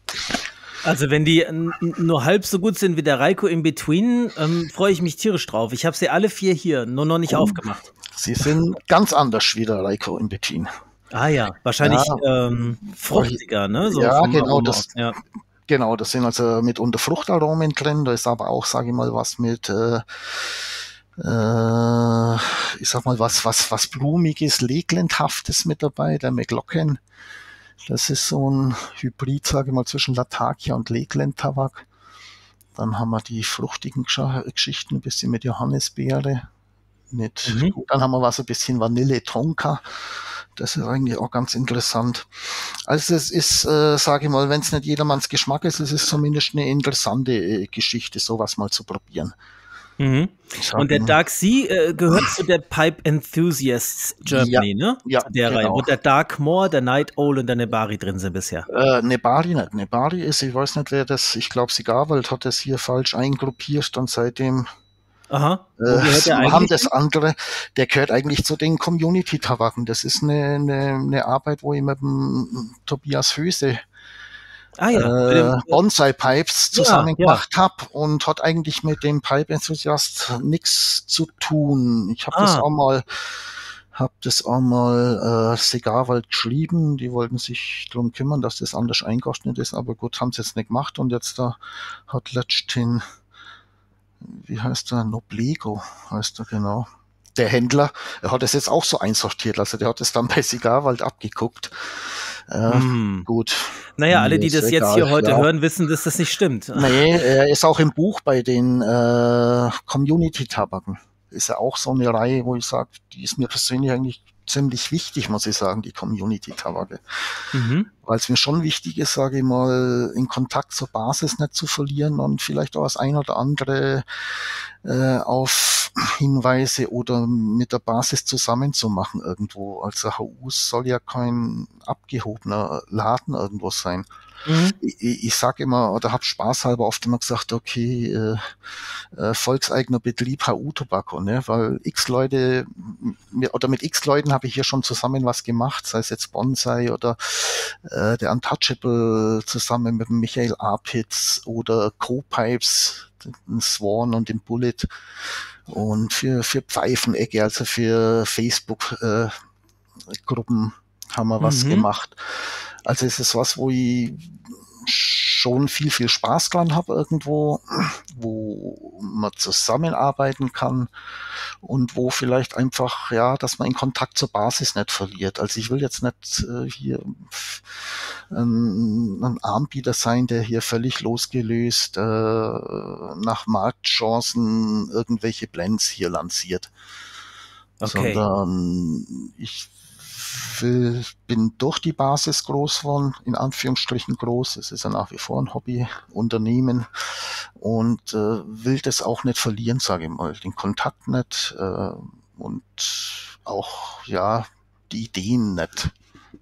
Also wenn die nur halb so gut sind wie der Raiko in Between, ähm, freue ich mich tierisch drauf. Ich habe sie alle vier hier, nur noch nicht Oh. aufgemacht. Sie sind ganz anders wie der Raiko in Between. Ah ja, wahrscheinlich ähm, fruchtiger, ne? Ja, vom genau, das-. Ja. Genau, das sind also mitunter Fruchtaromen drin, da ist aber auch, sage ich mal, was mit, äh, äh, ich sag mal, was, was, was Blumiges, Leglandhaftes mit dabei, der McLaughlin. Das ist so ein Hybrid, sage ich mal, zwischen Latakia und Legland-Tabak. Dann haben wir die fruchtigen Gesch- Geschichten, ein bisschen mit Johannisbeere. Mit, Mhm. dann haben wir was ein bisschen Vanille Tonka. Das ist eigentlich auch ganz interessant. Also es ist, äh, sage ich mal, wenn es nicht jedermanns Geschmack ist, es ist zumindest eine interessante äh, Geschichte, sowas mal zu probieren. Mhm. Und der Dark Sea äh, gehört zu der Pipe Enthusiasts Germany, ne? ja, Der Reihe, genau. wo der Dark Moor, der Night Owl und der Nebari drin sind bisher. Äh, Nebari nicht. Nebari ist, ich weiß nicht, wer das, ich glaube, Sigarwald hat das hier falsch eingruppiert und seitdem Aha. Äh, haben das andere, der gehört eigentlich zu den Community-Tabaken. Das ist eine, eine, eine Arbeit, wo ich mit dem Tobias Höse Ah ja, äh, Bonsai Pipes Ja, zusammen ja. gemacht hab und hat eigentlich mit dem Pipe Enthusiast nichts zu tun. Ich habe das Ah. auch mal hab das auch mal äh, Segarwald geschrieben, die wollten sich drum kümmern, dass das anders eingeordnet ist, aber gut, haben sie jetzt nicht gemacht und jetzt da hat letzthin, wie heißt der, Noblego heißt er genau, der Händler, er hat es jetzt auch so einsortiert, also der hat es dann bei Segarwald abgeguckt. Äh, Hm. Gut, Naja, alle, die das jetzt egal, hier heute ja. hören, wissen, dass das nicht stimmt. Nee, er ist auch im Buch bei den äh, Community-Tabaken. Ist ja auch so eine Reihe, wo ich sage, die ist mir persönlich eigentlich ziemlich wichtig, muss ich sagen, die Community-Tabake. Mhm. Weil es mir schon wichtig ist, sage ich mal, in Kontakt zur Basis nicht zu verlieren und vielleicht auch das ein oder andere äh, auf Hinweise oder mit der Basis zusammenzumachen irgendwo. Also HU soll ja kein abgehobener Laden irgendwo sein Mhm. ich, ich sage immer, oder habe spaßhalber oft immer gesagt, okay, äh, äh, volkseigener Betrieb HU Tobacco, ne? Weil x Leute, oder mit x Leuten habe ich hier schon zusammen was gemacht, sei es jetzt Bonsai oder äh, der Untouchable zusammen mit Michael Apitz oder Co-Pipes, den Swan und den Bullet. Und für, für Pfeifenecke, also für Facebook äh, Gruppen haben wir was Mhm. gemacht. Also es ist was, wo ich schon viel, viel Spaß dran habe irgendwo, wo man zusammenarbeiten kann und wo vielleicht einfach, ja, dass man in Kontakt zur Basis nicht verliert. Also ich will jetzt nicht äh, hier ein, ein Anbieter sein, der hier völlig losgelöst äh, nach Marktchancen irgendwelche Blends hier lanciert Okay. sondern ich will, bin durch die Basis groß geworden, in Anführungsstrichen groß. Es ist ja nach wie vor ein Hobbyunternehmen und äh, will das auch nicht verlieren, sage ich mal, den Kontakt nicht äh, und auch ja die Ideen nicht.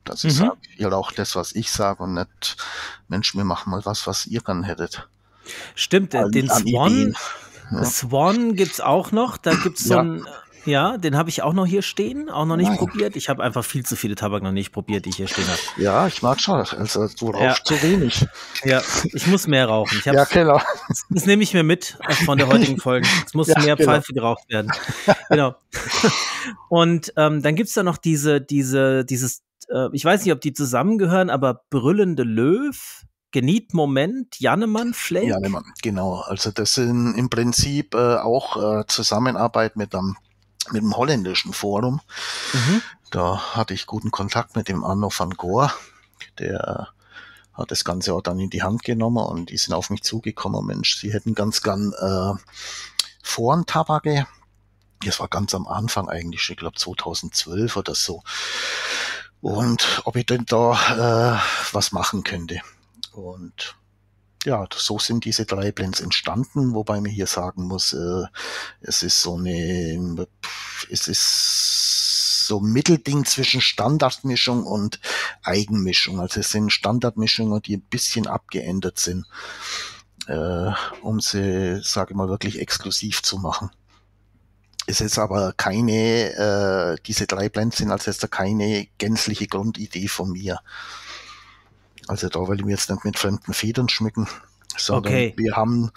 Dass ich Mhm. sage, ihr raucht das, was ich sage und nicht, Mensch, wir machen mal was, was ihr gern hättet. Stimmt, äh, An- den an Swan. Ja. Swan gibt's auch noch. Da gibt's so Ja. ein, ja, den habe ich auch noch hier stehen, auch noch nicht Nein. probiert. Ich habe einfach viel zu viele Tabak noch nicht probiert, die ich hier stehen habe. Ja, ich mag schon. Also du rauchst Ja. zu wenig. Ja, ich muss mehr rauchen. Ich Ja, genau. Das nehme ich mir mit von der heutigen Folge. Es muss Ja, mehr genau. Pfeife geraucht werden. genau. Und ähm, dann gibt's da noch diese, diese, dieses, äh, ich weiß nicht, ob die zusammengehören, aber brüllende Löw. Geniet-Moment, Jannemann, Flake? Jannemann, genau. Also das sind im Prinzip äh, auch äh, Zusammenarbeit mit einem, mit dem holländischen Forum. Mhm. Da hatte ich guten Kontakt mit dem Arno van Goor, der hat das Ganze auch dann in die Hand genommen und die sind auf mich zugekommen, Mensch, sie hätten ganz gern äh, Foren-Tabake. Das war ganz am Anfang eigentlich, ich glaube 2012 oder so. Und ob ich denn da äh, was machen könnte. Und ja, so sind diese drei Blends entstanden, wobei man hier sagen muss, äh, es ist so eine, es ist so ein Mittelding zwischen Standardmischung und Eigenmischung. Also es sind Standardmischungen, die ein bisschen abgeändert sind, äh, um sie, sage ich mal, wirklich exklusiv zu machen. Es ist aber keine, äh, diese drei Blends sind also jetzt keine gänzliche Grundidee von mir. Also da will ich mir jetzt nicht mit fremden Federn schmücken, sondern okay. wir haben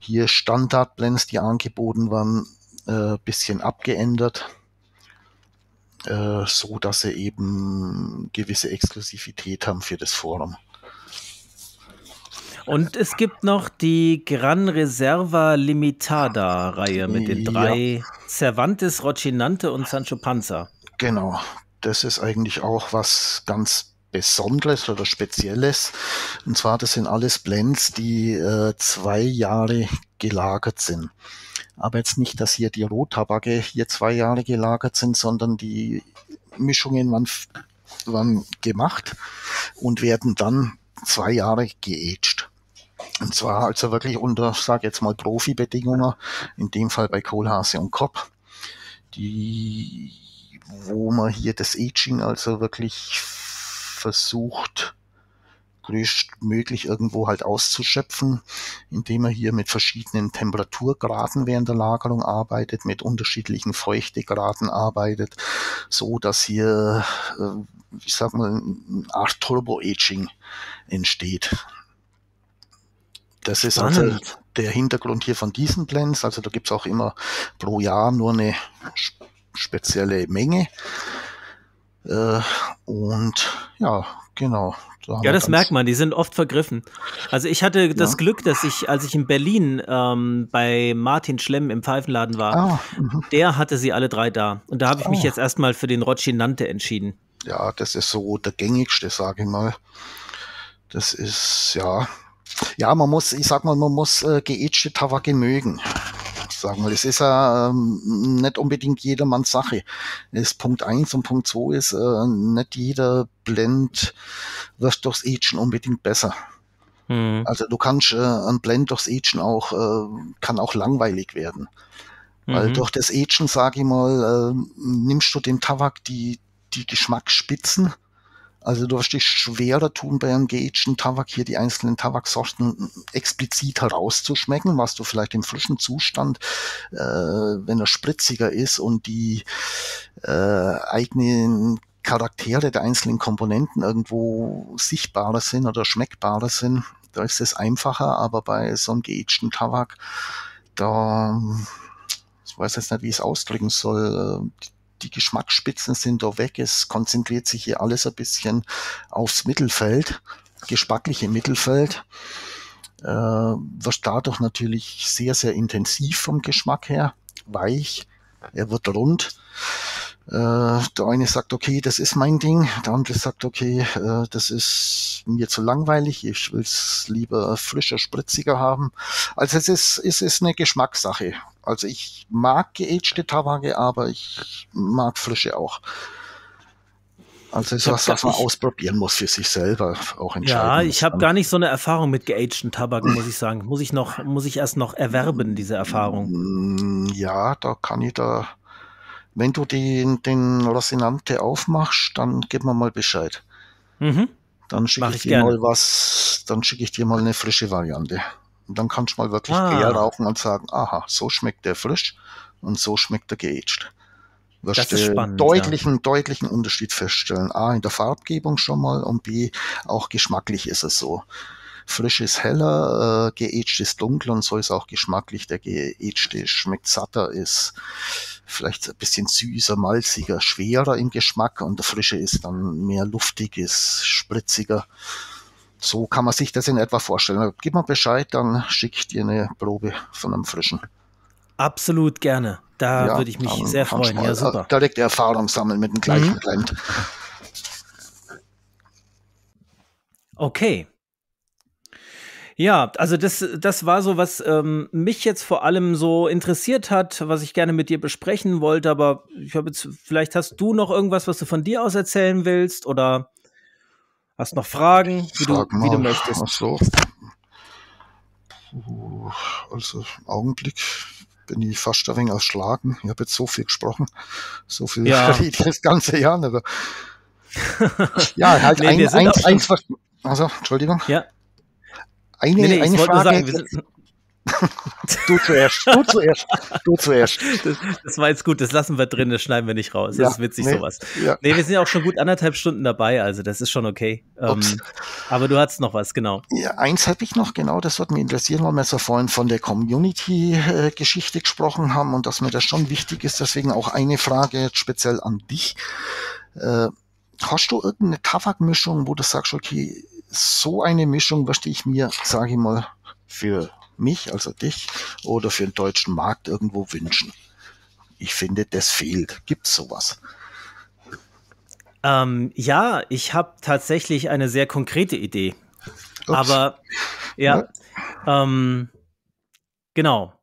hier Standardblends, die angeboten waren, äh, bisschen abgeändert, äh, so dass sie eben gewisse Exklusivität haben für das Forum. Und es gibt noch die Gran Reserva Limitada Reihe mit den drei ja. Cervantes, Rocinante und Sancho Panza. Genau, das ist eigentlich auch was ganz Besonderes oder Spezielles. Und zwar, das sind alles Blends, die äh, zwei Jahre gelagert sind. Aber jetzt nicht, dass hier die Rottabake hier zwei Jahre gelagert sind, sondern die Mischungen waren, waren gemacht und werden dann zwei Jahre geaged. Und zwar also wirklich unter, sage jetzt mal, Profi-Bedingungen, in dem Fall bei Kohlhase und Kopp, die, wo man hier das Aging also wirklich versucht, größtmöglich irgendwo halt auszuschöpfen, indem er hier mit verschiedenen Temperaturgraden während der Lagerung arbeitet, mit unterschiedlichen Feuchtegraden arbeitet, so dass hier, äh, ich sag mal, eine Art Turbo-Aging entsteht. Das ist also der Hintergrund hier von diesen Blends. Also da gibt's auch immer pro Jahr nur eine spezielle Menge. Äh, und ja, genau. Da ja, das merkt man, die sind oft vergriffen. Also ich hatte das ja. Glück, dass ich, als ich in Berlin ähm, bei Martin Schlemm im Pfeifenladen war, ah, mhm. der hatte sie alle drei da. Und da habe ich oh. mich jetzt erstmal für den Roccinante entschieden. Ja, das ist so der gängigste, sage ich mal. Das ist, ja. Ja, man muss, ich sag mal, man muss äh, geagte Tabake mögen sagen, weil es ist ja ähm, nicht unbedingt jedermanns Sache. Das ist Punkt eins und Punkt zwei ist, äh, nicht jeder Blend wird durchs Agen unbedingt besser. Mhm. Also du kannst äh, ein Blend durchs Agen auch, äh, kann auch langweilig werden. Mhm. Weil durch das Agen, sage ich mal, äh, nimmst du dem Tabak die, die Geschmacksspitzen also du wirst dich schwerer tun bei einem geagten Tabak hier die einzelnen Tabaksorten explizit herauszuschmecken, was du vielleicht im frischen Zustand, äh, wenn er spritziger ist und die äh, eigenen Charaktere der einzelnen Komponenten irgendwo sichtbarer sind oder schmeckbarer sind, da ist es einfacher, aber bei so einem geagten Tabak, da, ich weiß jetzt nicht, wie ich es ausdrücken soll, äh, die Geschmacksspitzen sind da weg. Es konzentriert sich hier alles ein bisschen aufs Mittelfeld, geschmackliche Mittelfeld. Äh, wird dadurch natürlich sehr, sehr intensiv vom Geschmack her, weich, er wird rund. Äh, der eine sagt, okay, das ist mein Ding, der andere sagt, okay, äh, das ist mir zu langweilig, ich will es lieber frischer, spritziger haben. Also es ist, es ist eine Geschmackssache. Also ich mag geagte Tabake, aber ich mag frische auch. Also ist was, was man ausprobieren muss für sich selber auch entscheiden. Ja, ich habe gar nicht so eine Erfahrung mit geagten Tabak, muss ich sagen. Muss ich noch, muss ich erst noch erwerben, diese Erfahrung? Mm, ja, da kann ich da wenn du den, den Rosinante aufmachst, dann gib mir mal Bescheid. Mhm. Dann schicke ich, ich, dir gerne. mal was, dann schicke ich dir mal eine frische Variante. Und dann kannst du mal wirklich ah. eher rauchen und sagen, aha, so schmeckt der frisch und so schmeckt der geaged. Wirst das ist spannend, deutlichen, ja. deutlichen Unterschied feststellen. A, in der Farbgebung schon mal und B, auch geschmacklich ist es so. Frisch ist heller, äh, geaged ist dunkel und so ist auch geschmacklich. Der geagte schmeckt satter, ist vielleicht ein bisschen süßer, malziger, schwerer im Geschmack und der frische ist dann mehr luftig, ist spritziger. so kann man sich das in etwa vorstellen. Gib mal Bescheid, dann schicke ich dir eine Probe von einem frischen. Absolut gerne. Da Ja, würde ich mich sehr freuen. du Ja, mal, super. äh, Direkt Erfahrung sammeln mit dem gleichen Mhm. Blend. Okay. Ja, also das, das war so, was ähm, mich jetzt vor allem so interessiert hat, was ich gerne mit dir besprechen wollte. Aber ich habe jetzt, vielleicht hast du noch irgendwas, was du von dir aus erzählen willst oder hast noch Fragen, wie, du, Frag wie du möchtest. Ach so. Puh, Also im Augenblick bin ich fast ein wenig erschlagen. Ich habe jetzt so viel gesprochen. So viel Ja. das ganze Jahr nicht. Ja, halt Nee, ein, eins, eins, was- also, Entschuldigung. Ja, Eine, nee, nee, ich eine Frage. sagen, wir sind, du zuerst, du zuerst, du zuerst. das, das war jetzt gut, das lassen wir drin, das schneiden wir nicht raus. Das Ja, ist witzig, nee, sowas. Ja. Nee, wir sind ja auch schon gut anderthalb Stunden dabei, also das ist schon okay. Ähm, aber du hattest noch was, genau. Ja, eins habe ich noch, genau, das würde mich interessieren, weil wir so vorhin von der Community-Geschichte gesprochen haben und dass mir das schon wichtig ist. Deswegen auch eine Frage jetzt speziell an dich. Äh, hast du irgendeine Tabakmischung, wo du sagst, okay, so eine Mischung möchte ich mir, sage ich mal, für mich, also dich, oder für den deutschen Markt irgendwo wünschen? Ich finde, das fehlt. Gibt's sowas? Ähm, ja, ich habe tatsächlich eine sehr konkrete Idee. Ups. Aber ja, ähm, genau.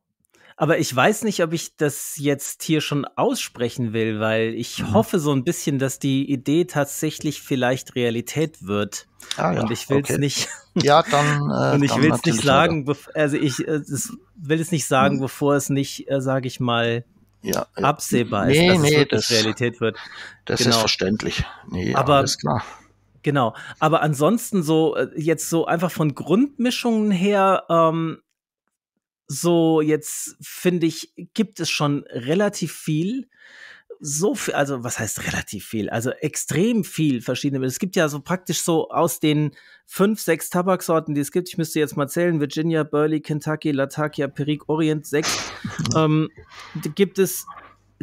Aber ich weiß nicht, ob ich das jetzt hier schon aussprechen will, weil ich Mhm. hoffe so ein bisschen, dass die Idee tatsächlich vielleicht Realität wird. Ah, ja, und ich will es okay. nicht, Ja, dann. Äh, und ich will es nicht sagen, also ich äh, will es nicht sagen, Mhm. bevor es nicht, äh, sage ich mal, Ja, absehbar Nee, ist, dass nee, das- Realität wird. Das Genau. ist verständlich. Nee, Aber- alles klar. Genau. Aber ansonsten so, äh, jetzt so einfach von Grundmischungen her, ähm, so jetzt finde ich, gibt es schon relativ viel. So viel, also was heißt relativ viel? Also extrem viel verschiedene. Es gibt ja so praktisch so aus den fünf, sechs Tabaksorten, die es gibt, ich müsste jetzt mal zählen, Virginia, Burley, Kentucky, Latakia, Perique, Orient, sechs, ähm, gibt es,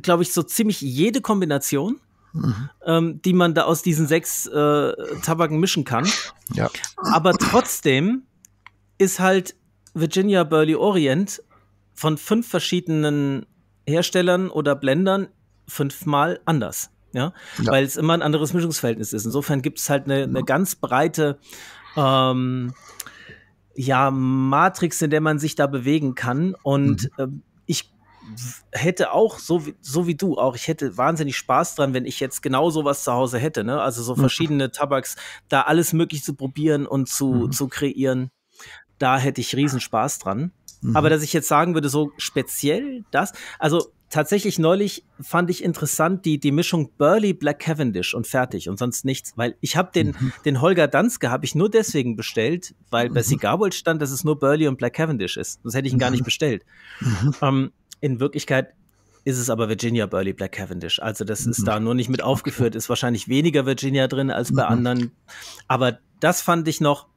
glaube ich, so ziemlich jede Kombination Mhm. ähm, die man da aus diesen sechs äh, Tabaken mischen kann. Ja. Aber trotzdem ist halt Virginia Burley Orient von fünf verschiedenen Herstellern oder Blendern fünfmal anders. Ja, Ja. weil es immer ein anderes Mischungsverhältnis ist. Insofern gibt es halt eine, eine ganz breite ähm, ja, Matrix, in der man sich da bewegen kann. Und ähm, ich hätte auch, so wie, so wie du auch, ich hätte wahnsinnig Spaß dran, wenn ich jetzt genau sowas zu Hause hätte. Ne? Also so Mhm. verschiedene Tabaks, da alles möglich zu probieren und zu, Mhm. zu kreieren. Da hätte ich riesen Spaß dran. Mhm. Aber dass ich jetzt sagen würde, so speziell das, also tatsächlich neulich fand ich interessant die, die Mischung Burley Black Cavendish und fertig und sonst nichts, weil ich habe den, Mhm. den Holger Danske habe ich nur deswegen bestellt, weil bei Cigarbold stand, dass es nur Burley und Black Cavendish ist. Sonst hätte ich ihn gar nicht bestellt. Mhm. Ähm, in Wirklichkeit ist es aber Virginia Burley Black Cavendish. Also das Mhm. ist da nur nicht mit aufgeführt, ist wahrscheinlich weniger Virginia drin als bei Mhm. anderen. Aber das fand ich noch,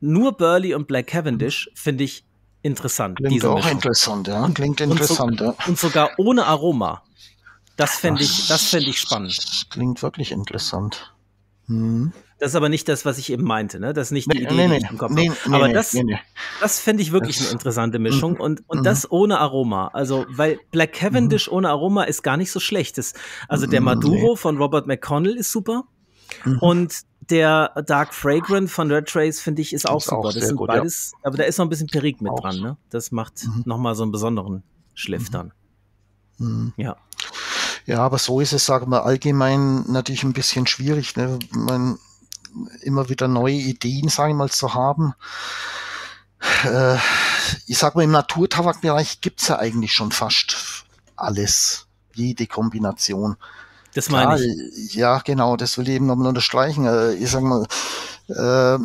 nur Burley und Black Cavendish finde ich interessant. Klingt diese auch Mischung. interessant, ja. Klingt Und so- interessant, ja. Und sogar ohne Aroma. Das fände ich, das fände ich spannend. Das klingt wirklich interessant. Hm. Das ist aber nicht das, was ich eben meinte, ne? Das ist nicht die Nee, Idee, nee, die nee, ich im Kopf nee, nee, Aber das, das fände ich wirklich Das- eine interessante Mischung und, und Mhm. das ohne Aroma. Also, weil Black Cavendish ohne Aroma ist gar nicht so schlecht. Das, also der Mhm, Maduro von Robert McConnell ist super Mhm. und der Dark Fragrant von Red Trace finde ich ist auch Ist auch super. Das sehr sind gut, ja. beides, aber da ist noch ein bisschen Perique mit Auch. dran, ne? Das macht Mhm. nochmal so einen besonderen Schliff dann. Hm. Ja. Ja, aber so ist es, sagen wir, allgemein natürlich ein bisschen schwierig, ne? Man, immer wieder neue Ideen, sagen wir mal, zu haben. Äh, ich sag mal, im Naturtabakbereich gibt's ja eigentlich schon fast alles, jede Kombination. Das meine Klar, ich. Ja, genau, das will ich eben nochmal unterstreichen. Äh, Ich sag mal, äh,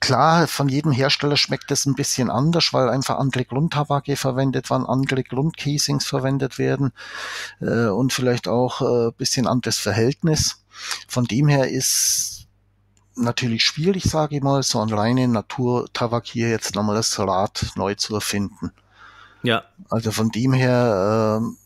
klar, von jedem Hersteller schmeckt es ein bisschen anders, weil einfach andere Grundtabake verwendet werden, andere Grundcasings verwendet werden äh, und vielleicht auch äh, ein bisschen anderes Verhältnis. Von dem her ist natürlich schwierig, sage ich mal, so einen reinen Naturtabak hier jetzt nochmal das Rad neu zu erfinden. Ja. Also von dem her ähm,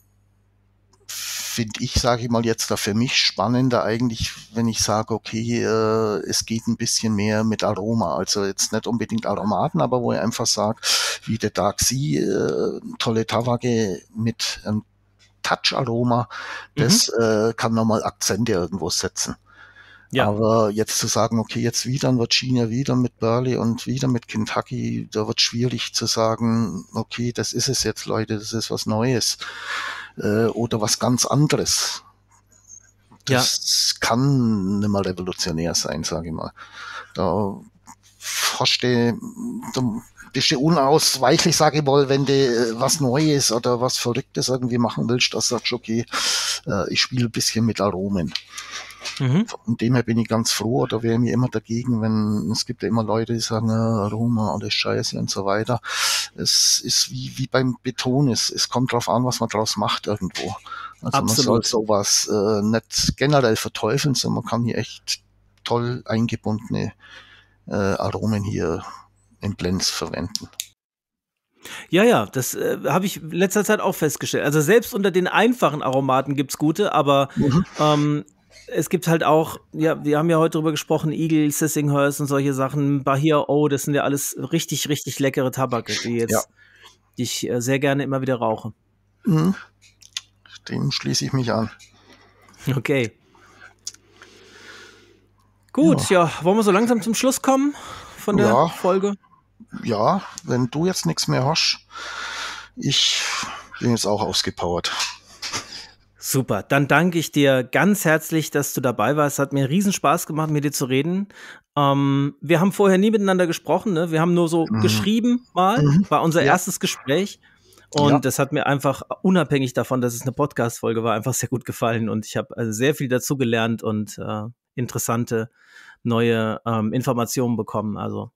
finde ich, sage ich mal jetzt da für mich spannender eigentlich, wenn ich sage, okay, äh, es geht ein bisschen mehr mit Aroma. Also jetzt nicht unbedingt Aromaten, aber wo ich einfach sage, wie der Dark Sea, äh, tolle Tabake mit einem Touch-Aroma, das mhm. äh, kann nochmal Akzente irgendwo setzen. Ja. Aber jetzt zu sagen, okay, jetzt wieder in Virginia, wieder mit Burley und wieder mit Kentucky, da wird schwierig zu sagen, okay, das ist es jetzt, Leute, das ist was Neues äh, oder was ganz anderes. Das ja. kann nicht mehr revolutionär sein, sage ich mal. Da hast du, da bist du unausweichlich, sage ich mal, wenn du äh, was Neues oder was Verrücktes irgendwie machen willst, dass du sagst, okay, äh, ich spiele ein bisschen mit Aromen. Mhm. Von dem her bin ich ganz froh oder wäre mir immer dagegen, wenn es gibt ja immer Leute, die sagen, ah, Aroma, alles scheiße und so weiter. Es ist wie, wie beim Beton, es, es kommt drauf an, was man draus macht irgendwo. Also Absolut. man soll sowas äh, nicht generell verteufeln, sondern man kann hier echt toll eingebundene äh, Aromen hier in Blends verwenden. Ja, ja, das äh, habe ich letzter Zeit auch festgestellt. Also selbst unter den einfachen Aromaten gibt es gute, aber mhm. ähm, es gibt halt auch, ja, wir haben ja heute drüber gesprochen, Eagle, Sissinghurst und solche Sachen, Bahia O, das sind ja alles richtig, richtig leckere Tabake, die jetzt, ja. die ich äh, sehr gerne immer wieder rauche. Mhm. Dem schließe ich mich an. Okay. Gut, ja. ja, wollen wir so langsam zum Schluss kommen von der ja. Folge? Ja, wenn du jetzt nichts mehr hast, ich bin jetzt auch ausgepowert. Super, dann danke ich dir ganz herzlich, dass du dabei warst. Hat mir riesen Spaß gemacht, mit dir zu reden. Ähm, wir haben vorher nie miteinander gesprochen, ne? Wir haben nur so mhm. geschrieben mal, mhm. war unser ja. erstes Gespräch. Und ja. das hat mir einfach, unabhängig davon, dass es eine Podcast-Folge war, einfach sehr gut gefallen. Und ich habe also sehr viel dazu gelernt und äh, interessante neue ähm, Informationen bekommen. Also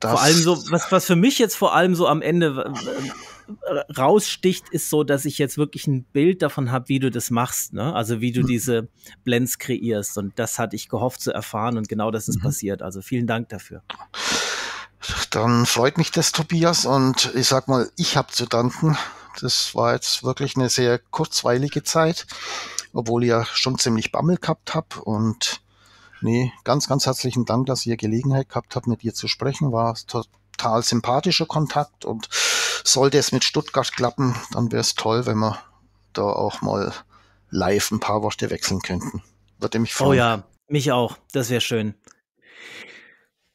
das vor allem so, was, was für mich jetzt vor allem so am Ende raussticht, ist so, dass ich jetzt wirklich ein Bild davon habe, wie du das machst, ne? Also wie du mhm. diese Blends kreierst. Und das hatte ich gehofft zu erfahren und genau das ist mhm. passiert. Also vielen Dank dafür. Dann freut mich das, Tobias. Und ich sag mal, ich habe zu danken. Das war jetzt wirklich eine sehr kurzweilige Zeit, obwohl ich ja schon ziemlich Bammel gehabt habe. Und nee, ganz, ganz herzlichen Dank, dass ihr Gelegenheit gehabt habt, mit dir zu sprechen. War total sympathischer Kontakt und sollte es mit Stuttgart klappen, dann wäre es toll, wenn wir da auch mal live ein paar Worte wechseln könnten. Würde mich freuen. Oh ja, mich auch. Das wäre schön.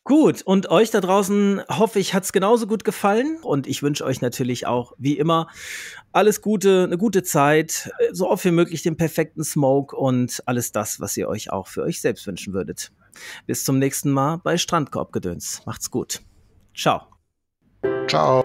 Gut, und euch da draußen hoffe ich, hat es genauso gut gefallen. Und ich wünsche euch natürlich auch, wie immer, alles Gute, eine gute Zeit, so oft wie möglich den perfekten Smoke und alles das, was ihr euch auch für euch selbst wünschen würdet. Bis zum nächsten Mal bei Strandkorbgedöns. Macht's gut. Ciao. Ciao.